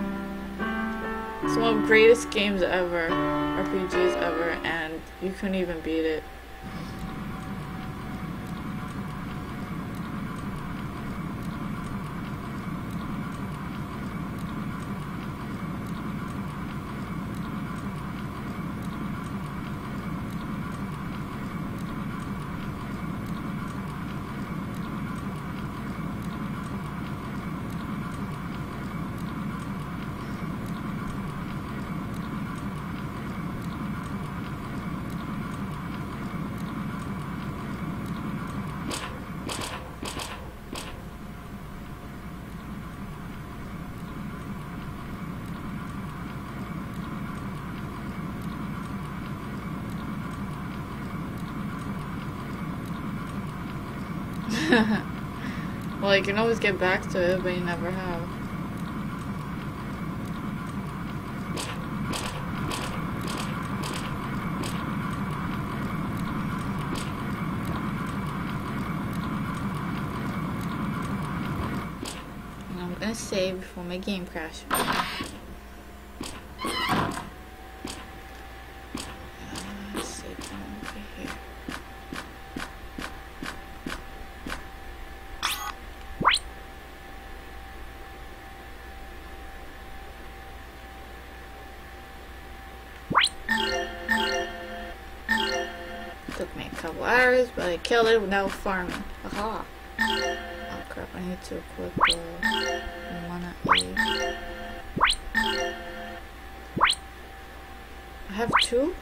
It's one of the greatest games ever, RPGs ever, and you couldn't even beat it. well, you can always get back to it, but you never have. And I'm gonna save before my game crashes. Hours, but I killed it without farming. Aha! Oh crap, I need to equip the Mana Egg. I have two?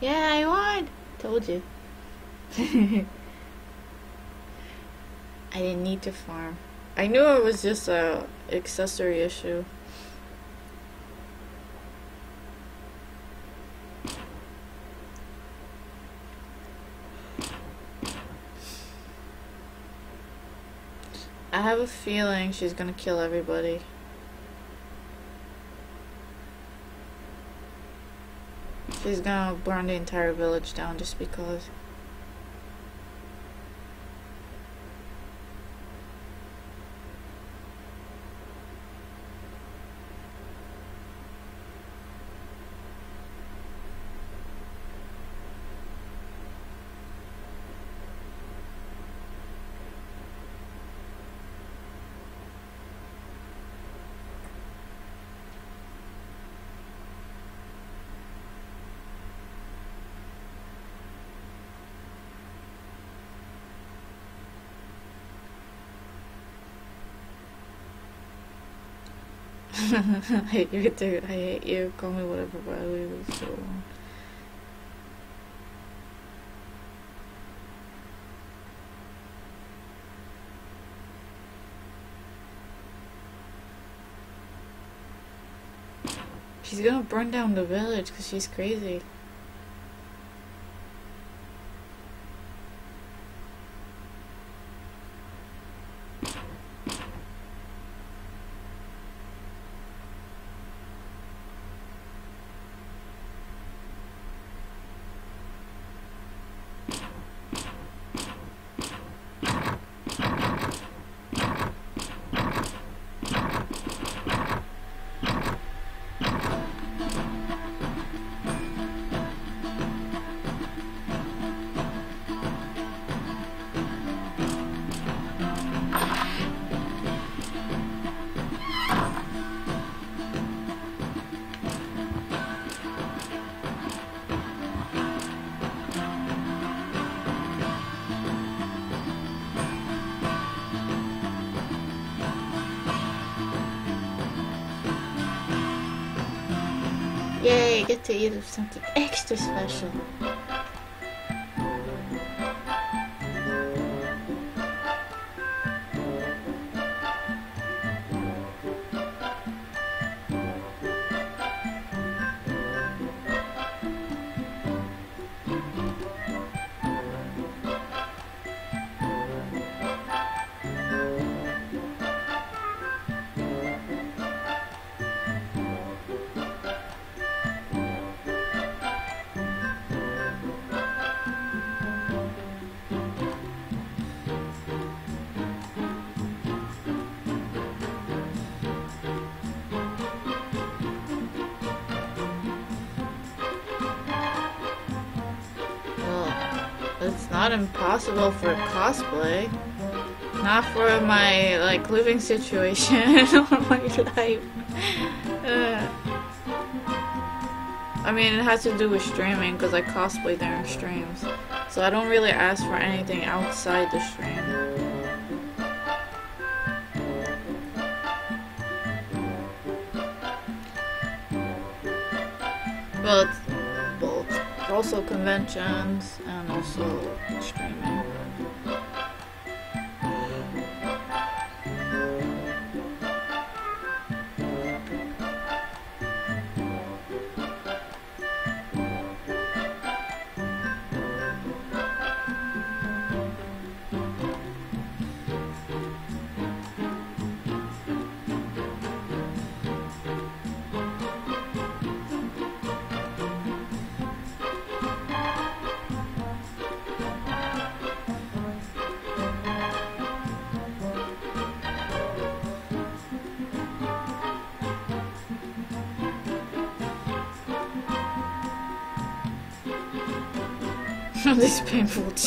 Yeah, I won! Told you. I didn't need to farm. I knew it was just a accessory issue. Have a feeling she's gonna kill everybody. She's gonna burn the entire village down just because. hate you too. I hate you. Call me whatever, but I it so long. She's gonna burn down the village because she's crazy. Yay, get to eat something extra special. Not impossible for cosplay. Not for my like living situation or my life. Uh, I mean, it has to do with streaming because I cosplay during streams, so I don't really ask for anything outside the stream. But both. Also conventions and also streaming.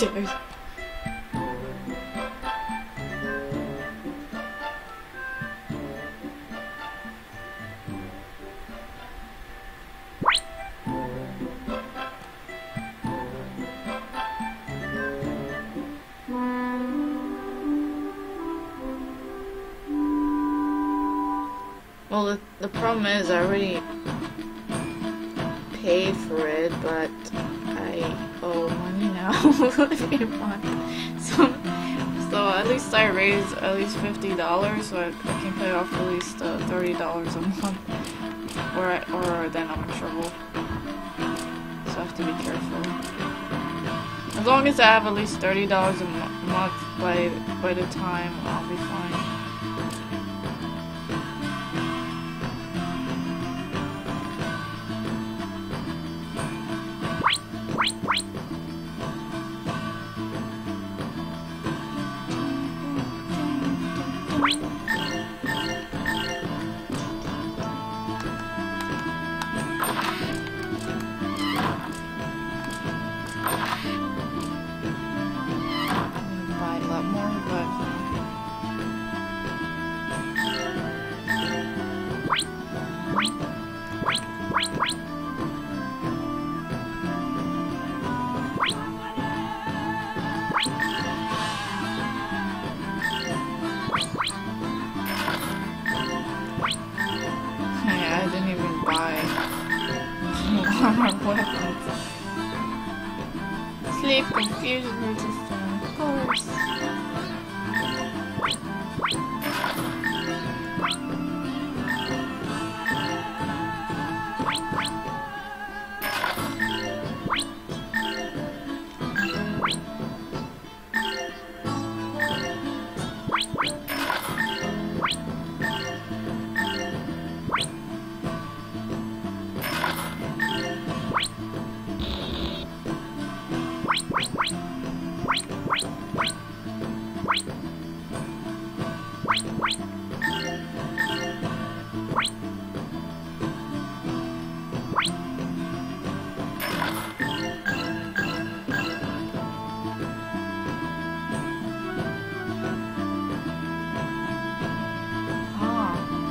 Painful. Well, the, the problem is I already month. So, so at least I raise at least fifty dollars, so I, I can pay off at least uh, thirty dollars a month, or I, or then I'm in trouble. So I have to be careful. As long as I have at least thirty dollars a month by by the time,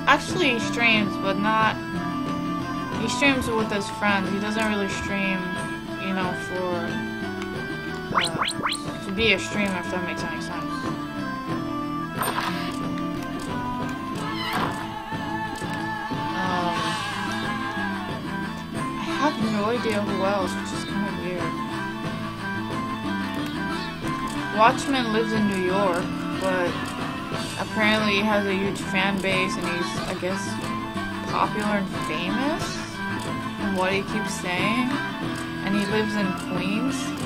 Actually, he streams, but not. He streams with his friends. He doesn't really stream, you know, for uh, to be a streamer. If that makes any sense. Um, I have no idea who else, which is kind of weird. Watchman lives in New York, but apparently he has a huge fan base and he's, I guess, popular and famous from what he keeps saying. And he lives in Queens.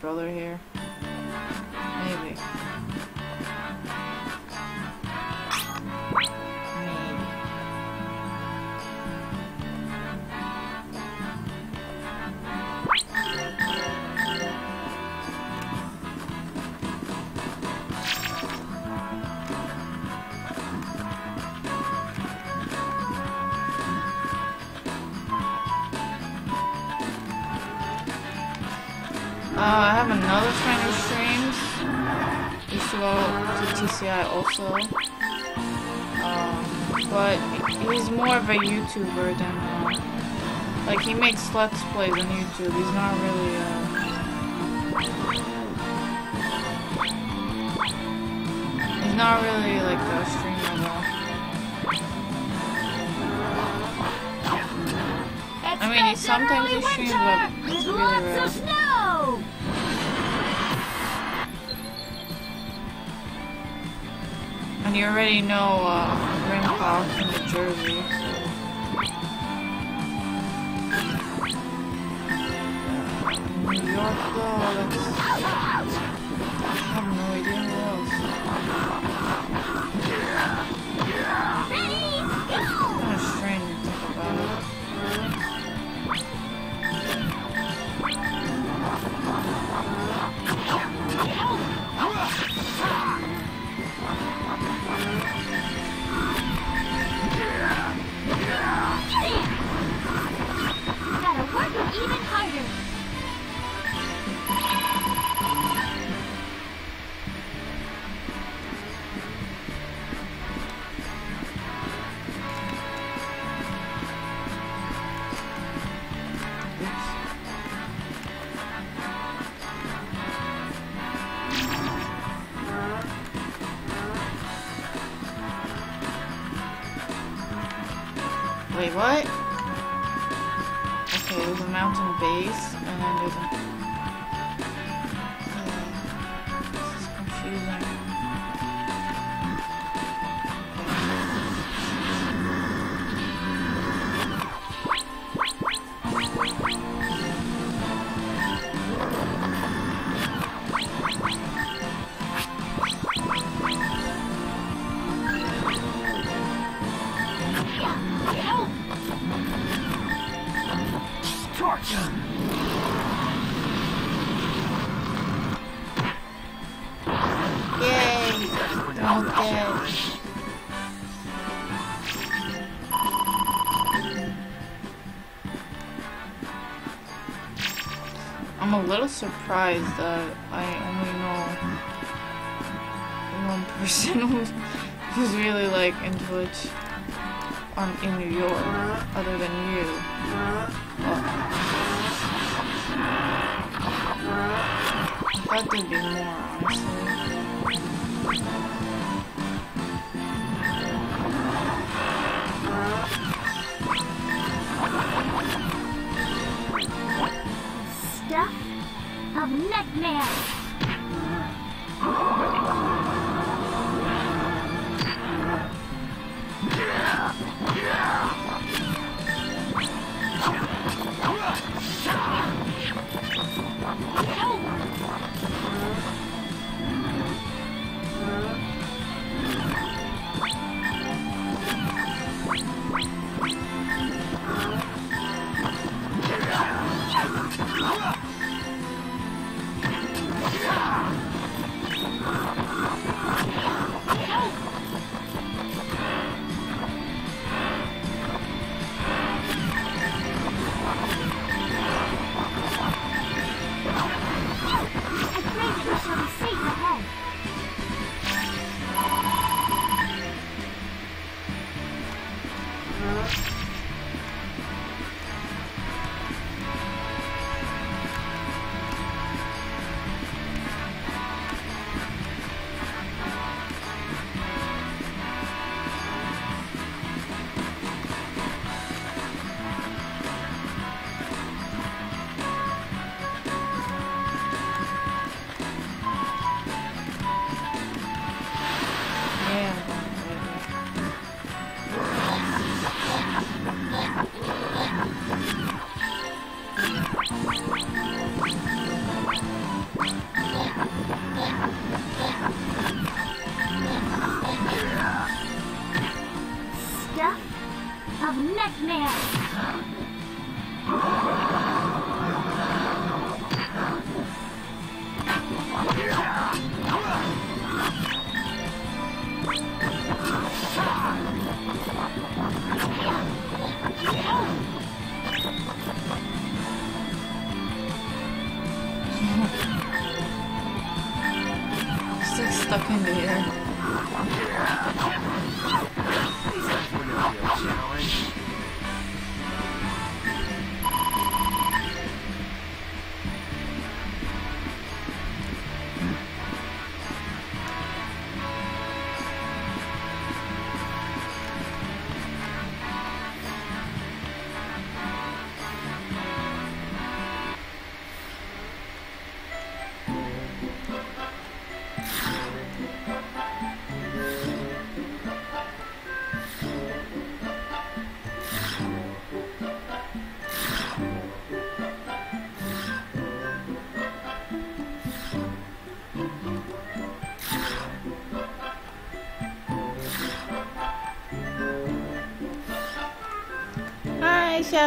Brother here. Also. Um, but he's more of a YouTuber than, uh, like he makes Let's Plays on YouTube. He's not really, uh, he's not really like a streamer though. I mean, he sometimes he streams, but it's really rare. You already know uh, Grandpa from New Jersey, so. New York, surprised that I only know one person who's, who's really like in Twitch on in New York, other than you. I thought be more,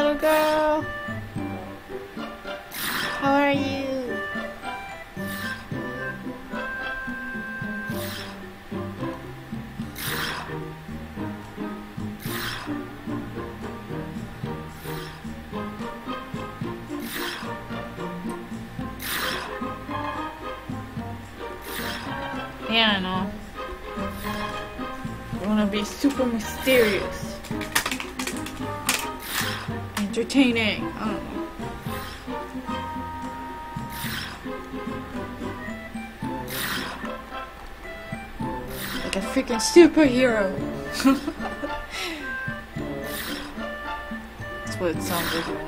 Shadow Girl. How are you? Yeah, I know. You wanna be super mysterious entertaining. Know. Like a freaking superhero. That's what it sounds like.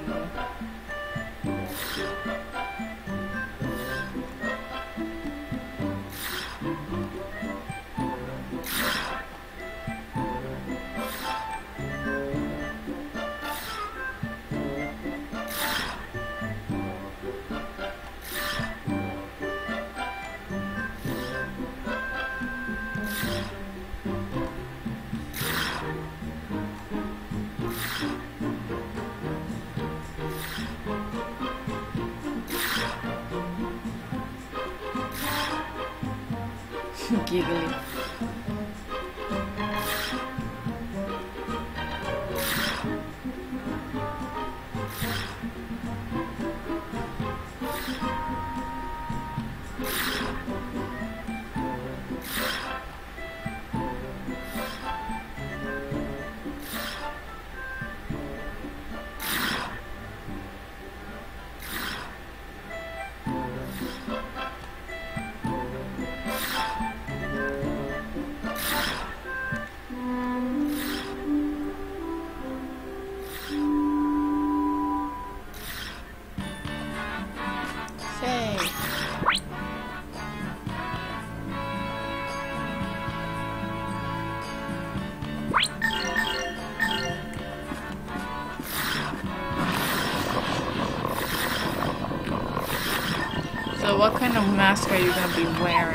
What kind of mask are you gonna be wearing?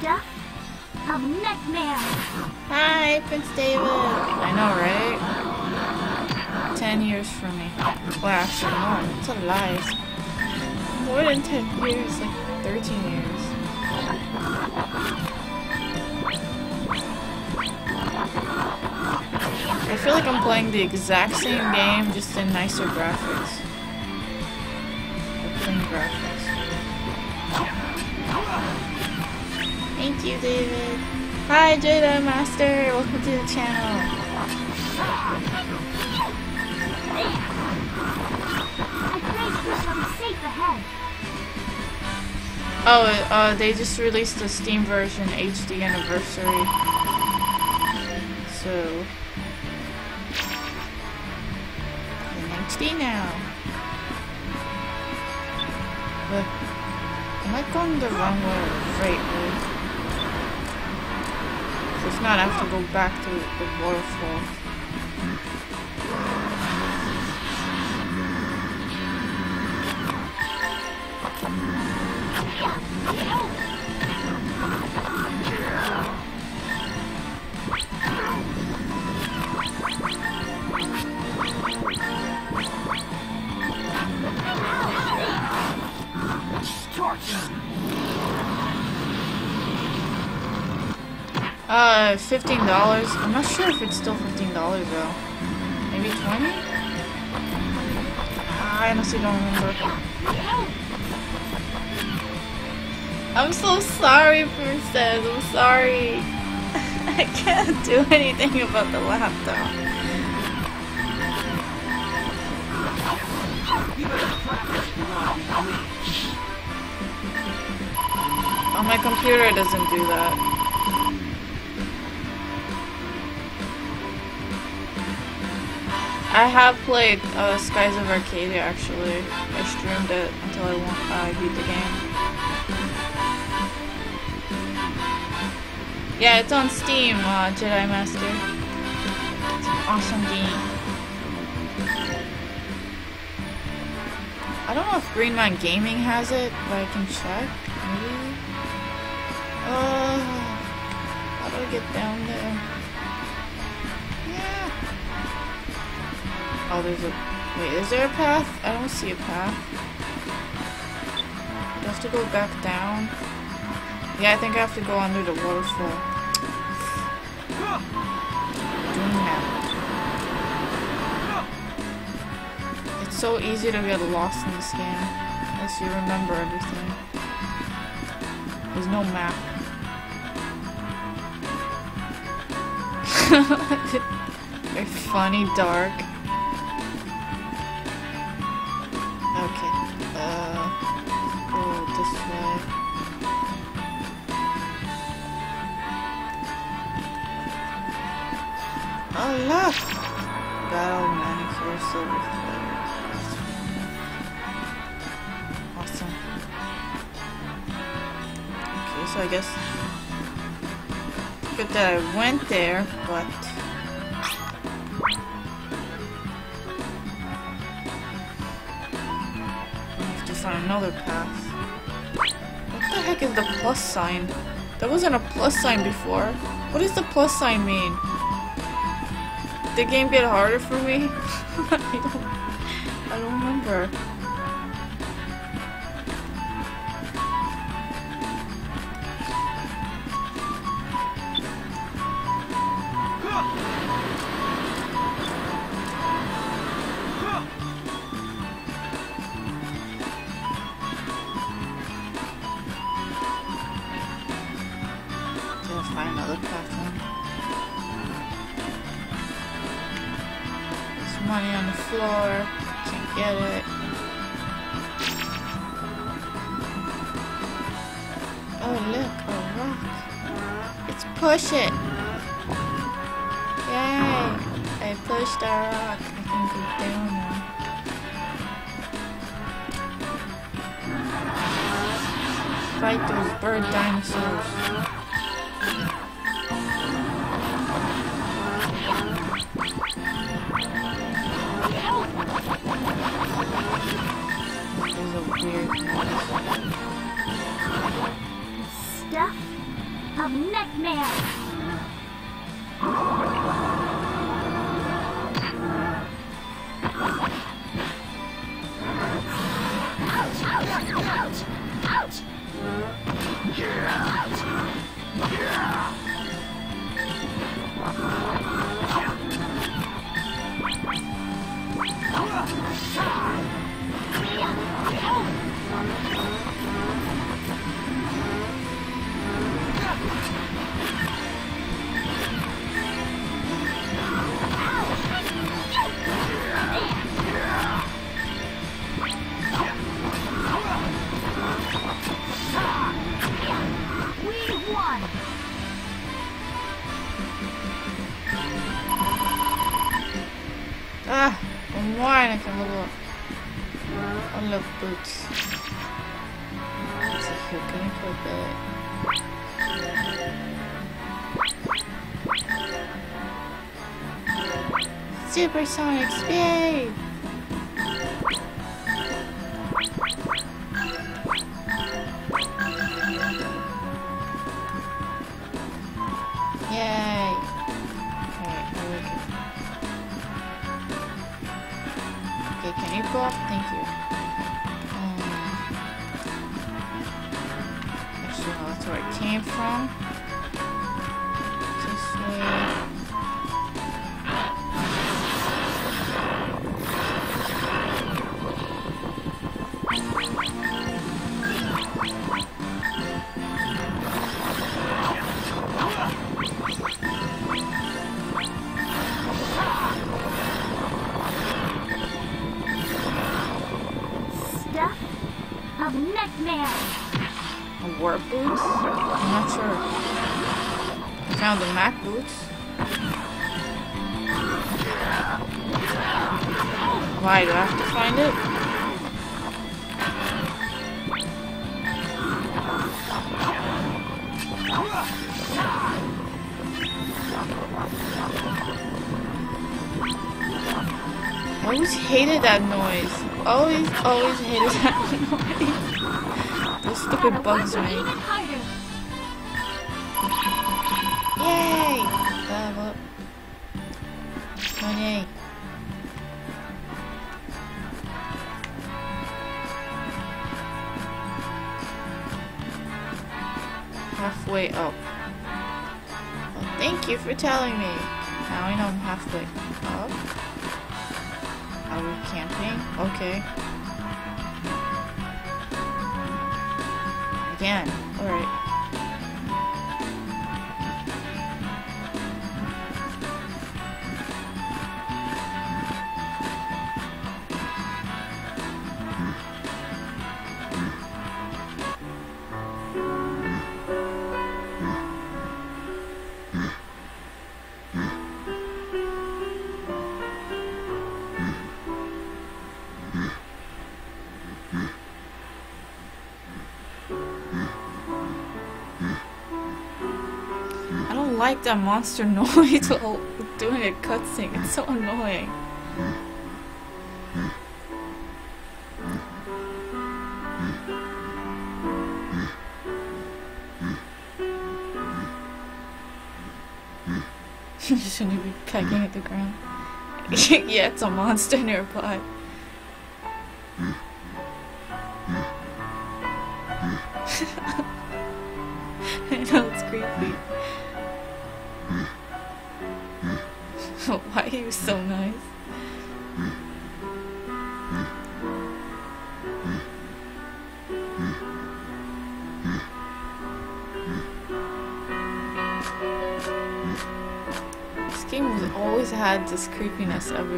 Stuff of nightmares. Hi, Prince David. I know, right? Ten years for me. Well, actually, no, it's a lie. More than ten years, like thirteen years. I feel like I'm playing the exact same game, just in nicer graphics. Or clean graphics. Thank you, David. Hi, Jada Master. Welcome to the channel. Oh, uh, they just released the Steam version HD anniversary. So, in HD now. But, am I going the wrong way? Right way? If not, I have to go back to the waterfall. Uh, fifteen dollars. I'm not sure if it's still fifteen dollars though. Maybe twenty. I honestly don't remember. I'm so sorry, princess. I'm sorry. I can't do anything about the laptop. On my computer, doesn't do that. I have played uh, Skies of Arcadia actually. I streamed it until I uh, beat the game. Yeah, it's on Steam, uh, Jedi Master. It's an awesome game. I don't know if Green Man Gaming has it, but I can check. Maybe. Uh, how do I get down there? Oh, there's a. Wait, is there a path? I don't see a path. Do I have to go back down? Yeah, I think I have to go under the waterfall. Doing that. It's so easy to get lost in this game. Unless you remember everything. There's no map. Very funny, dark. Okay. Uh, go this way. Oh look! Battle manicure silver thread. Awesome. Okay, so I guess good that I went there, but Find another path. What the heck is the plus sign? There wasn't a plus sign before. What does the plus sign mean? Did the game get harder for me? I don't I don't remember. push it. Yay. I pushed a rock. I can go down now. Fight those bird dinosaurs. supersonic speed. like that monster noise while doing a cutscene. It's so annoying. You Shouldn't be pecking at the ground. yeah, it's a monster nearby. creepiness of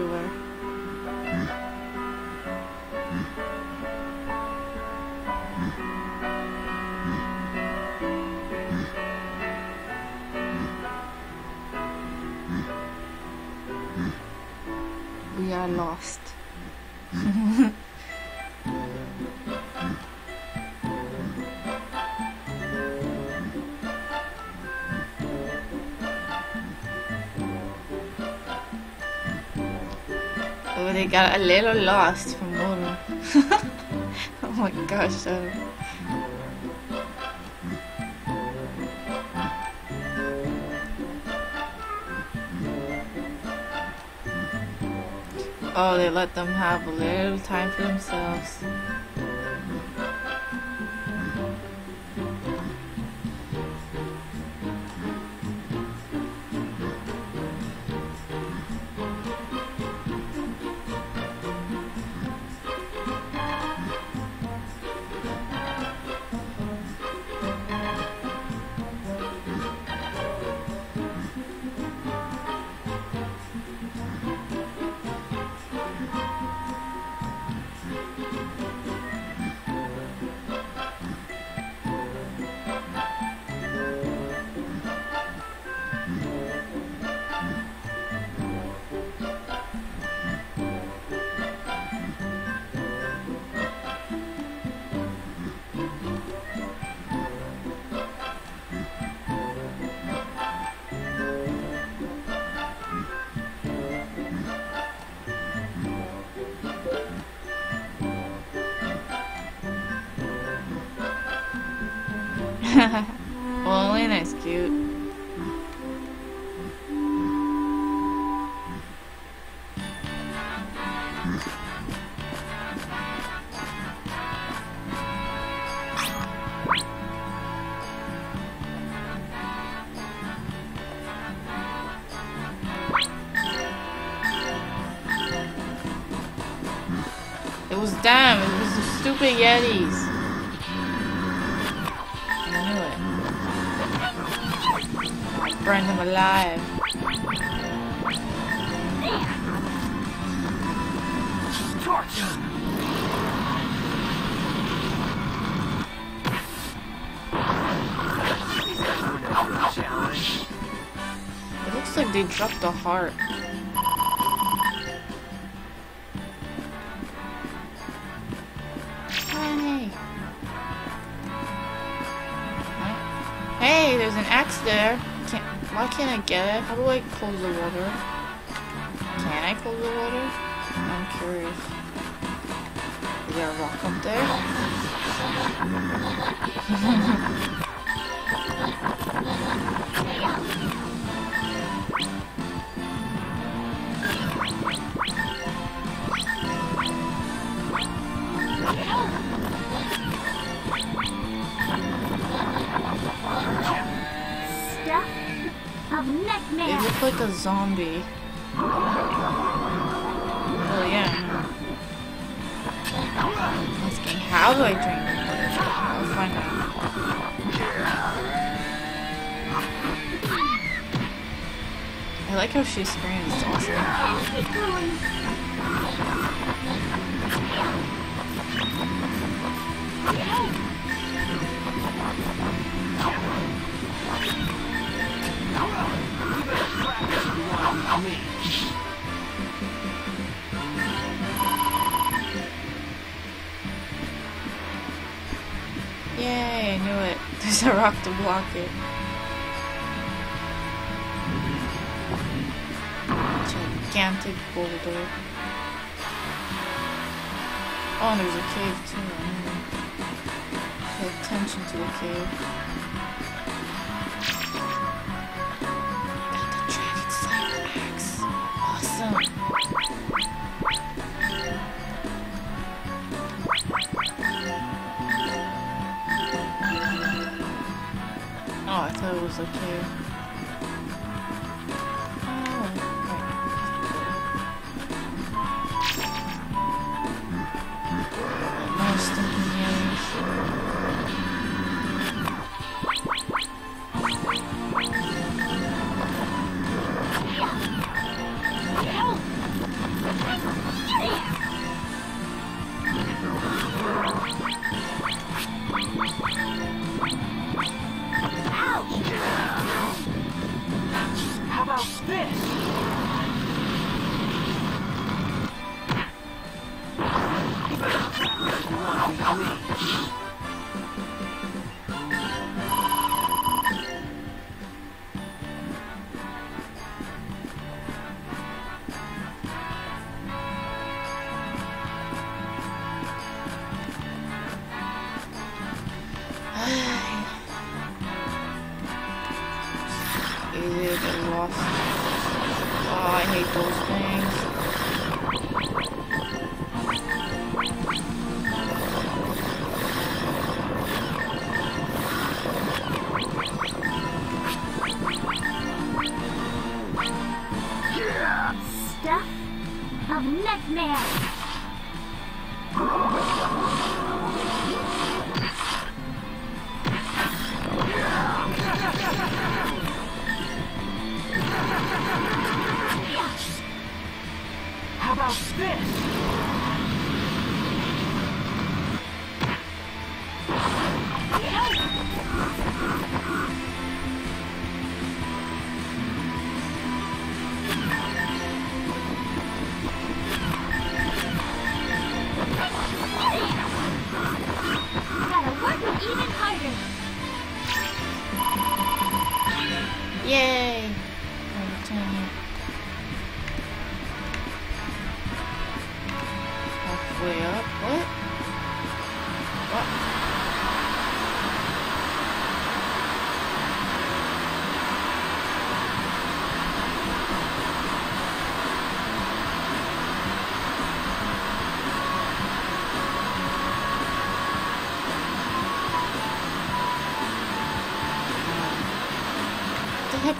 got a little lost from Moro. oh my gosh. Oh, they let them have a little time for themselves. Stupid Yetis. I knew it. Burn them alive. Challenge. It looks like they dropped a heart. There's an axe there. Can't, why can't I get it? How do I close the water? Can I close the water? I'm curious. Is there a rock up there? like a zombie. Oh yeah. Asking how do I drink? I'll find out. I like how she screams. Awesome. A rock to block it. Gigantic boulder. Oh, and there's a cave too. Pay attention to the cave. I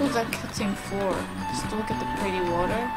go to that looking for? just to look at the pretty water.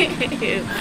ハハハハ。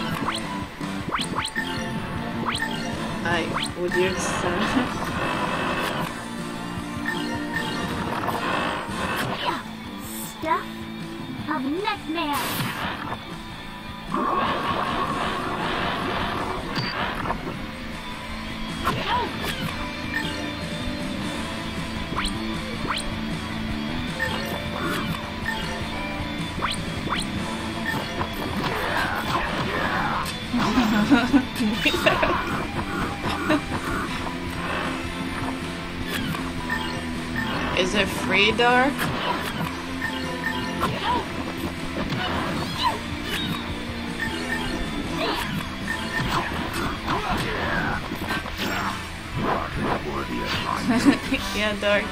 Dark? yeah, Dark,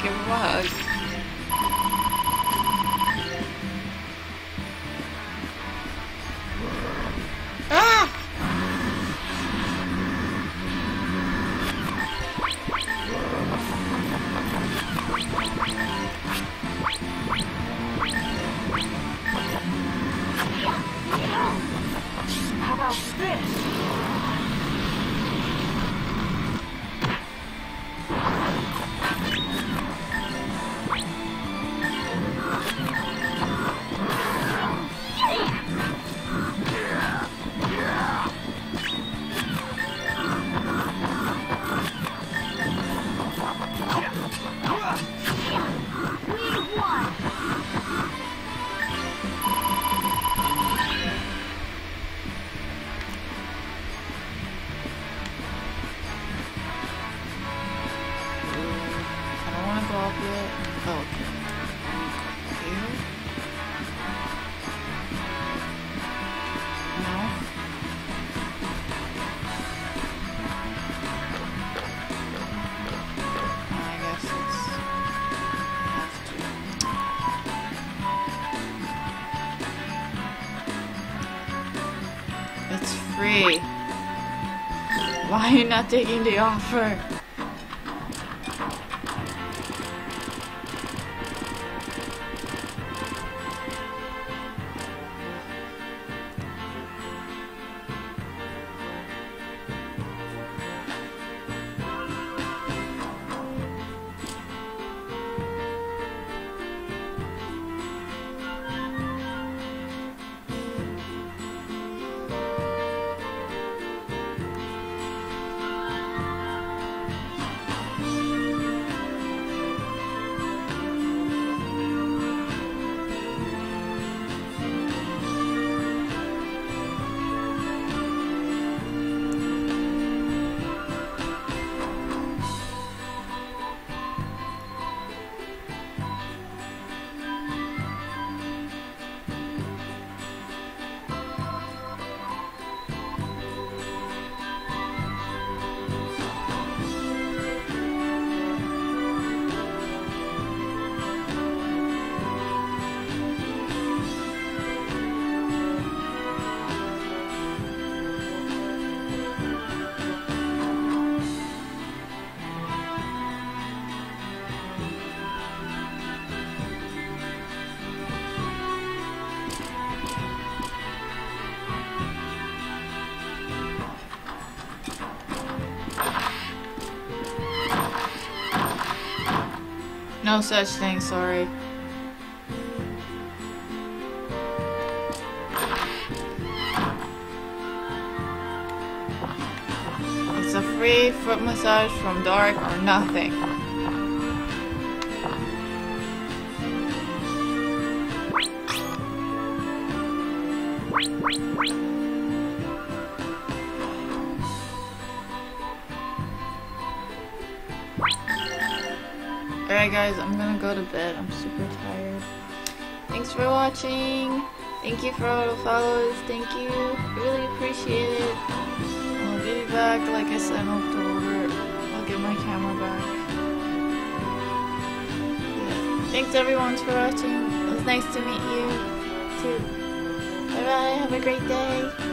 not taking the offer? No such thing, sorry. It's a free foot massage from Dark or nothing. Watching. Thank you for all the follows. Thank you. Really appreciate it. I'll be back, like I said, in October. I'll get my camera back. Thanks everyone for watching. It was nice to meet you too. Bye bye. Have a great day.